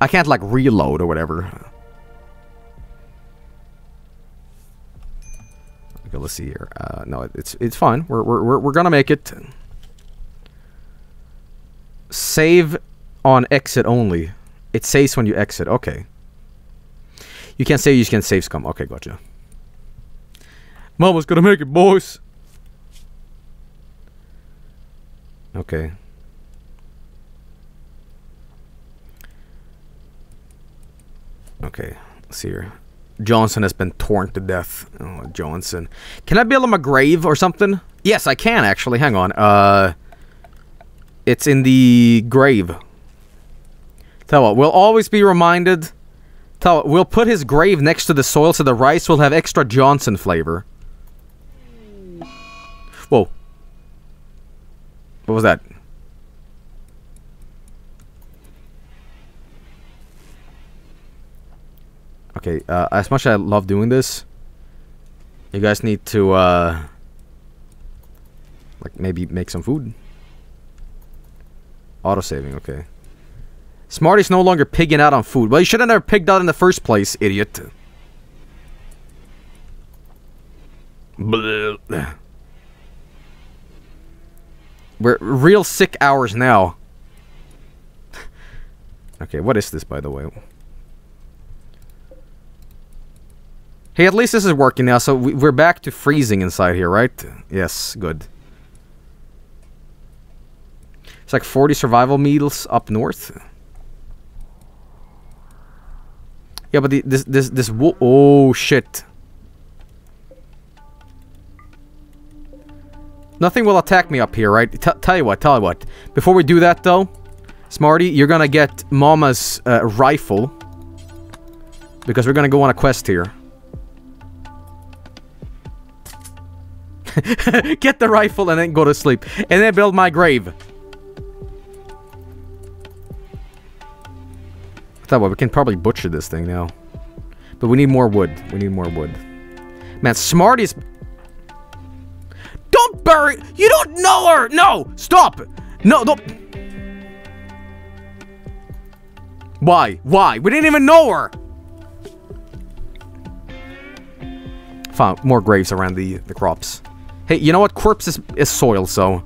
I can't like reload or whatever. Okay, let's see here. Uh, no, it's it's fine. We're we're we're gonna make it. Save on exit only. It saves when you exit. Okay. You can't say you can save scum. Okay, gotcha. Mama's gonna make it, boys. Okay. Okay, let's see here. Johnson has been torn to death. Oh, Johnson. Can I build him a grave or something? Yes, I can actually. Hang on. Uh, it's in the grave. Tell what, we'll always be reminded. Tell what, we'll put his grave next to the soil so the rice will have extra Johnson flavor. What was that? Okay, uh, as much as I love doing this, you guys need to, uh, like, maybe make some food. Auto-saving, okay. Smarty's no longer pigging out on food. Well, you should have never pigged out in the first place, idiot. We're real sick hours now. okay, what is this, by the way? Hey, at least this is working now, so we, we're back to freezing inside here, right? Yes, good. It's like 40 survival meals up north. Yeah, but the, this this this oh shit. Nothing will attack me up here, right? T tell you what, tell you what. Before we do that, though, Smarty, you're gonna get Mama's uh, rifle. Because we're gonna go on a quest here. Get the rifle and then go to sleep. And then build my grave. That way, we can probably butcher this thing now. But we need more wood. We need more wood. Man, Smarty's... Don't bury... You don't know her! No! Stop! No, don't... Why? Why? We didn't even know her! Found more graves around the, the crops. Hey, you know what? Corpse is, is soil, so...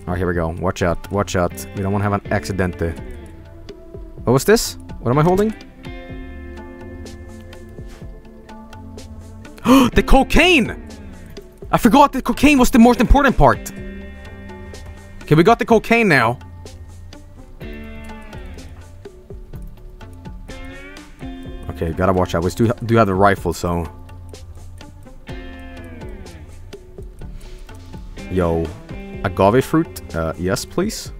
Alright, here we go. Watch out. Watch out. We don't want to have an accident. What was this? What am I holding? the cocaine! I forgot the cocaine was the most important part. Okay, we got the cocaine now. Okay, gotta watch out. We do, do have the rifle, so... Yo. Agave fruit? Uh, yes, please.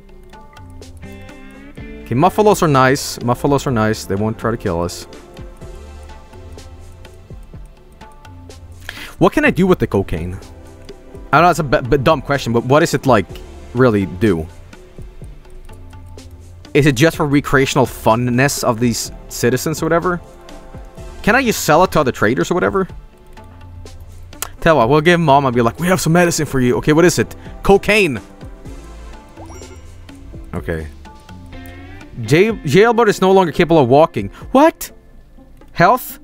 Okay, muffalos are nice. Muffalos are nice. They won't try to kill us. What can I do with the cocaine? I know it's a dumb question, but what does it, like, really do? Is it just for recreational funness of these citizens or whatever? Can I just sell it to other traders or whatever? Tell what, we'll give mom and be like, we have some medicine for you. Okay, what is it? Cocaine! Okay. Jail jailbird is no longer capable of walking. What? Health?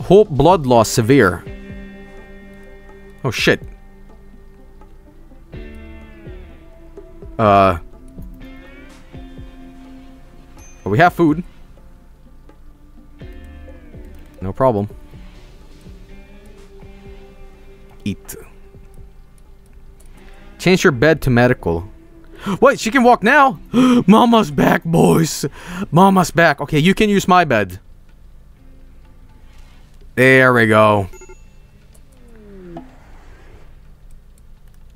Whole blood loss severe. Oh shit. Uh. Well, we have food. No problem. Eat. Change your bed to medical. Wait, she can walk now? Mama's back, boys. Mama's back. Okay, you can use my bed. There we go.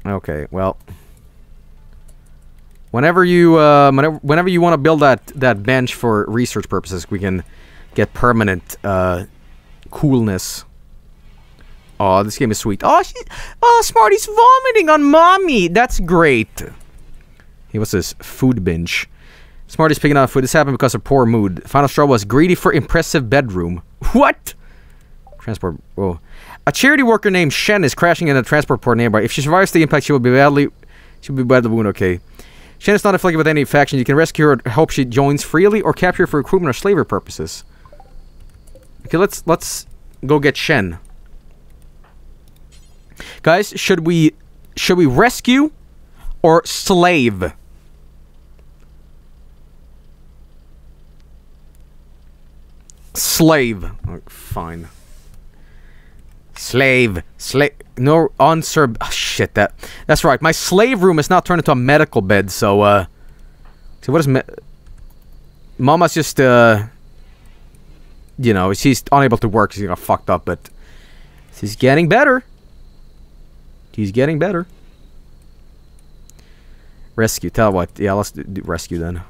Okay, well. Whenever you, uh, whenever, whenever you want to build that, that bench for research purposes, we can get permanent, uh, coolness. Oh, this game is sweet. Oh, she, oh, Smarty's vomiting on mommy. That's great. He was this food binge. Smarty's picking out food. This happened because of poor mood. Final straw was greedy for impressive bedroom. What? Transport. Whoa. A charity worker named Shen is crashing in a transport port nearby. If she survives the impact, she will be badly. She will be badly wounded. Okay. Shen is not afflicted with any faction. You can rescue her. Hope she joins freely, or capture her for recruitment or slavery purposes. Okay, let's let's go get Shen. Guys, should we should we rescue or slave? Slave. Oh, fine. Slave. Slave. No, unsur... Oh, shit, that... That's right. My slave room is now turned into a medical bed, so, uh... So what is... Me Mama's just, uh... You know, she's unable to work. She's got fucked up, but... She's getting better. She's getting better. Rescue. Tell what. Yeah, let's do rescue then.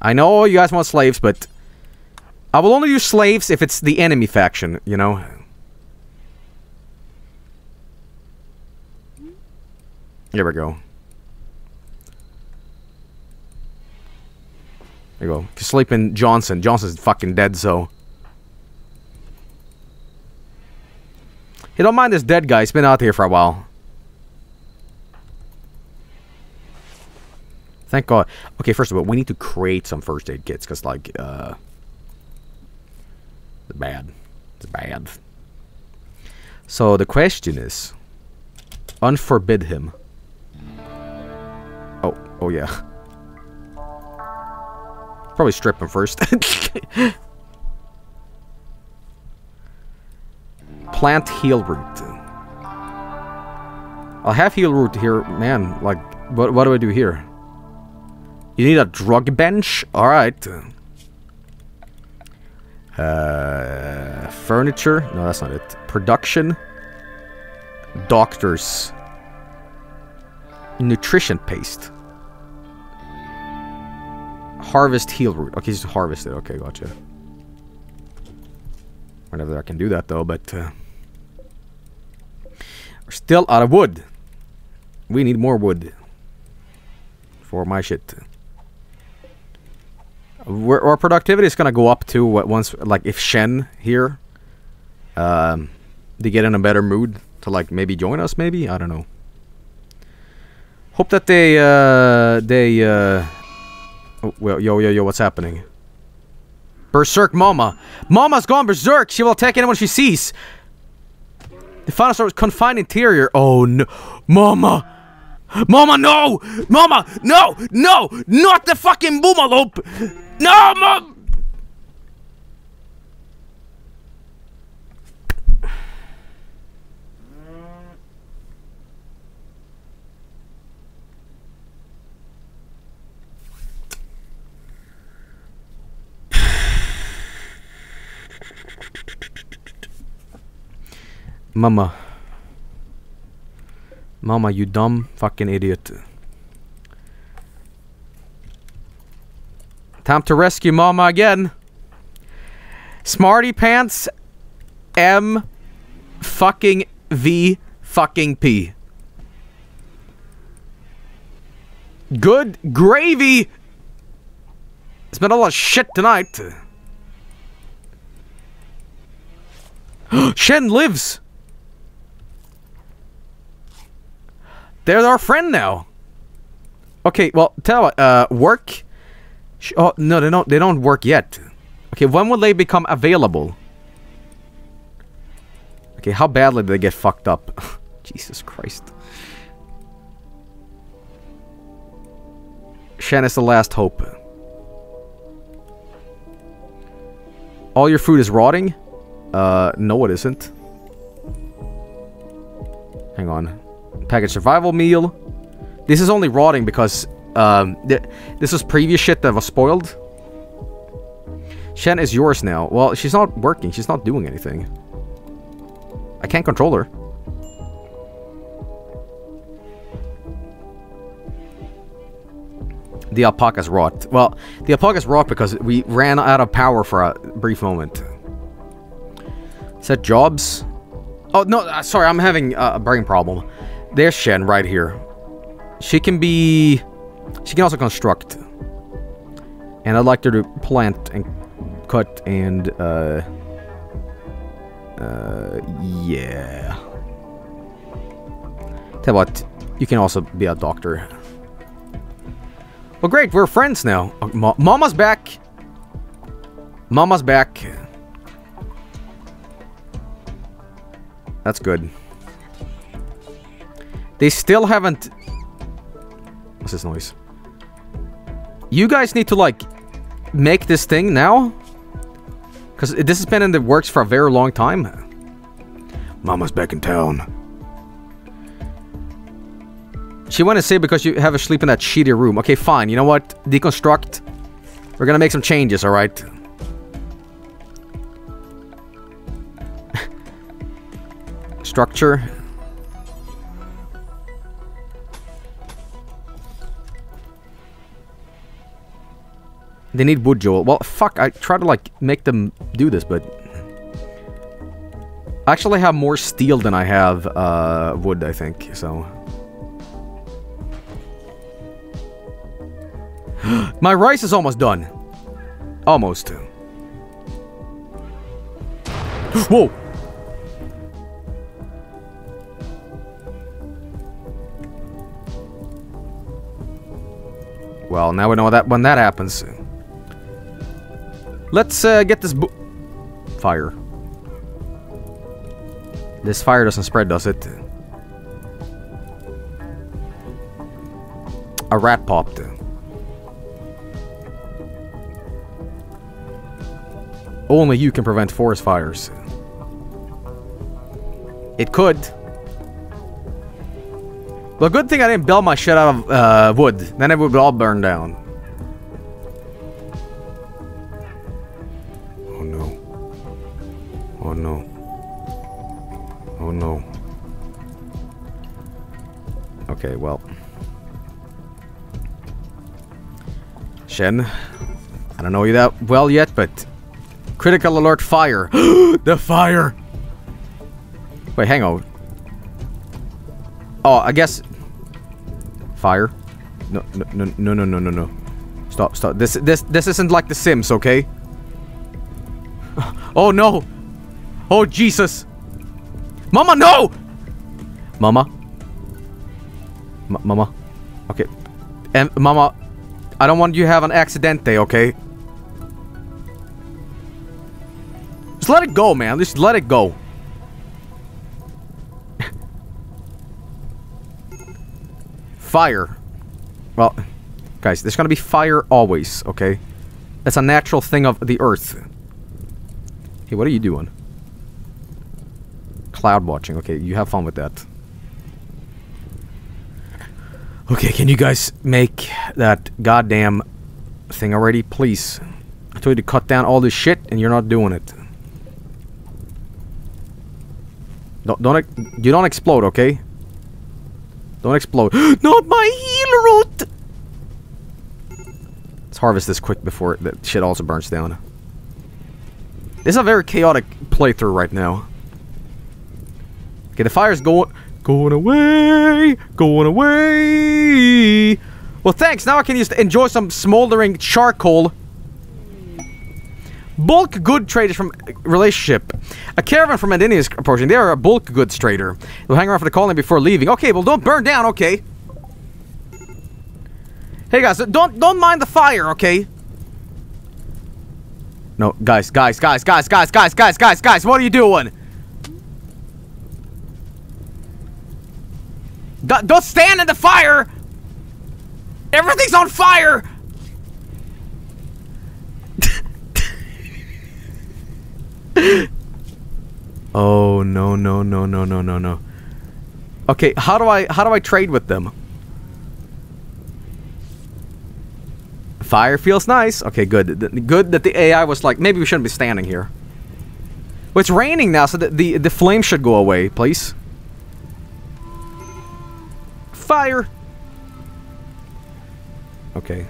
I know you guys want slaves, but... I will only use slaves if it's the enemy faction, you know? Here we go. There you go. If you sleep in Johnson, Johnson's fucking dead, so... Hey, don't mind this dead guy. He's been out here for a while. Thank God. Okay, first of all, we need to create some first aid kits, because, like, uh... It's bad. It's bad. So, the question is... Unforbid him. Oh, yeah. Probably strip him first. Plant healroot. I'll have healroot here. Man, like, what, what do I do here? You need a drug bench? Alright. Uh, furniture? No, that's not it. Production. Doctors. Nutrition paste. Harvest healroot. Okay, just harvest it. Okay, gotcha. Whenever I can do that though, but uh, we're still out of wood. We need more wood. for my shit. We're, our productivity is gonna go up too What once, like, if Shen here, um, they get in a better mood to like maybe join us. Maybe I don't know. Hope that they, uh, they, uh, oh, well, yo, yo, yo, what's happening? Berserk Mama. Mama's gone berserk. She will attack anyone she sees. The final star was confined interior. Oh no. Mama. Mama, no! Mama, no! No! Not the fucking boomalope! No, mom! Mama. Mama, you dumb fucking idiot. Time to rescue Mama again. Smarty Pants M fucking V fucking P. Good gravy. It's been a lot of shit tonight. Shen lives. They're our friend now. Okay, well, tell what, uh, work. Oh no, they don't. They don't work yet. Okay, when will they become available? Okay, how badly did they get fucked up? Jesus Christ. Shen is the last hope. All your food is rotting? Uh, no it isn't. Hang on. Package survival meal. This is only rotting because um, th this was previous shit that was spoiled. Shen is yours now. Well, she's not working. She's not doing anything. I can't control her. The alpaca's rot. Well, the alpaca's rot because we ran out of power for a brief moment. Set jobs. Oh, no, uh, sorry, I'm having a brain problem. There's Shen right here. She can be... She can also construct. And I'd like her to plant and cut and, uh... Uh, yeah. Tell what, you can also be a doctor. Well, great, we're friends now. Uh, Ma Mama's back. Mama's back. That's good. They still haven't... What's this noise? You guys need to, like, make this thing now? Because this has been in the works for a very long time. Mama's back in town. She went to say because you have a sleep in that shitty room. Okay, fine. You know what? Deconstruct. We're gonna make some changes, alright? Structure. They need wood, Joel. Well, fuck. I try to, like, make them do this, but... I actually have more steel than I have, uh, wood, I think, so... My rice is almost done. Almost. Whoa! Well, now we know that when that happens. Let's uh, get this fire. This fire doesn't spread, does it? A rat popped. Only you can prevent forest fires. It could. Well, good thing I didn't build my shit out of uh, wood. Then it would all burn down. Oh no. Oh no. Oh no. Okay, well. Shen, I don't know you that well yet, but critical alert fire. the fire! Wait, hang on. Oh, I guess fire. no, no, no, no, no, no, no. Stop, stop. This, this, this isn't like The Sims, okay? Oh no! Oh Jesus! Mama, no! Mama. M Mama. Okay. And Mama, I don't want you to have an accidente, okay? Just let it go, man. Just let it go. fire. Well, guys, there's gonna be fire always, okay? That's a natural thing of the earth. What are you doing? Cloud watching. Okay, you have fun with that. Okay, can you guys make that goddamn thing already, please? I told you to cut down all this shit, and you're not doing it. Don't, don't, you don't explode, okay? Don't explode. not my healroot! Let's harvest this quick before that shit also burns down. This is a very chaotic playthrough right now. Okay, the fire's going going away, going away. Well, thanks. Now I can just enjoy some smoldering charcoal. Bulk good traders from uh, relationship. A caravan from Endymion is approaching. They are a bulk goods trader. They'll hang around for the colony before leaving. Okay, well don't burn down, okay? Hey guys, don't don't mind the fire, okay? No, guys, guys, guys, guys, guys, guys, guys, guys, guys, what are you doing? Don't, don't stand in the fire! Everything's on fire! oh no no no no no no no. Okay, how do I how do I trade with them? Fire feels nice. Okay, good. Good that the AI was like, maybe we shouldn't be standing here. Well, it's raining now, so the, the, the flame should go away, please. Fire! Okay.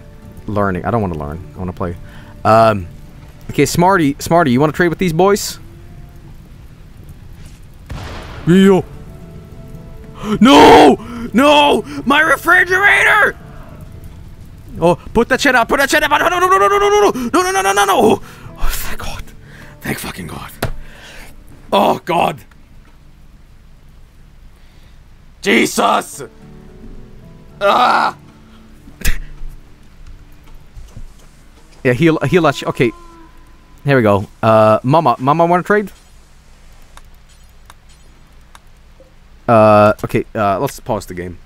Learning. I don't want to learn. I want to play. Um, okay, Smarty. Smarty, you want to trade with these boys? Yo. No! No! My refrigerator! Oh, put that shit out! Put that shit out! No, no, no, no, no, no, no, no, no, no, no, no, no! Oh, thank God! Thank fucking God! Oh God! Jesus! Ah! yeah, heal, heal that. Okay, here we go. Uh, Mama, Mama, want to trade? Uh, okay. Uh, let's pause the game.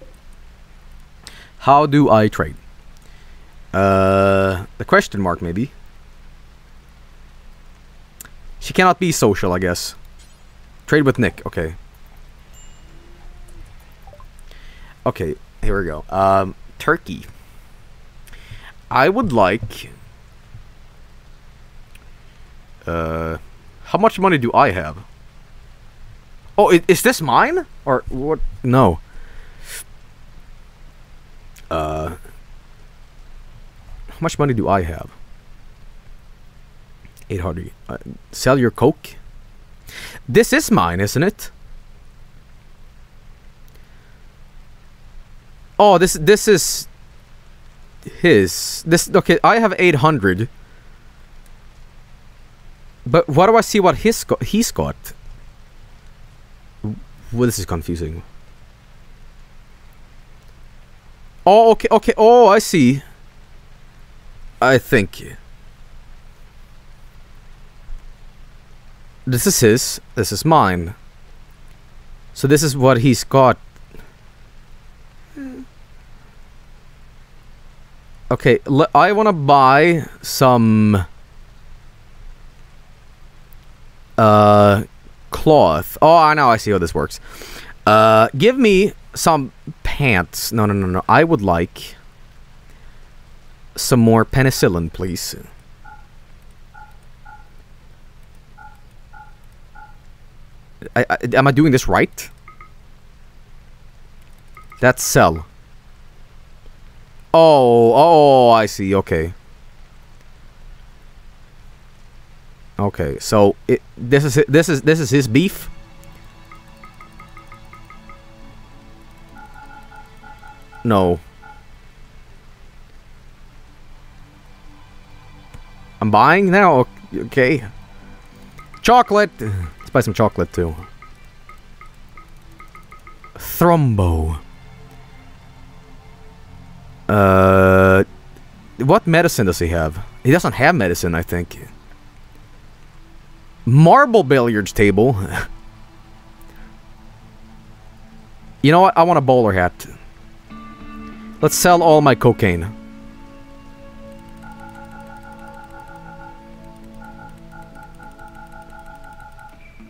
How do I trade? Uh, the question mark, maybe. She cannot be social, I guess. Trade with Nick, okay. Okay, here we go. Um, Turkey. I would like... Uh, how much money do I have? Oh, is this mine? Or what? No. Uh, how much money do I have? 800. Uh, sell your coke? This is mine, isn't it? Oh, this this is his. This okay, I have 800. But what do I see what his got, he's got? Well, this is confusing. Oh, okay, okay. Oh, I see. I think. This is his. This is mine. So this is what he's got. Okay, I want to buy some uh cloth. Oh, I know. I see how this works. Uh, give me some pants. No, no, no, no. I would like some more penicillin, please. I, I, am I doing this right? That's sell. Oh, oh, I see. Okay. Okay, so it this is this is this is his beef. No. I'm buying now? Okay. Chocolate! Let's buy some chocolate too. Thrumbo. Uh, what medicine does he have? He doesn't have medicine, I think. Marble billiards table. you know what? I want a bowler hat. Let's sell all my cocaine.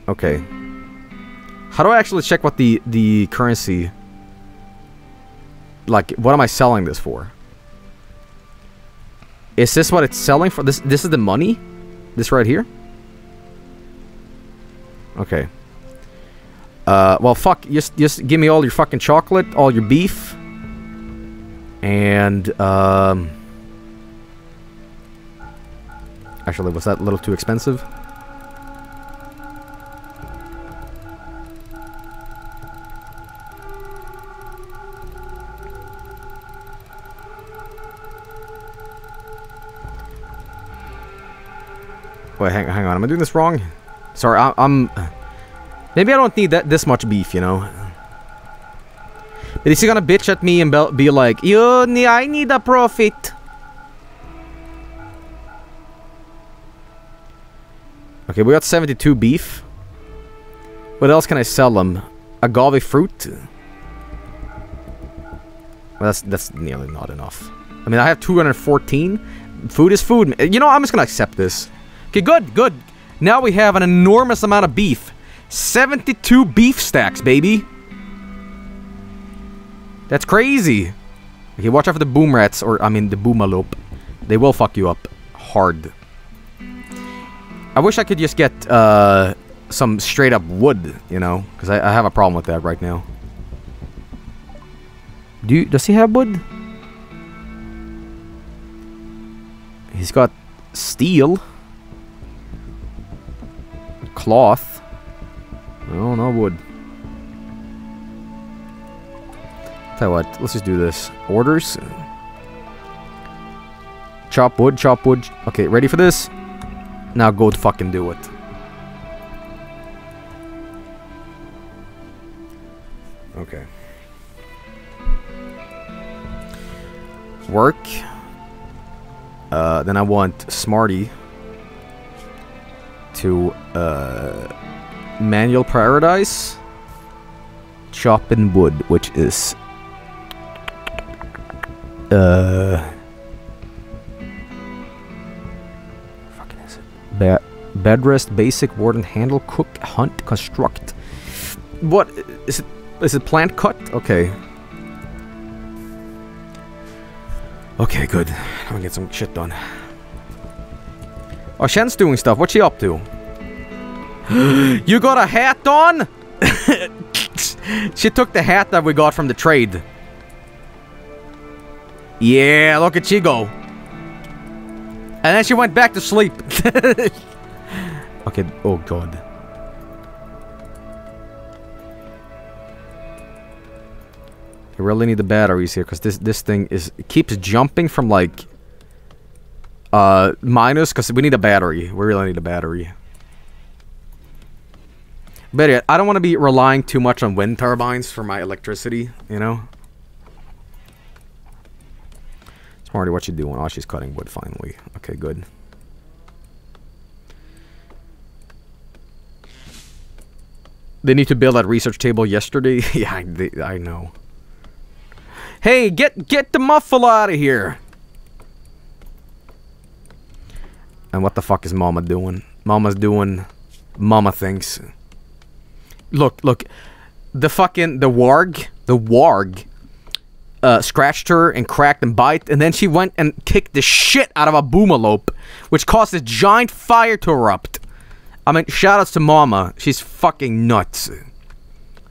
Okay. How do I actually check what the the currency like what am I selling this for? Is this what it's selling for? This this is the money? This right here? Okay. Uh well fuck, just just give me all your fucking chocolate, all your beef. And um Actually, was that a little too expensive? Wait, hang, hang on. Am I doing this wrong? Sorry, I, I'm... Maybe I don't need that this much beef, you know? But is he gonna bitch at me and be, like, You, ne- I need a profit. Okay, we got 72 beef. What else can I sell them? Agave fruit? Well, that's, that's nearly not enough. I mean, I have 214. Food is food. You know, I'm just gonna accept this. Okay, good, good. Now we have an enormous amount of beef. 72 beef stacks, baby. That's crazy. Okay, watch out for the boom rats, or I mean the boomalope. They will fuck you up hard. I wish I could just get uh, some straight up wood, you know, because I, I have a problem with that right now. Do you, does he have wood? He's got steel. Cloth. Oh, no wood. Tell you what, let's just do this. Orders. Chop wood, chop wood. Okay, ready for this? Now go to fucking do it. Okay. Work. Uh, then I want Smarty to uh, manual prioritize chopping wood, which is uh fucking is it? Bed bedrest, basic, warden, handle, cook, hunt, construct. What is it? Is it plant cut? Okay. Okay, good. I'll get some shit done. Oh, Shen's doing stuff. What's she up to? you got a hat on? she took the hat that we got from the trade. Yeah, look at she go. And then she went back to sleep. okay, oh god. I really need the batteries here because this this thing is keeps jumping from like uh minus because we need a battery. We really need a battery. But I don't want to be relying too much on wind turbines for my electricity, you know? Smarty, what you doing? Oh, she's cutting wood finally. Okay, good. They need to build that research table yesterday. yeah, I, they, I know. Hey, get get the muffle out of here. And what the fuck is Mama doing? Mama's doing Mama things. Look, look. The fucking the warg, the warg uh, scratched her and cracked and bite, and then she went and kicked the shit out of a boomalope, which caused a giant fire to erupt. I mean, shoutouts to Mama. She's fucking nuts.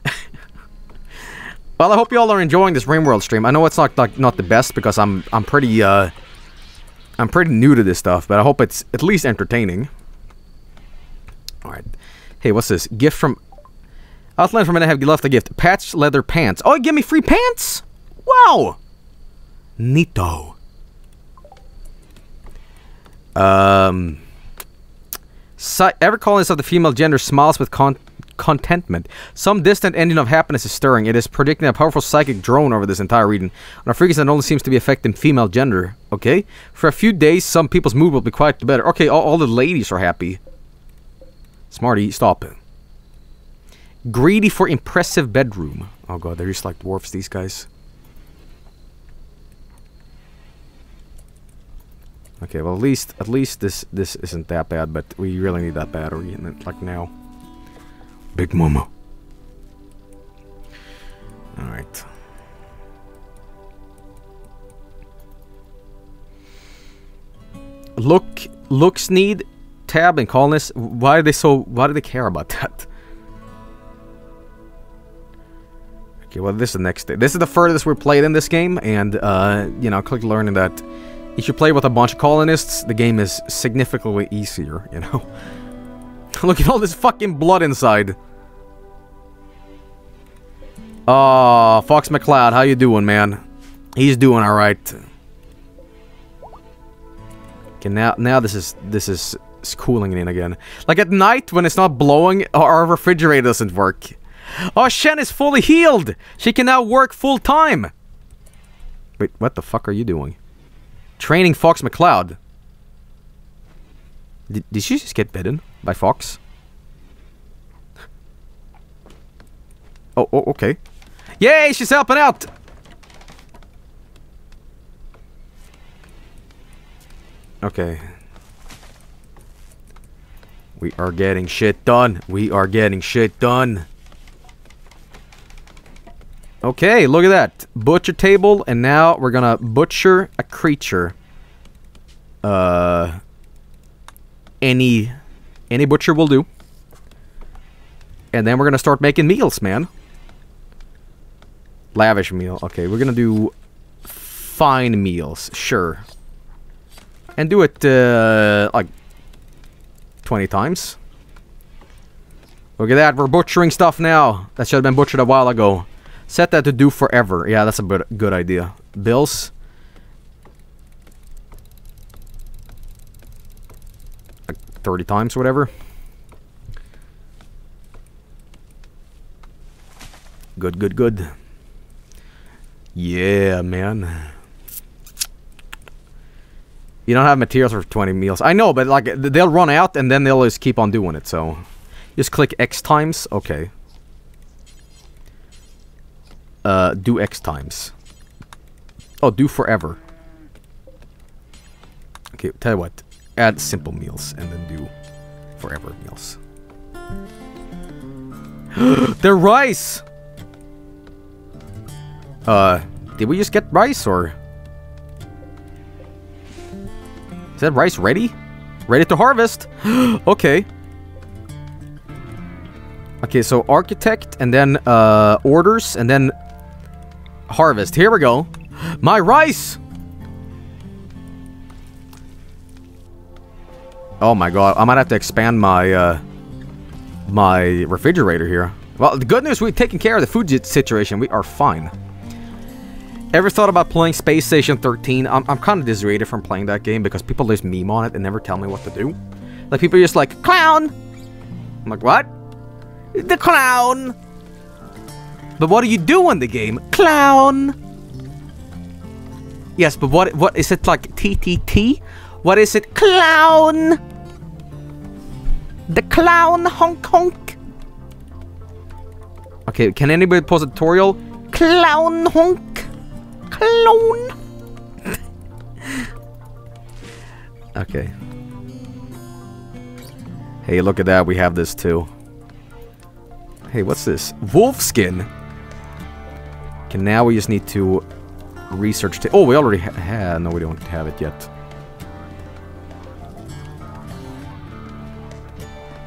well, I hope you all are enjoying this RimWorld stream. I know it's not like not the best because I'm I'm pretty uh I'm pretty new to this stuff, but I hope it's at least entertaining. All right. Hey, what's this? Gift from Outland from I have left a gift. Patched leather pants. Oh, give me free pants? Wow! Neato. Um, si- every colonist of the female gender smiles with con- contentment. Some distant engine of happiness is stirring. It is predicting a powerful psychic drone over this entire region on a frequency that only seems to be affecting female gender. Okay? For a few days, some people's mood will be quite the better. Okay, all, all the ladies are happy. Smarty, stop it. Greedy for impressive bedroom. Oh god, they're just like dwarfs, these guys. Okay, well at least at least this this isn't that bad, but we really need that battery in it like now. Big Mama. Alright. Look looks need tab and colonists. Why are they so why do they care about that? Okay, well this is the next day. This is the furthest we've played in this game, and uh, you know, quickly learning that if you play with a bunch of colonists, the game is significantly easier, you know. Look at all this fucking blood inside. Oh, Fox McCloud, how you doing, man? He's doing all right. Okay, now now this is this is it's cooling in again. Like at night when it's not blowing, our refrigerator doesn't work. Oh, Shen is fully healed. She can now work full time. Wait, what the fuck are you doing? Training Fox McCloud. Did, did she just get bitten by Fox? Oh, oh, okay. Yay, she's helping out! Okay. We are getting shit done. We are getting shit done. Okay, look at that. Butcher table, and now we're gonna butcher a creature. Uh... Any... Any butcher will do. And then we're gonna start making meals, man. Lavish meal. Okay, we're gonna do fine meals. Sure. And do it, uh, like 20 times. Look at that, we're butchering stuff now. That should have been butchered a while ago. Set that to do forever. Yeah, that's a good, good idea. Bills. Like 30 times, whatever. Good, good, good. Yeah, man. You don't have materials for 20 meals. I know, but like they'll run out and then they'll just keep on doing it. So just click X times. Okay. Uh, do X times. Oh, do forever. Okay, tell you what. Add simple meals and then do forever meals. They're rice! Uh, did we just get rice or... Is that rice ready? Ready to harvest? okay. Okay, so architect and then uh, orders and then harvest. Here we go. My rice! Oh my god, I might have to expand my uh, my refrigerator here. Well, the good news, we've taken care of the food situation. We are fine. Ever thought about playing Space Station 13? I'm, I'm kind of dissuaded from playing that game because people just meme on it and never tell me what to do. Like, people are just like, Clown! I'm like, what? The clown! But what do you do in the game? Clown! Yes, but what what is it like TTT? What is it? Clown! The clown honk honk! Okay, can anybody pause a tutorial? Clown honk! Clone! okay. Hey, look at that. We have this too. Hey, what's this? Wolf skin. Okay, now we just need to research. oh, we already ha had. No, we don't have it yet.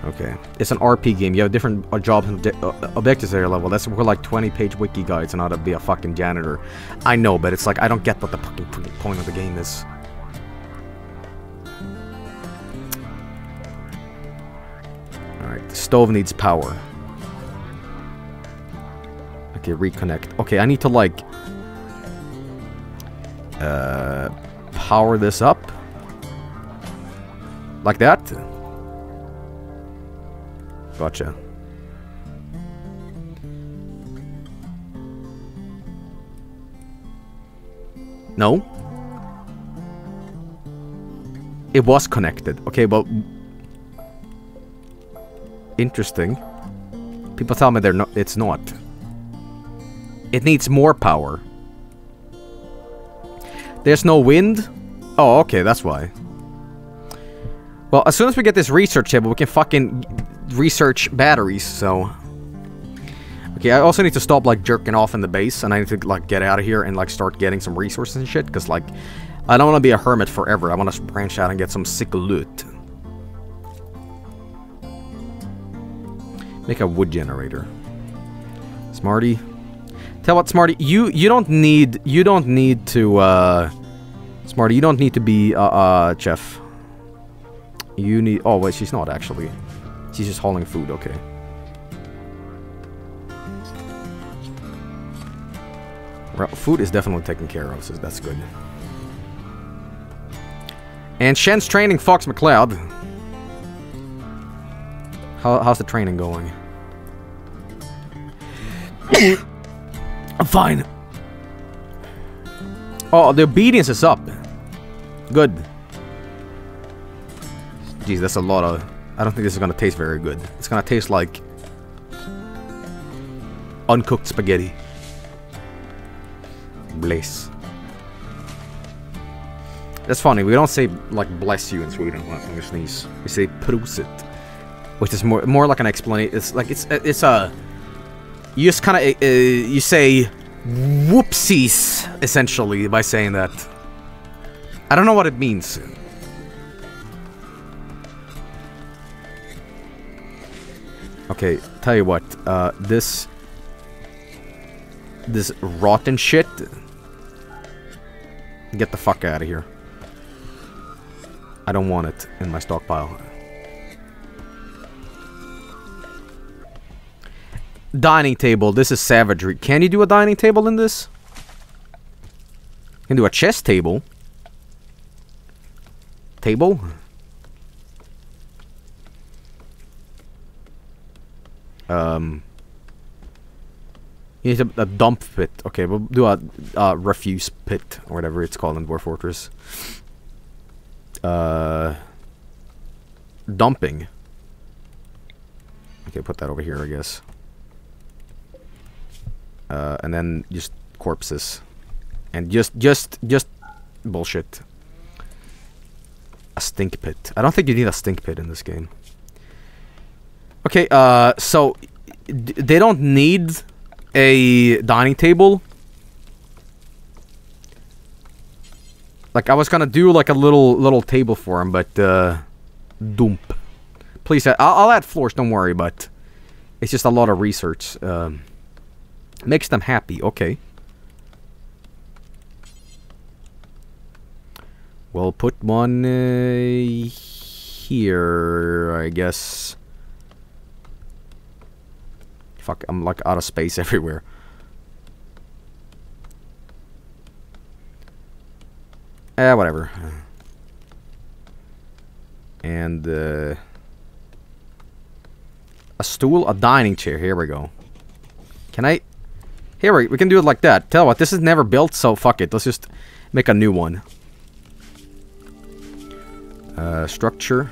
Okay. It's an RP game. You have different uh, jobs and uh, objectives at your level. That's for like 20 page wiki guides on how to be a fucking janitor. I know, but it's like, I don't get what the fucking point of the game is. Alright, the stove needs power. Okay, reconnect. Okay, I need to like... Uh, power this up. Like that? Gotcha. No? It was connected. Okay, well... Interesting. People tell me they're not. It's not. It needs more power. There's no wind? Oh, okay, that's why. Well, as soon as we get this research table, we can fucking research batteries, so... Okay, I also need to stop, like, jerking off in the base, and I need to, like, get out of here and, like, start getting some resources and shit, because, like, I don't want to be a hermit forever. I want to branch out and get some sick loot. Make a wood generator. Smarty. Tell what, Smarty, you you don't need you don't need to uh Smarty, you don't need to be uh uh Jeff. You need oh wait, she's not actually. She's just hauling food, okay. Well, food is definitely taken care of, so that's good. And Shen's training Fox McCloud. How, how's the training going? I'm fine. Oh, the obedience is up. Good. Jeez, that's a lot of... I don't think this is gonna taste very good. It's gonna taste like... Uncooked spaghetti. Bless. That's funny, we don't say, like, bless you in Sweden when we sneeze. We say prosit. Which is more more like an explanation. It's like, it's, it's a... You just kind of, uh, you say whoopsies, essentially, by saying that. I don't know what it means. Okay, tell you what, uh, this... This rotten shit... Get the fuck out of here. I don't want it in my stockpile. Dining table. This is savagery. Can you do a dining table in this? Can do a chess table. Table? Um. You need a, a dump pit. Okay, we'll do a, a refuse pit, or whatever it's called in Dwarf Fortress. Uh. Dumping. Okay, put that over here, I guess. Uh, and then just corpses. And just, just, just bullshit. A stink pit. I don't think you need a stink pit in this game. Okay, uh, so they don't need a dining table. Like I was gonna do like a little little table for him, but uh, dump. Please, I'll, I'll add floors. Don't worry, but it's just a lot of research. Um, Makes them happy, okay. We'll put one uh, here, I guess. Fuck, I'm like out of space everywhere. Eh, whatever. And, uh, A stool, a dining chair, here we go. Can I... Here, we, we can do it like that. Tell what, this is never built, so fuck it. Let's just make a new one. Uh, structure.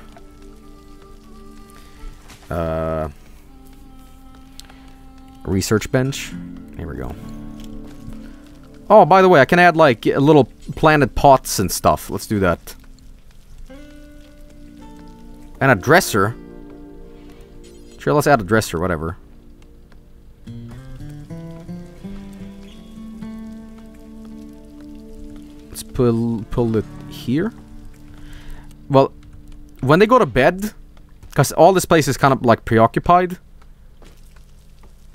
Uh, research bench. Here we go. Oh, by the way, I can add, like, little planted pots and stuff. Let's do that. And a dresser. Sure, let's add a dresser, whatever. Let's pull pull it here. Well, when they go to bed, because all this place is kind of like preoccupied.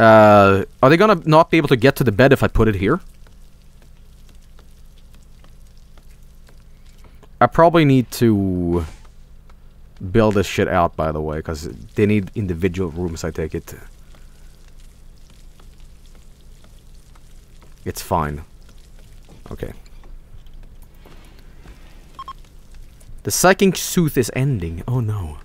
Uh, are they gonna not be able to get to the bed if I put it here? I probably need to build this shit out, by the way, because they need individual rooms, I take it. It's fine. Okay. The psychic sooth is ending. Oh no.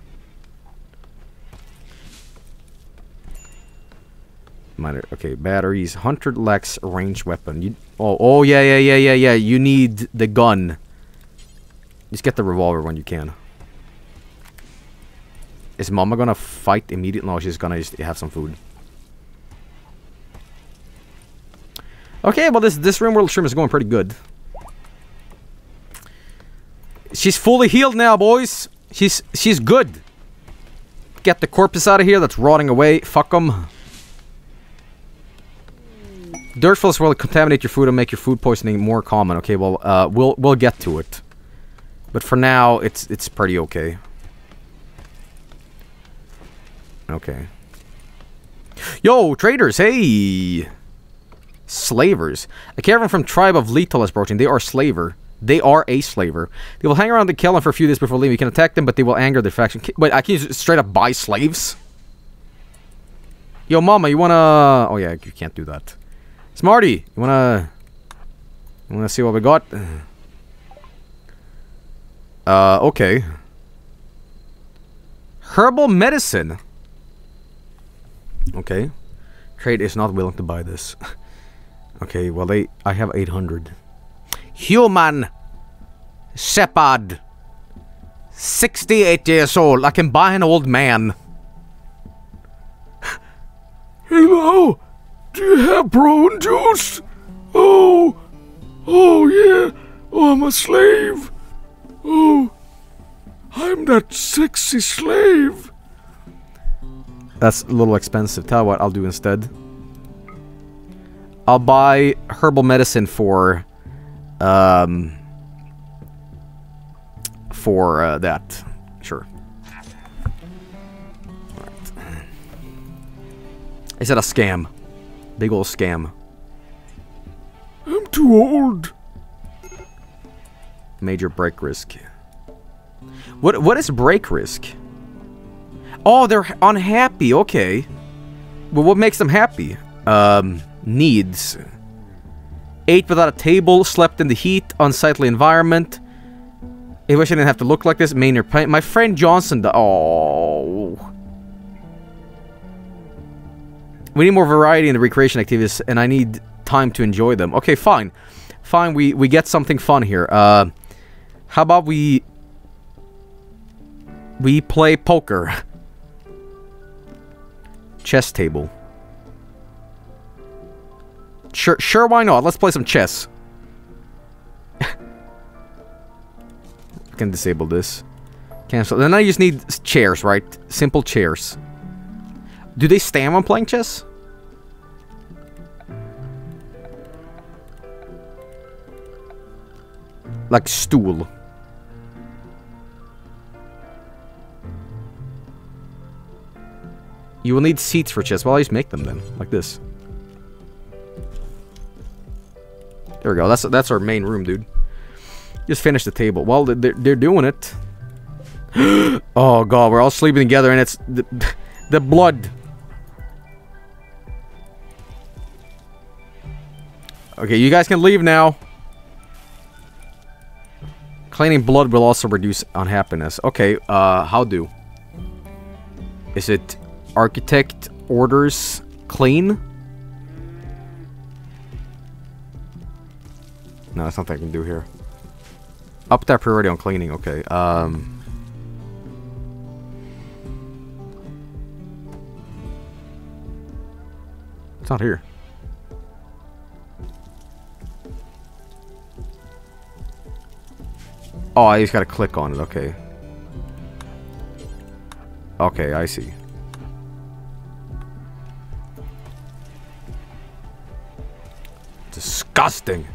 Minor. Okay, batteries. Hunter Lex range weapon. You, oh, oh yeah, yeah, yeah, yeah, yeah. You need the gun. Just get the revolver when you can. Is Mama gonna fight immediately? No, she's gonna just have some food. Okay, well this this Rimworld stream is going pretty good. She's fully healed now, boys. She's she's good. Get the corpse out of here that's rotting away. Fuck them. Dirt will contaminate your food and make your food poisoning more common. Okay, well, uh, we'll we'll get to it. But for now, it's it's pretty okay. Okay. Yo, traders, hey! Slavers. A caravan from tribe of Lethal is approaching. They are slaver. They are a slaver. They will hang around the Kellen for a few days before leaving. You can attack them, but they will anger their faction. Wait, I can straight up buy slaves? Yo, mama, you wanna... Oh, yeah, you can't do that. Smarty, you wanna... You wanna see what we got? Uh, okay. Herbal medicine. Okay. Trade is not willing to buy this. okay, well, they... I have 800. Human Shepherd. 68 years old. I can buy an old man. Hello? Do you have prone juice? Oh, oh yeah. Oh, I'm a slave. Oh, I'm that sexy slave. That's a little expensive. Tell you what I'll do instead. I'll buy herbal medicine for, um, for uh, that. Sure. Is that a scam? Big ol' scam. I'm too old. Major break risk. What what is break risk? Oh, they're unhappy. Okay. Well, what makes them happy? Um, needs. Ate without a table, slept in the heat, unsightly environment. I wish I didn't have to look like this. Maynard Pine. My friend Johnson. Oh. We need more variety in the recreation activities, and I need time to enjoy them. Okay, fine. Fine, we, we get something fun here. Uh, how about we... We play poker. Chess table. Sure, sure, why not? Let's play some chess. I can disable this. Cancel. Then I just need chairs, right? Simple chairs. Do they stand on playing chess? Like stool. You will need seats for chess. Well, I just make them then, like this. There we go. That's that's our main room, dude. Just finish the table. Well, they're, they're doing it. oh god, we're all sleeping together, and it's the, the blood. Okay, you guys can leave now. Cleaning blood will also reduce unhappiness. Okay, uh, how do? Is it architect orders clean? No, that's nothing I can do here. Up that priority on cleaning, okay. Um... It's not here. Oh, I just gotta click on it, okay. Okay, I see. Disgusting.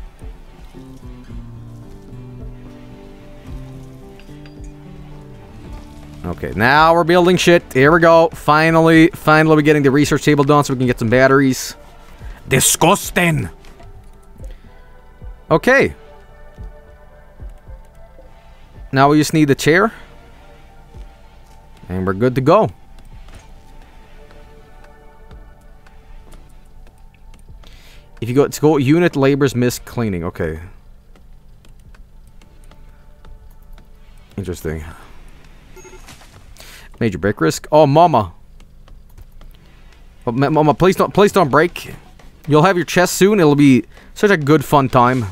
Okay, now we're building shit. Here we go. Finally, finally we're getting the research table done so we can get some batteries. Disgusting! Okay. Now we just need the chair. And we're good to go. If you go to go unit labors miss cleaning, okay. Interesting. Major break risk. Oh, mama. Oh, mama, please don't, please don't break. You'll have your chest soon. It'll be such a good, fun time.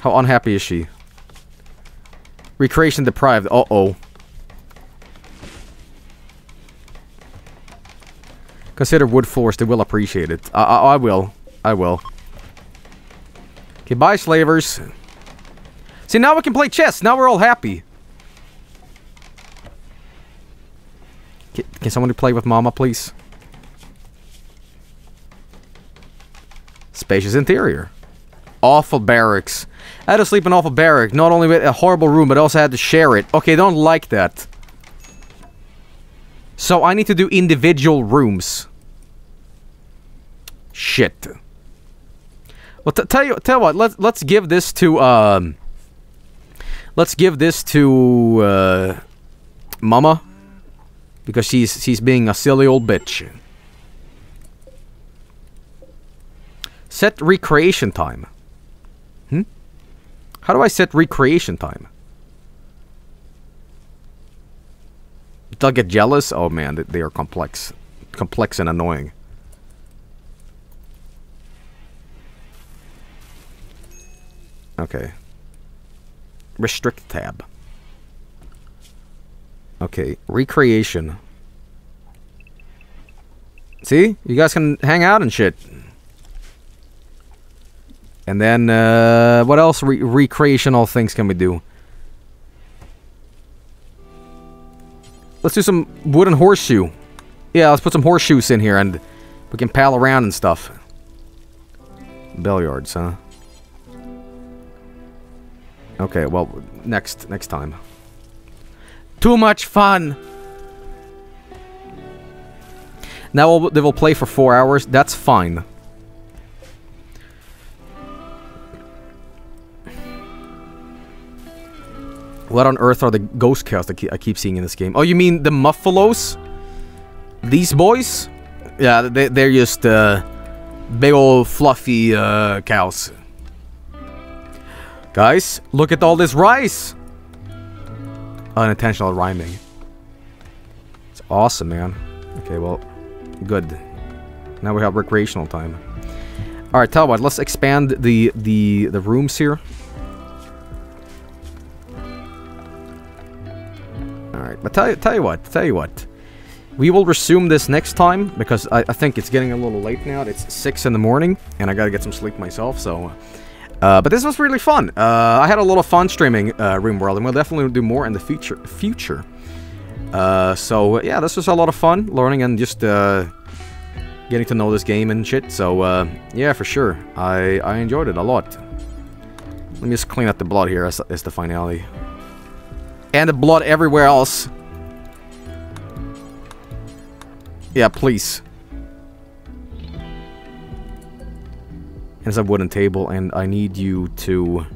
How unhappy is she? Recreation deprived. Uh oh. Consider wood floors. They will appreciate it. I, I, I will. I will. Okay, bye, slavers. See, now we can play chess. Now we're all happy. Can, can somebody play with Mama, please? Spacious interior. Awful barracks. I had to sleep in awful barrack. Not only with a horrible room, but also had to share it. Okay, don't like that. So I need to do individual rooms. Shit. Well, tell you, tell what. Let's let's give this to um. Let's give this to uh, Mama, because she's she's being a silly old bitch. Set recreation time. How do I set recreation time? They'll get jealous. Oh man, they are complex, complex and annoying. Okay. Restrict tab. Okay, recreation. See? You guys can hang out and shit. And then, uh, what else re- recreational things can we do? Let's do some wooden horseshoe. Yeah, let's put some horseshoes in here and we can pal around and stuff. Billiards, huh? Okay, well, next next time. Too much fun. Now they will play for four hours. That's fine. What on earth are the ghost cows keep, I keep seeing in this game? Oh, you mean the Muffalos? These boys? Yeah, they, they're just uh, big old fluffy uh, cows. Guys, look at all this rice! Unintentional rhyming. It's awesome, man. Okay, well, good. Now we have recreational time. Alright, tell what, let's expand the, the, the rooms here. But tell you, tell you what, tell you what. We will resume this next time, because I, I think it's getting a little late now. It's 6 in the morning, and I gotta get some sleep myself, so... Uh, but this was really fun. Uh, I had a lot of fun streaming uh, RimWorld, and we'll definitely do more in the future. Future. Uh, so yeah, this was a lot of fun, learning and just uh, getting to know this game and shit. So uh, yeah, for sure, I I enjoyed it a lot. Let me just clean up the blood here as, as the finale, and the blood everywhere else. Yeah, please. It's a wooden table, and I need you to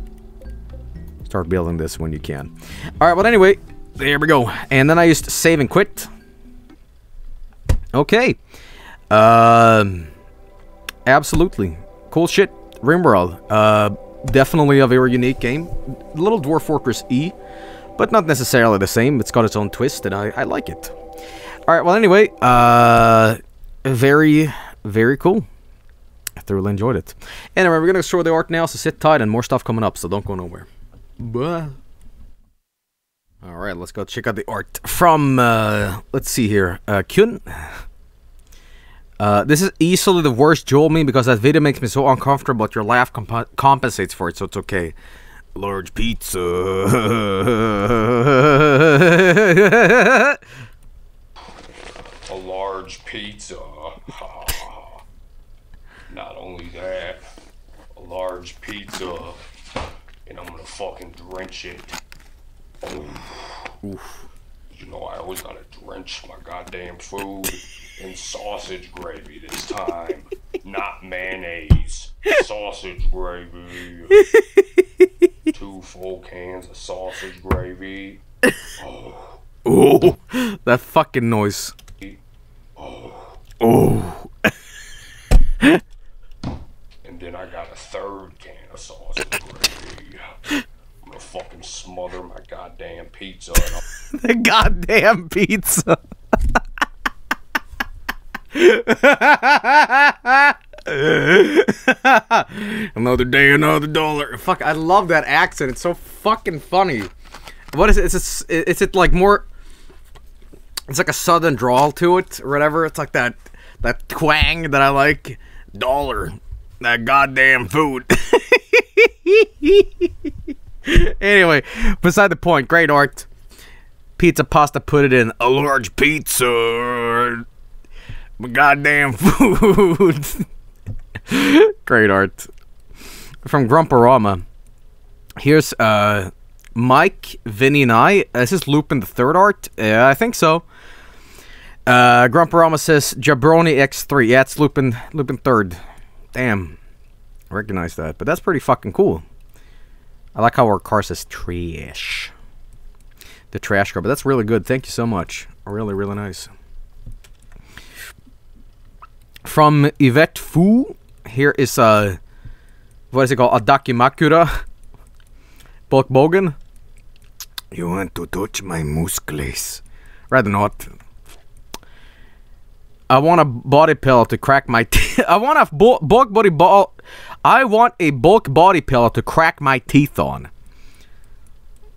start building this when you can. Alright, but anyway, there we go. And then I used save and quit. Okay. Um, absolutely. Cool shit. RimWorld. Uh, definitely a very unique game. Little Dwarf Fortress E, but not necessarily the same. It's got its own twist, and I, I like it. Alright, well anyway, uh, very, very cool. I thoroughly enjoyed it. Anyway, we're gonna show the art now, so sit tight and more stuff coming up, so don't go nowhere. Bye. Alright, let's go check out the art from, uh, let's see here, uh, Kyun. Uh, this is easily the worst Joel meme because that video makes me so uncomfortable, but your laugh comp compensates for it, so it's okay. Large pizza. a large pizza. Not only that, a large pizza, and I'm gonna fucking drench it. Oof. You know, I always gotta drench my goddamn food in sausage gravy this time, not mayonnaise. Sausage gravy. Two full cans of sausage gravy. Oh, Ooh, that fucking noise. oh. Oh. And then I got a third can of sausage gravy. I'm gonna fucking smother my goddamn pizza and the goddamn pizza. another day, another dollar. Fuck, I love that accent. It's so fucking funny. What is it? It's a, it's it like more. It's like a southern drawl to it, or whatever. It's like that that twang that I like. Dollar, that goddamn food. anyway, beside the point. Great art. Pizza pasta. Put it in a large pizza. Goddamn food. Great art. From Grumperama. Here's uh Mike, Vinny, and I. Is this Lupin the third art? Yeah, I think so. Uh Grumperama says Jabroni X3. Yeah, it's Lupin Lupin third. Damn. I recognize that. But that's pretty fucking cool. I like how our car says trash. The trash car, but that's really good. Thank you so much. Really, really nice. From Yvette Fu, here is a what is it called? A Dakimakura. Bulk Bogan. You want to touch my muscles? Rather not. I want a body pillow to crack my teeth. I want a bulk body ball. I want a bulk body pillow to crack my teeth on.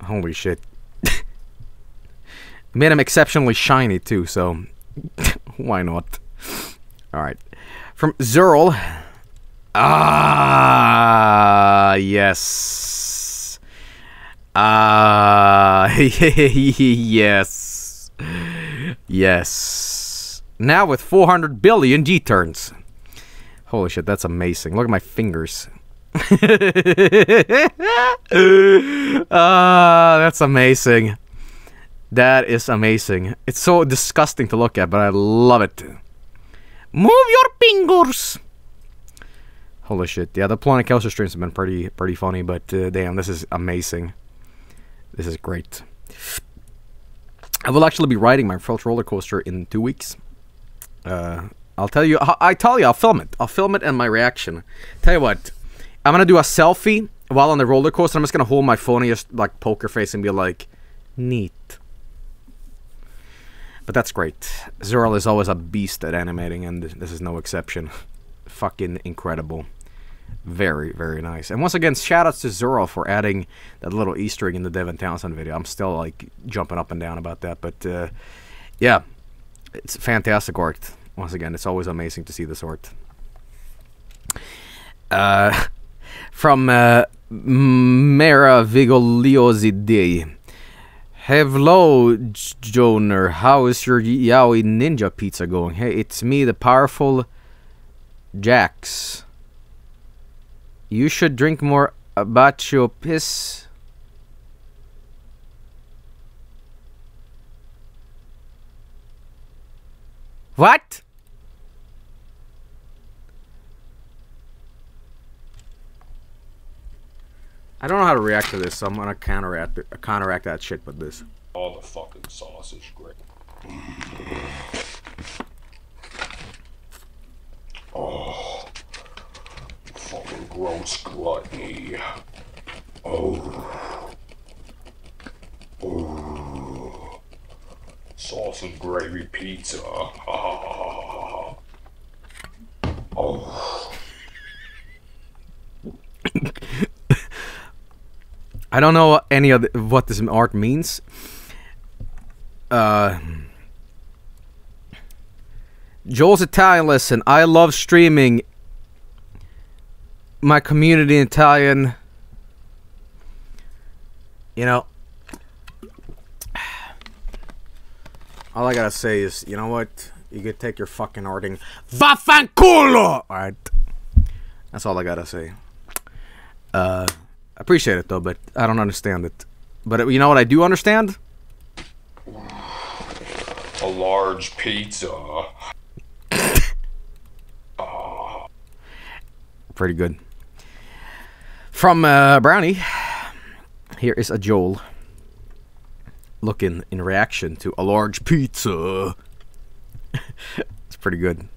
Holy shit. Made him exceptionally shiny too, so why not? All right. From Zerl. Ah, yes. Ah, yes. Yes. Now with 400 billion G turns. Holy shit, that's amazing. Look at my fingers. Ah, that's amazing. That is amazing. It's so disgusting to look at, but I love it. Move your fingers. Holy shit! Yeah, the Planet Coaster streams have been pretty pretty funny, but uh, damn, this is amazing. This is great. I will actually be riding my French roller coaster in two weeks. Uh, I'll tell you. I, I tell you, I'll film it. I'll film it and my reaction. Tell you what, I'm gonna do a selfie while on the roller coaster. I'm just gonna hold my phone and just like poker face and be like, neat. But that's great. Zerl is always a beast at animating, and this is no exception. Fucking incredible. Very, very nice. And once again, shout outs to Zerl for adding that little Easter egg in the Devin Townsend video. I'm still like jumping up and down about that. But uh, yeah, it's fantastic art. Once again, it's always amazing to see this art. Uh, from uh, Mera Vigoliozide. Hello, Joner. How is your Yaoi Ninja pizza going? Hey, it's me, the powerful Jax. You should drink more abacho piss. What? I don't know how to react to this, so I'm gonna counteract it, counteract that shit with this. all the fucking sausage gravy. Oh, fucking gross gluttony. Oh. Oh. Sausage gravy pizza. Oh. I don't know any of the, what this art means. Uh, Joel's Italian lesson. I love streaming. My community in Italian. You know, all I gotta say is, you know what? You could take your fucking arting. Vaffanculo! Alright. That's all I gotta say. Uh. I appreciate it though, but I don't understand it. But you know what I do understand? A large pizza. Pretty good. From uh, Brownie, here is a Joel looking in reaction to a large pizza. it's pretty good.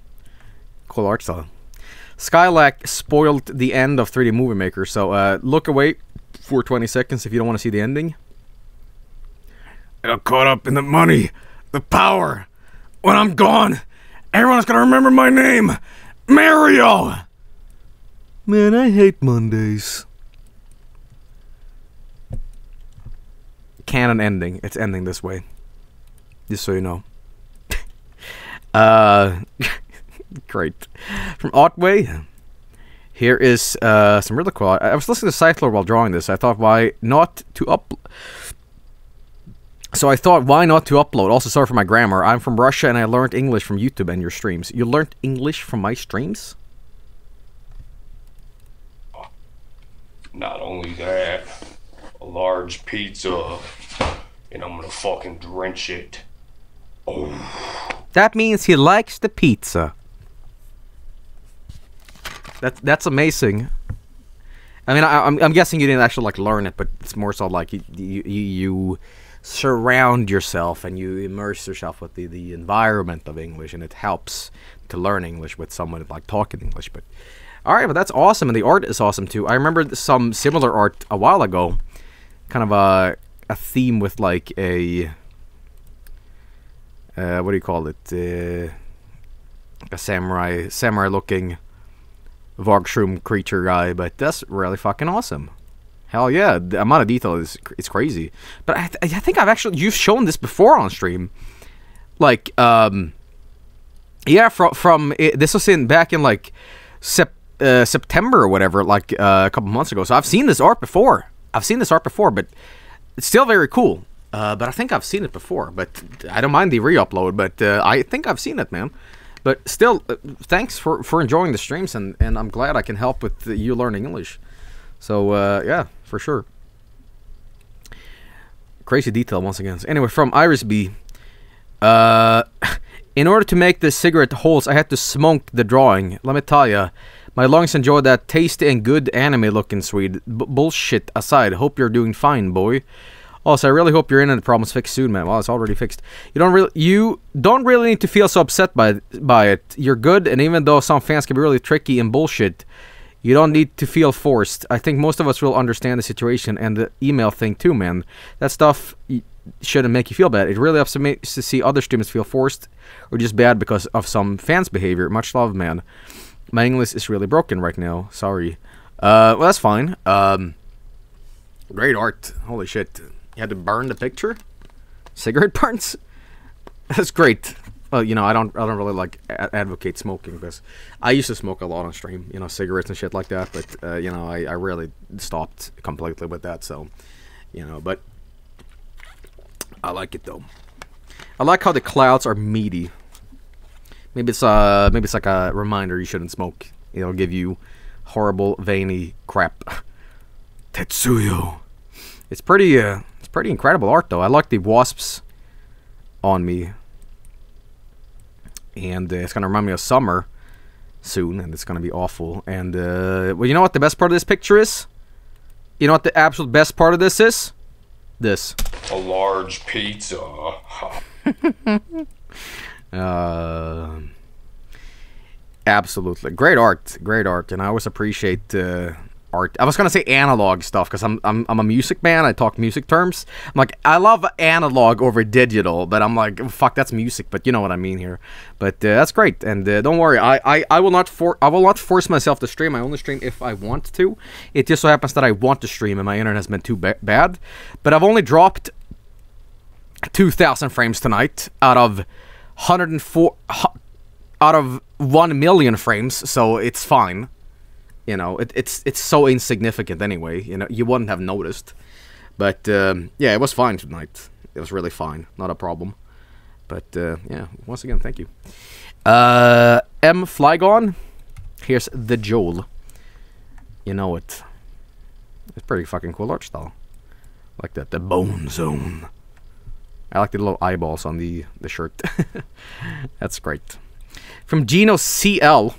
Cool art style. Skylac spoiled the end of 3D Movie Maker, so uh, look away for 20 seconds if you don't want to see the ending. I got caught up in the money, the power. When I'm gone, everyone's gonna remember my name, Mario. Man, I hate Mondays. Canon ending. It's ending this way. Just so you know. uh, great. From Otway, here is uh, some really cool. I was listening to Cycler while drawing this. I thought, why not to up? So I thought, why not to upload? Also, sorry for my grammar. I'm from Russia and I learned English from YouTube and your streams. You learned English from my streams? Not only that, a large pizza, and I'm gonna fucking drench it. Oh. That means he likes the pizza. That's that's amazing. I mean, I, I'm I'm guessing you didn't actually like learn it, but it's more so like you you, you, you surround yourself and you immerse yourself with the, the environment of English, and it helps to learn English with someone like talking English. But all right, but that's awesome, and the art is awesome too. I remember some similar art a while ago, kind of a a theme with like a uh, what do you call it? Uh, a samurai, samurai looking Vargshroom creature guy, but that's really fucking awesome. Hell yeah, the amount of detail is it's crazy. But I, th- I think I've actually you've shown this before on stream, like um, yeah, from from it, this was in back in like sep- uh, September or whatever, like uh, a couple months ago. So I've seen this art before. I've seen this art before, but it's still very cool. Uh, but I think I've seen it before. But I don't mind the re-upload. But uh, I think I've seen it, man. But still, uh, thanks for, for enjoying the streams, and, and I'm glad I can help with uh, you learning English. So uh, yeah, for sure. Crazy detail once again. Anyway, from Iris B. Uh, in order to make the cigarette holes, I had to smoke the drawing. Let me tell ya, my lungs enjoy that tasty and good anime looking Swede. B- bullshit aside, hope you're doing fine, boy. Also, I really hope you're in and the problem's fixed soon, man. Well, it's already fixed. You don't really, you don't really need to feel so upset by by it. You're good, and even though some fans can be really tricky and bullshit, you don't need to feel forced. I think most of us will understand the situation and the email thing too, man. That stuff shouldn't make you feel bad. It really upsets me to see other students feel forced or just bad because of some fans' behavior. Much love, man. My English is really broken right now. Sorry. Uh, well, that's fine. Um, great art. Holy shit. You had to burn the picture? Cigarette burns? That's great. Well, you know, I don't, I don't really like advocate smoking because I used to smoke a lot on stream, you know, cigarettes and shit like that. But uh, you know, I, I really stopped completely with that. So, you know, but I like it though. I like how the clouds are meaty. Maybe it's uh, maybe it's like a reminder you shouldn't smoke. It'll give you horrible veiny crap. Tetsuo. It's pretty, uh, pretty incredible art though. I like the wasps on me, and uh, it's gonna remind me of summer soon, and it's gonna be awful. And uh, well, you know what the best part of this picture is? You know what the absolute best part of this is? This. A large pizza. Uh, absolutely great art, great art, and I always appreciate uh, art. I was gonna say analog stuff because I'm, I'm I'm a music man. I talk music terms. I'm like I love analog over digital, but I'm like fuck that's music. But you know what I mean here. But uh, that's great, and uh, don't worry, I, I, I will not for I will not force myself to stream. I only stream if I want to. It just so happens that I want to stream, and my internet has been too ba- bad. But I've only dropped 2,000 frames tonight out of 104 hu- out of 1 million frames, so it's fine. You know, it, it's it's so insignificant anyway. You know, you wouldn't have noticed. But um, yeah, it was fine tonight. It was really fine, not a problem. But uh, yeah, once again, thank you. Uh, M Flygon, here's the Joel. You know it. It's pretty fucking cool art style. Like that, the bone zone. I like the little eyeballs on the, the shirt. That's great. From Gino CL.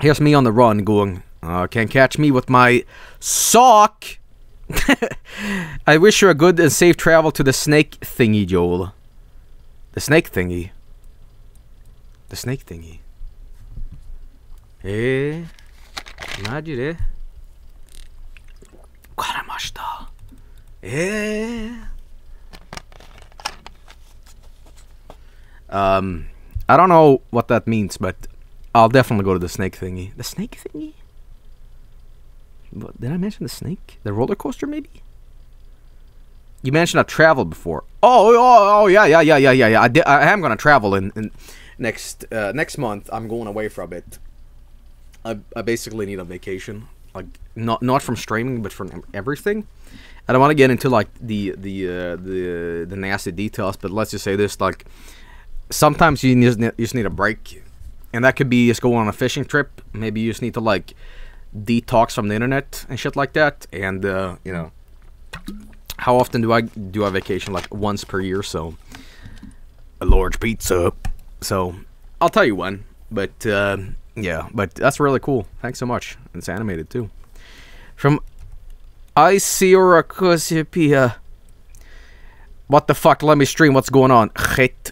Here's me on the run going, uh, can't catch me with my sock. I wish you a good and safe travel to the snake thingy, Joel. The snake thingy. The snake thingy. えー、マジでわかりました。えー Um, I don't know what that means, but I'll definitely go to the snake thingy. The snake thingy? Did I mention the snake? The roller coaster, maybe? You mentioned I've traveled before. Oh, oh, oh, yeah, yeah, yeah, yeah, yeah, yeah. I, I am gonna travel in, in next uh, next month. I'm going away for a bit. I, I basically need a vacation, like not not from streaming, but from everything. I don't want to get into like the the uh, the the nasty details, but let's just say this: like sometimes you just need, you just need a break, and that could be just going on a fishing trip. Maybe you just need to like detox from the internet and shit like that. And uh, you know, how often do I do a vacation? Like once per year, so A large pizza. so I'll tell you when. But uh, yeah, but that's really cool. Thanks so much. It's animated too. From Isiora Kosipia. What the fuck? Let me stream. What's going on? Shit.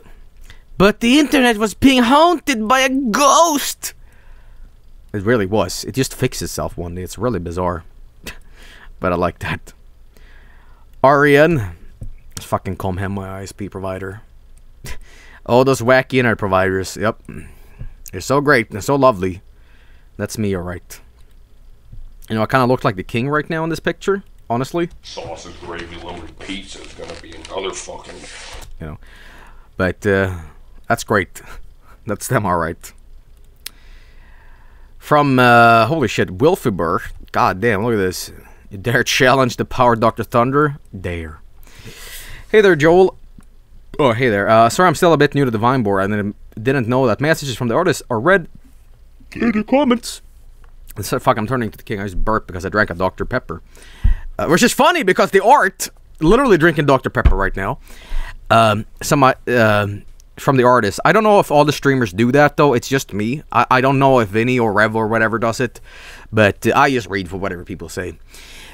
But the internet was being haunted by a ghost. It really was. It just fixed itself one day. It's really bizarre. but I like that. Arian. Fucking Com Hem my ISP provider. Oh, those wacky internet providers. Yep. They're so great. They're so lovely. That's me, alright. You know, I kind of look like the king right now in this picture, honestly. Sausage gravy loaded pizza is gonna be another fucking. You know. But, uh, that's great. That's them, alright. From, uh, holy shit, Wilfiber. God damn, look at this. You dare challenge the power Dr. Thunder? Dare. Hey there, Joel. Oh, hey there. Uh, sorry, I'm still a bit new to the Vinebooru. I didn't, didn't know that messages from the artist are read in the comments. So, fuck, I'm turning to the king. I just burped because I drank a Dr. Pepper. Uh, which is funny because the art, literally drinking Dr. Pepper right now. Um, some, uh, um, from the artist. I don't know if all the streamers do that though. It's just me. I, I don't know if Vinny or Rev or whatever does it, but uh, I just read for whatever people say.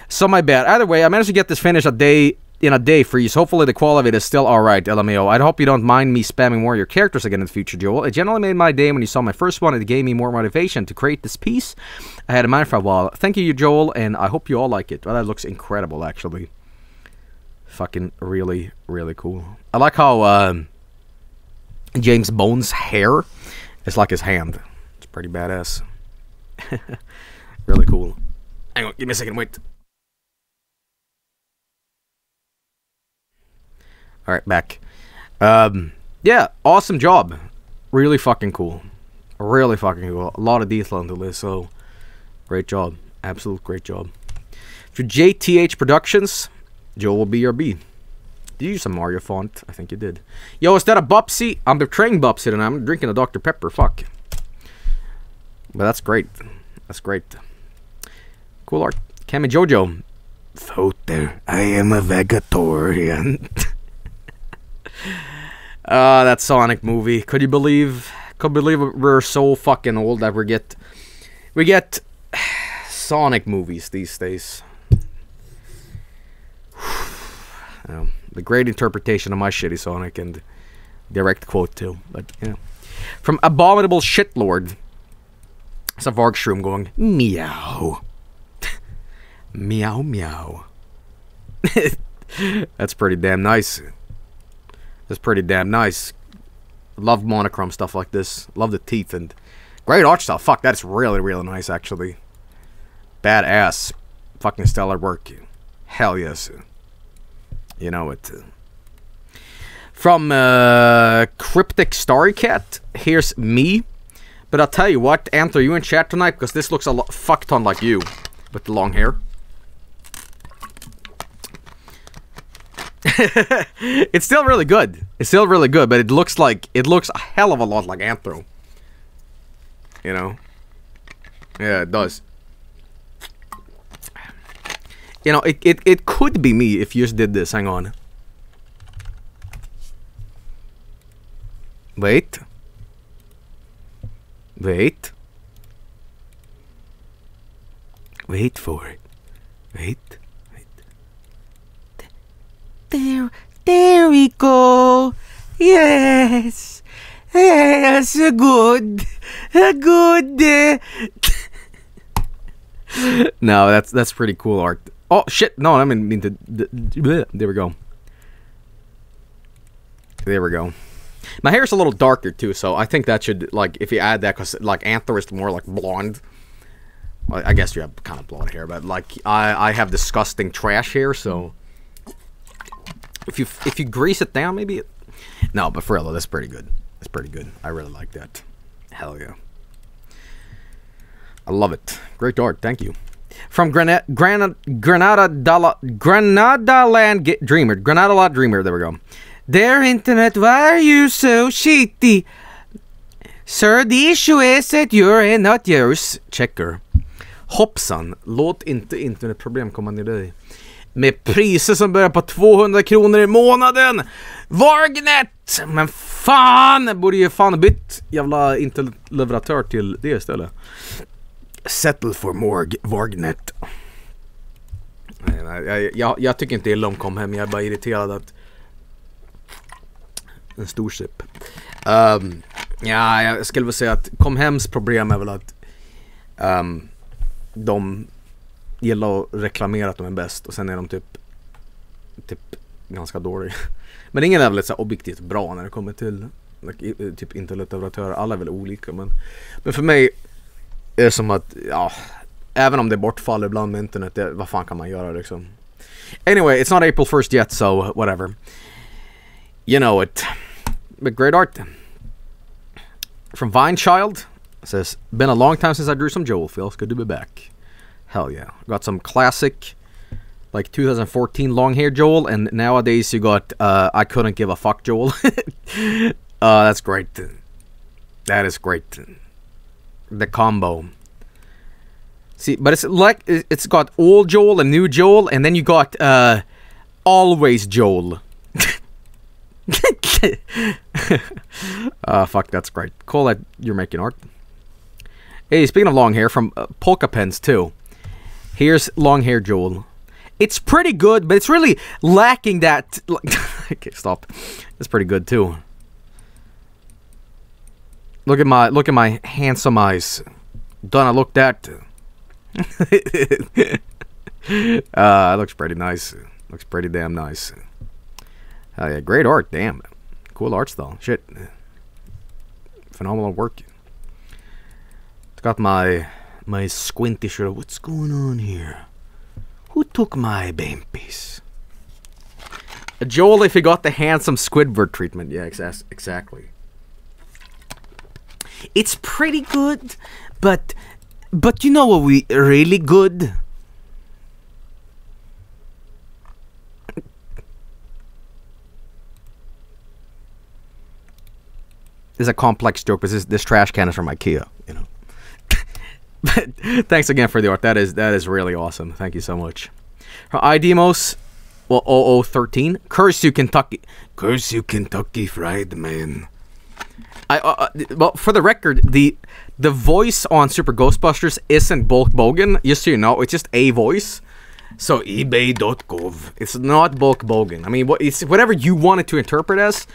So my bad. Either way, I managed to get this finished a day in a day for you. So hopefully the quality is still alright, LMAO. I hope you don't mind me spamming more of your characters again in the future, Joel. It generally made my day when you saw my first one. It gave me more motivation to create this piece. I had in mind for a while. Thank you, Joel, and I hope you all like it. Well, that looks incredible, actually. Fucking really, really cool. I like how um, James Bones' hair. It's like his hand. It's pretty badass. really cool. Hang on, give me a second, wait. All right, back. Um, yeah, awesome job. Really fucking cool. Really fucking cool. A lot of detail into this, so great job. Absolute great job. For JTH Productions, Joe will be your B. Did you use a Mario font? I think you did. Yo, is that a Bupsy? I'm betraying Bupsy and I'm drinking a Dr. Pepper. Fuck. But that's great. That's great. Cool art. Cami Jojo. Fouter, I am a vegetarian. Ah, that Sonic movie. Could you believe? Could believe we're so fucking old that we get we get Sonic movies these days. Um, the great interpretation of my shitty Sonic and direct quote too. But you know, from abominable shitlord. It's a going meow, meow meow. That's pretty damn nice. That's pretty damn nice. Love monochrome stuff like this. Love the teeth and great art style. Fuck, that's really, really nice actually. Badass. Fucking stellar work. Hell yes. You know it. From uh, Cryptic Starry Cat, here's me. But I'll tell you what, Anthony, you in chat tonight because this looks a lot fuck ton like you with the long hair. it's still really good. It's still really good, but it looks like it looks a hell of a lot like Anthro. You know? Yeah, it does. You know, it, it, it could be me if you just did this. Hang on. Wait. Wait. Wait for it. Wait. Wait. There, there we go. Yes. Yes, good, good. no, that's that's pretty cool art. Oh shit! No, I mean, mean to. There we go. There we go. My hair's a little darker too, so I think that should like if you add that because like Anther is more like blonde. Well, I guess you have kind of blonde hair, but like I I have disgusting trash hair, so if you if you grease it down, maybe. It, no, but for real, that's pretty good. That's pretty good. I really like that. Hell yeah. I love it. Great art. Thank you. From Granada, Granada, Granada, Dala, Granada Land Ge- Dreamer. Granada Lot Dreamer. There we go. Dear internet, why are you so shitty? Sir, the issue is that you're not yours. Checker. Hoppsan, låt inte internetproblem komma ner dig. Med priser som börjar på 200 kronor i månaden. Vargnet! Men fan! Borde ju fan bytt jävla internetleverantör till det istället. Settle for Morg Vargnet. Nej, nej, jag, jag, jag tycker inte illa om kom hem, jag är bara irriterad att... En stor sipp. Um, ehm, ja, jag skulle väl säga att kom hems problem är väl att um, de gillar att reklamera att de är bäst och sen är de typ, typ ganska dåliga. Men ingen är väl så objektivt bra när det kommer till like, typ internetoperatörer. Alla är väl olika men, men för mig är som att, ja, även om det bortfaller ibland med internet, det, vad fan kan man göra liksom? Anyway, it's not April 1st yet so whatever. You know it. But great art. From Vinechild says, Been a long time since I drew some Joel. Feels good to be back. Hell yeah. Got some classic, like 2014 long hair Joel, and nowadays you got uh, I couldn't give a fuck Joel. uh, that's great. That is great. The combo. See, but it's like it's got old Joel and new Joel, and then you got uh, always Joel. uh, fuck, that's great. Cool that you're making art. Hey, speaking of long hair, from uh, Polka Pens too. Here's long hair Joel. It's pretty good, but it's really lacking that. okay, stop. It's pretty good too. Look at my look at my handsome eyes. Don't I look that? uh, it looks pretty nice. Looks pretty damn nice. Hell yeah, great art. Damn, cool art style. Shit, phenomenal work. It's got my my squinty shirt. What's going on here? Who took my babies? Joel, if he got the handsome Squidward treatment, yeah, exa- exactly. It's pretty good, but but you know what we really good? This is a complex joke, but this this trash can is from IKEA, you know. but thanks again for the art. That is that is really awesome. Thank you so much. IDMOS, well, 0013. Curse you, Kentucky. Curse you, Kentucky Fried Man. I uh, uh, well, for the record, the the voice on Super Ghostbusters isn't Bulk Bogan. Just so you know, it's just a voice. So eBay.gov. It's not Bulk Bogan. I mean, what it's whatever you want it to interpret as,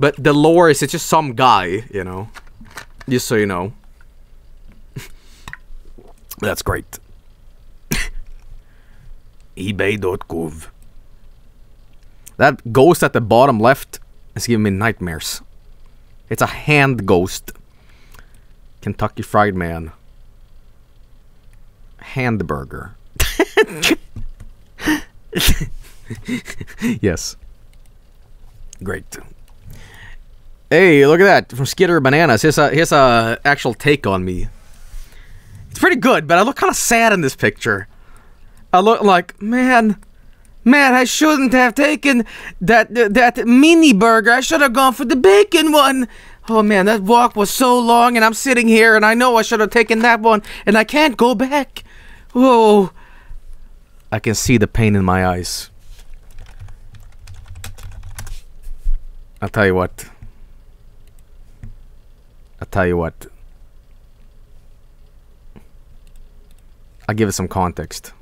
but the lore is it's just some guy, you know. Just so you know. That's great. eBay.gov. That ghost at the bottom left is giving me nightmares. It's a hand ghost. Kentucky Fried Man. Handburger. yes. Great. Hey, look at that from Skitter Bananas. Here's a here's a actual take on me. It's pretty good, but I look kind of sad in this picture. I look like man, man. I shouldn't have taken that that mini burger. I should have gone for the bacon one. Oh man, that walk was so long, and I'm sitting here, and I know I should have taken that one, and I can't go back. Whoa. I can see the pain in my eyes. I'll tell you what. I'll tell you what. I'll give it some context.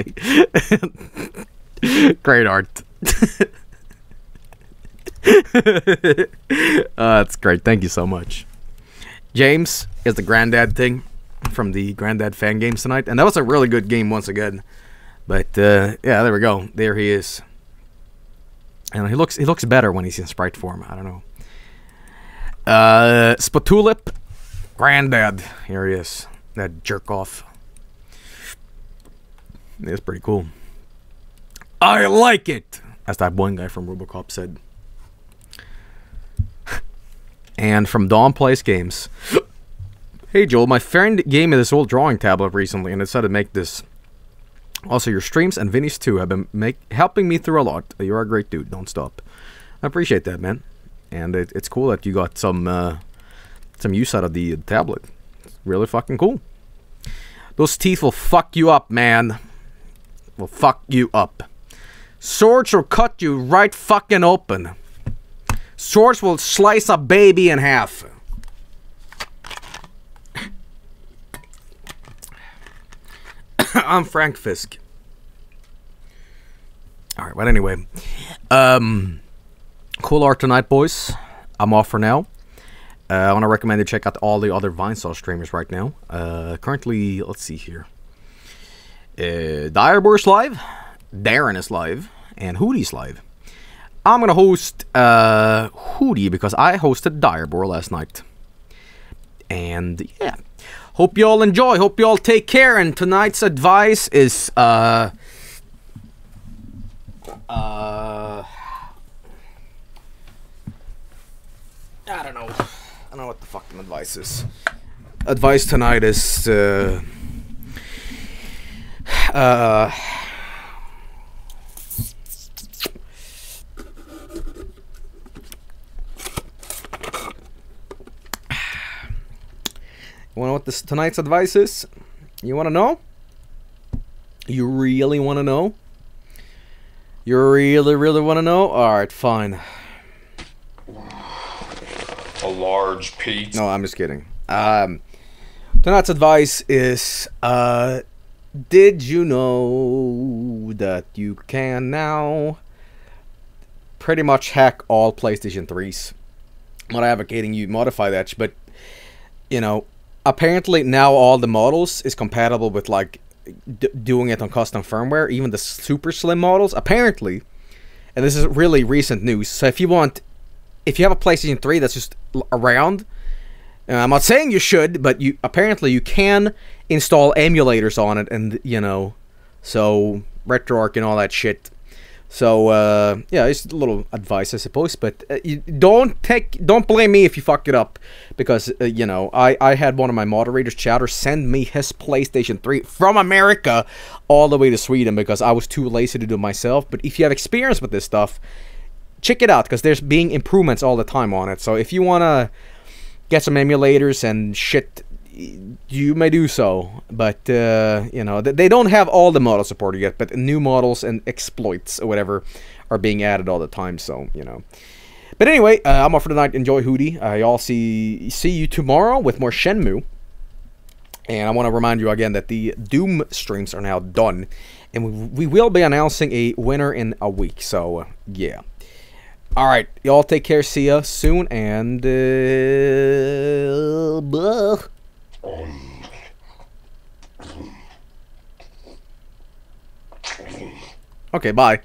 Okay. Great art. uh, that's great. Thank you so much. James is the granddad thing from the granddad fan games tonight, and that was a really good game once again. But uh, yeah, there we go. There he is. And he looks he looks better when he's in sprite form. I don't know. Uh, Spatulip, granddad. Here he is. That jerk off. It's pretty cool. I like it, as that one guy from Robocop said. and from Dawn Plays Games. hey Joel, my friend gave me this old drawing tablet recently and decided to make this. Also, your streams and Vinny's too have been make, helping me through a lot. You're a great dude. Don't stop. I appreciate that, man. And it, it's cool that you got some uh, some use out of the tablet. It's really fucking cool. Those teeth will fuck you up, man. Will fuck you up. Swords will cut you right fucking open. Swords will slice a baby in half. I'm Frank Fisk. Alright, but anyway. Um cool art tonight, boys. I'm off for now. Uh, I want to recommend you check out all the other Vinesauce streamers right now. Uh, currently, let's see here. Uh, Direboar's live, Darren is live, and Hootie's live. I'm gonna host uh, Hootie because I hosted Direbor last night. And yeah, hope you all enjoy. Hope you all take care. And tonight's advice is uh, uh, I don't know. I don't know what the fucking advice is. Advice tonight is uh, uh, You wanna know what this tonight's advice is? You wanna know? You really wanna know? You really, really wanna know? Alright, fine. A large pizza. No, I'm just kidding. Um, tonight's advice is uh, Did you know that you can now pretty much hack all PlayStation 3s? I'm not advocating you modify that, but you know, apparently now all the models is compatible with like doing it on custom firmware, even the super slim models. Apparently, and this is really recent news. So if you want, if you have a PlayStation 3 that's just around, I'm not saying you should, but you apparently you can install emulators on it, and you know, so RetroArch and all that shit. So uh, yeah, it's a little advice, I suppose. But uh, don't take, don't blame me if you fuck it up, because uh, you know I I had one of my moderators, Chatter, send me his PlayStation 3 from America all the way to Sweden because I was too lazy to do it myself. But if you have experience with this stuff, check it out because there's being improvements all the time on it. So if you wanna get some emulators and shit you may do so but uh, you know they don't have all the models supported yet but new models and exploits or whatever are being added all the time so you know. But anyway uh, i'm off for tonight enjoy hootie. Uh, y'all see see you tomorrow with more shenmue. And i want to remind you again that the doom streams are now done and we, we will be announcing a winner in a week so uh, yeah. All right, y'all take care. See ya soon, and uh. Okay, bye.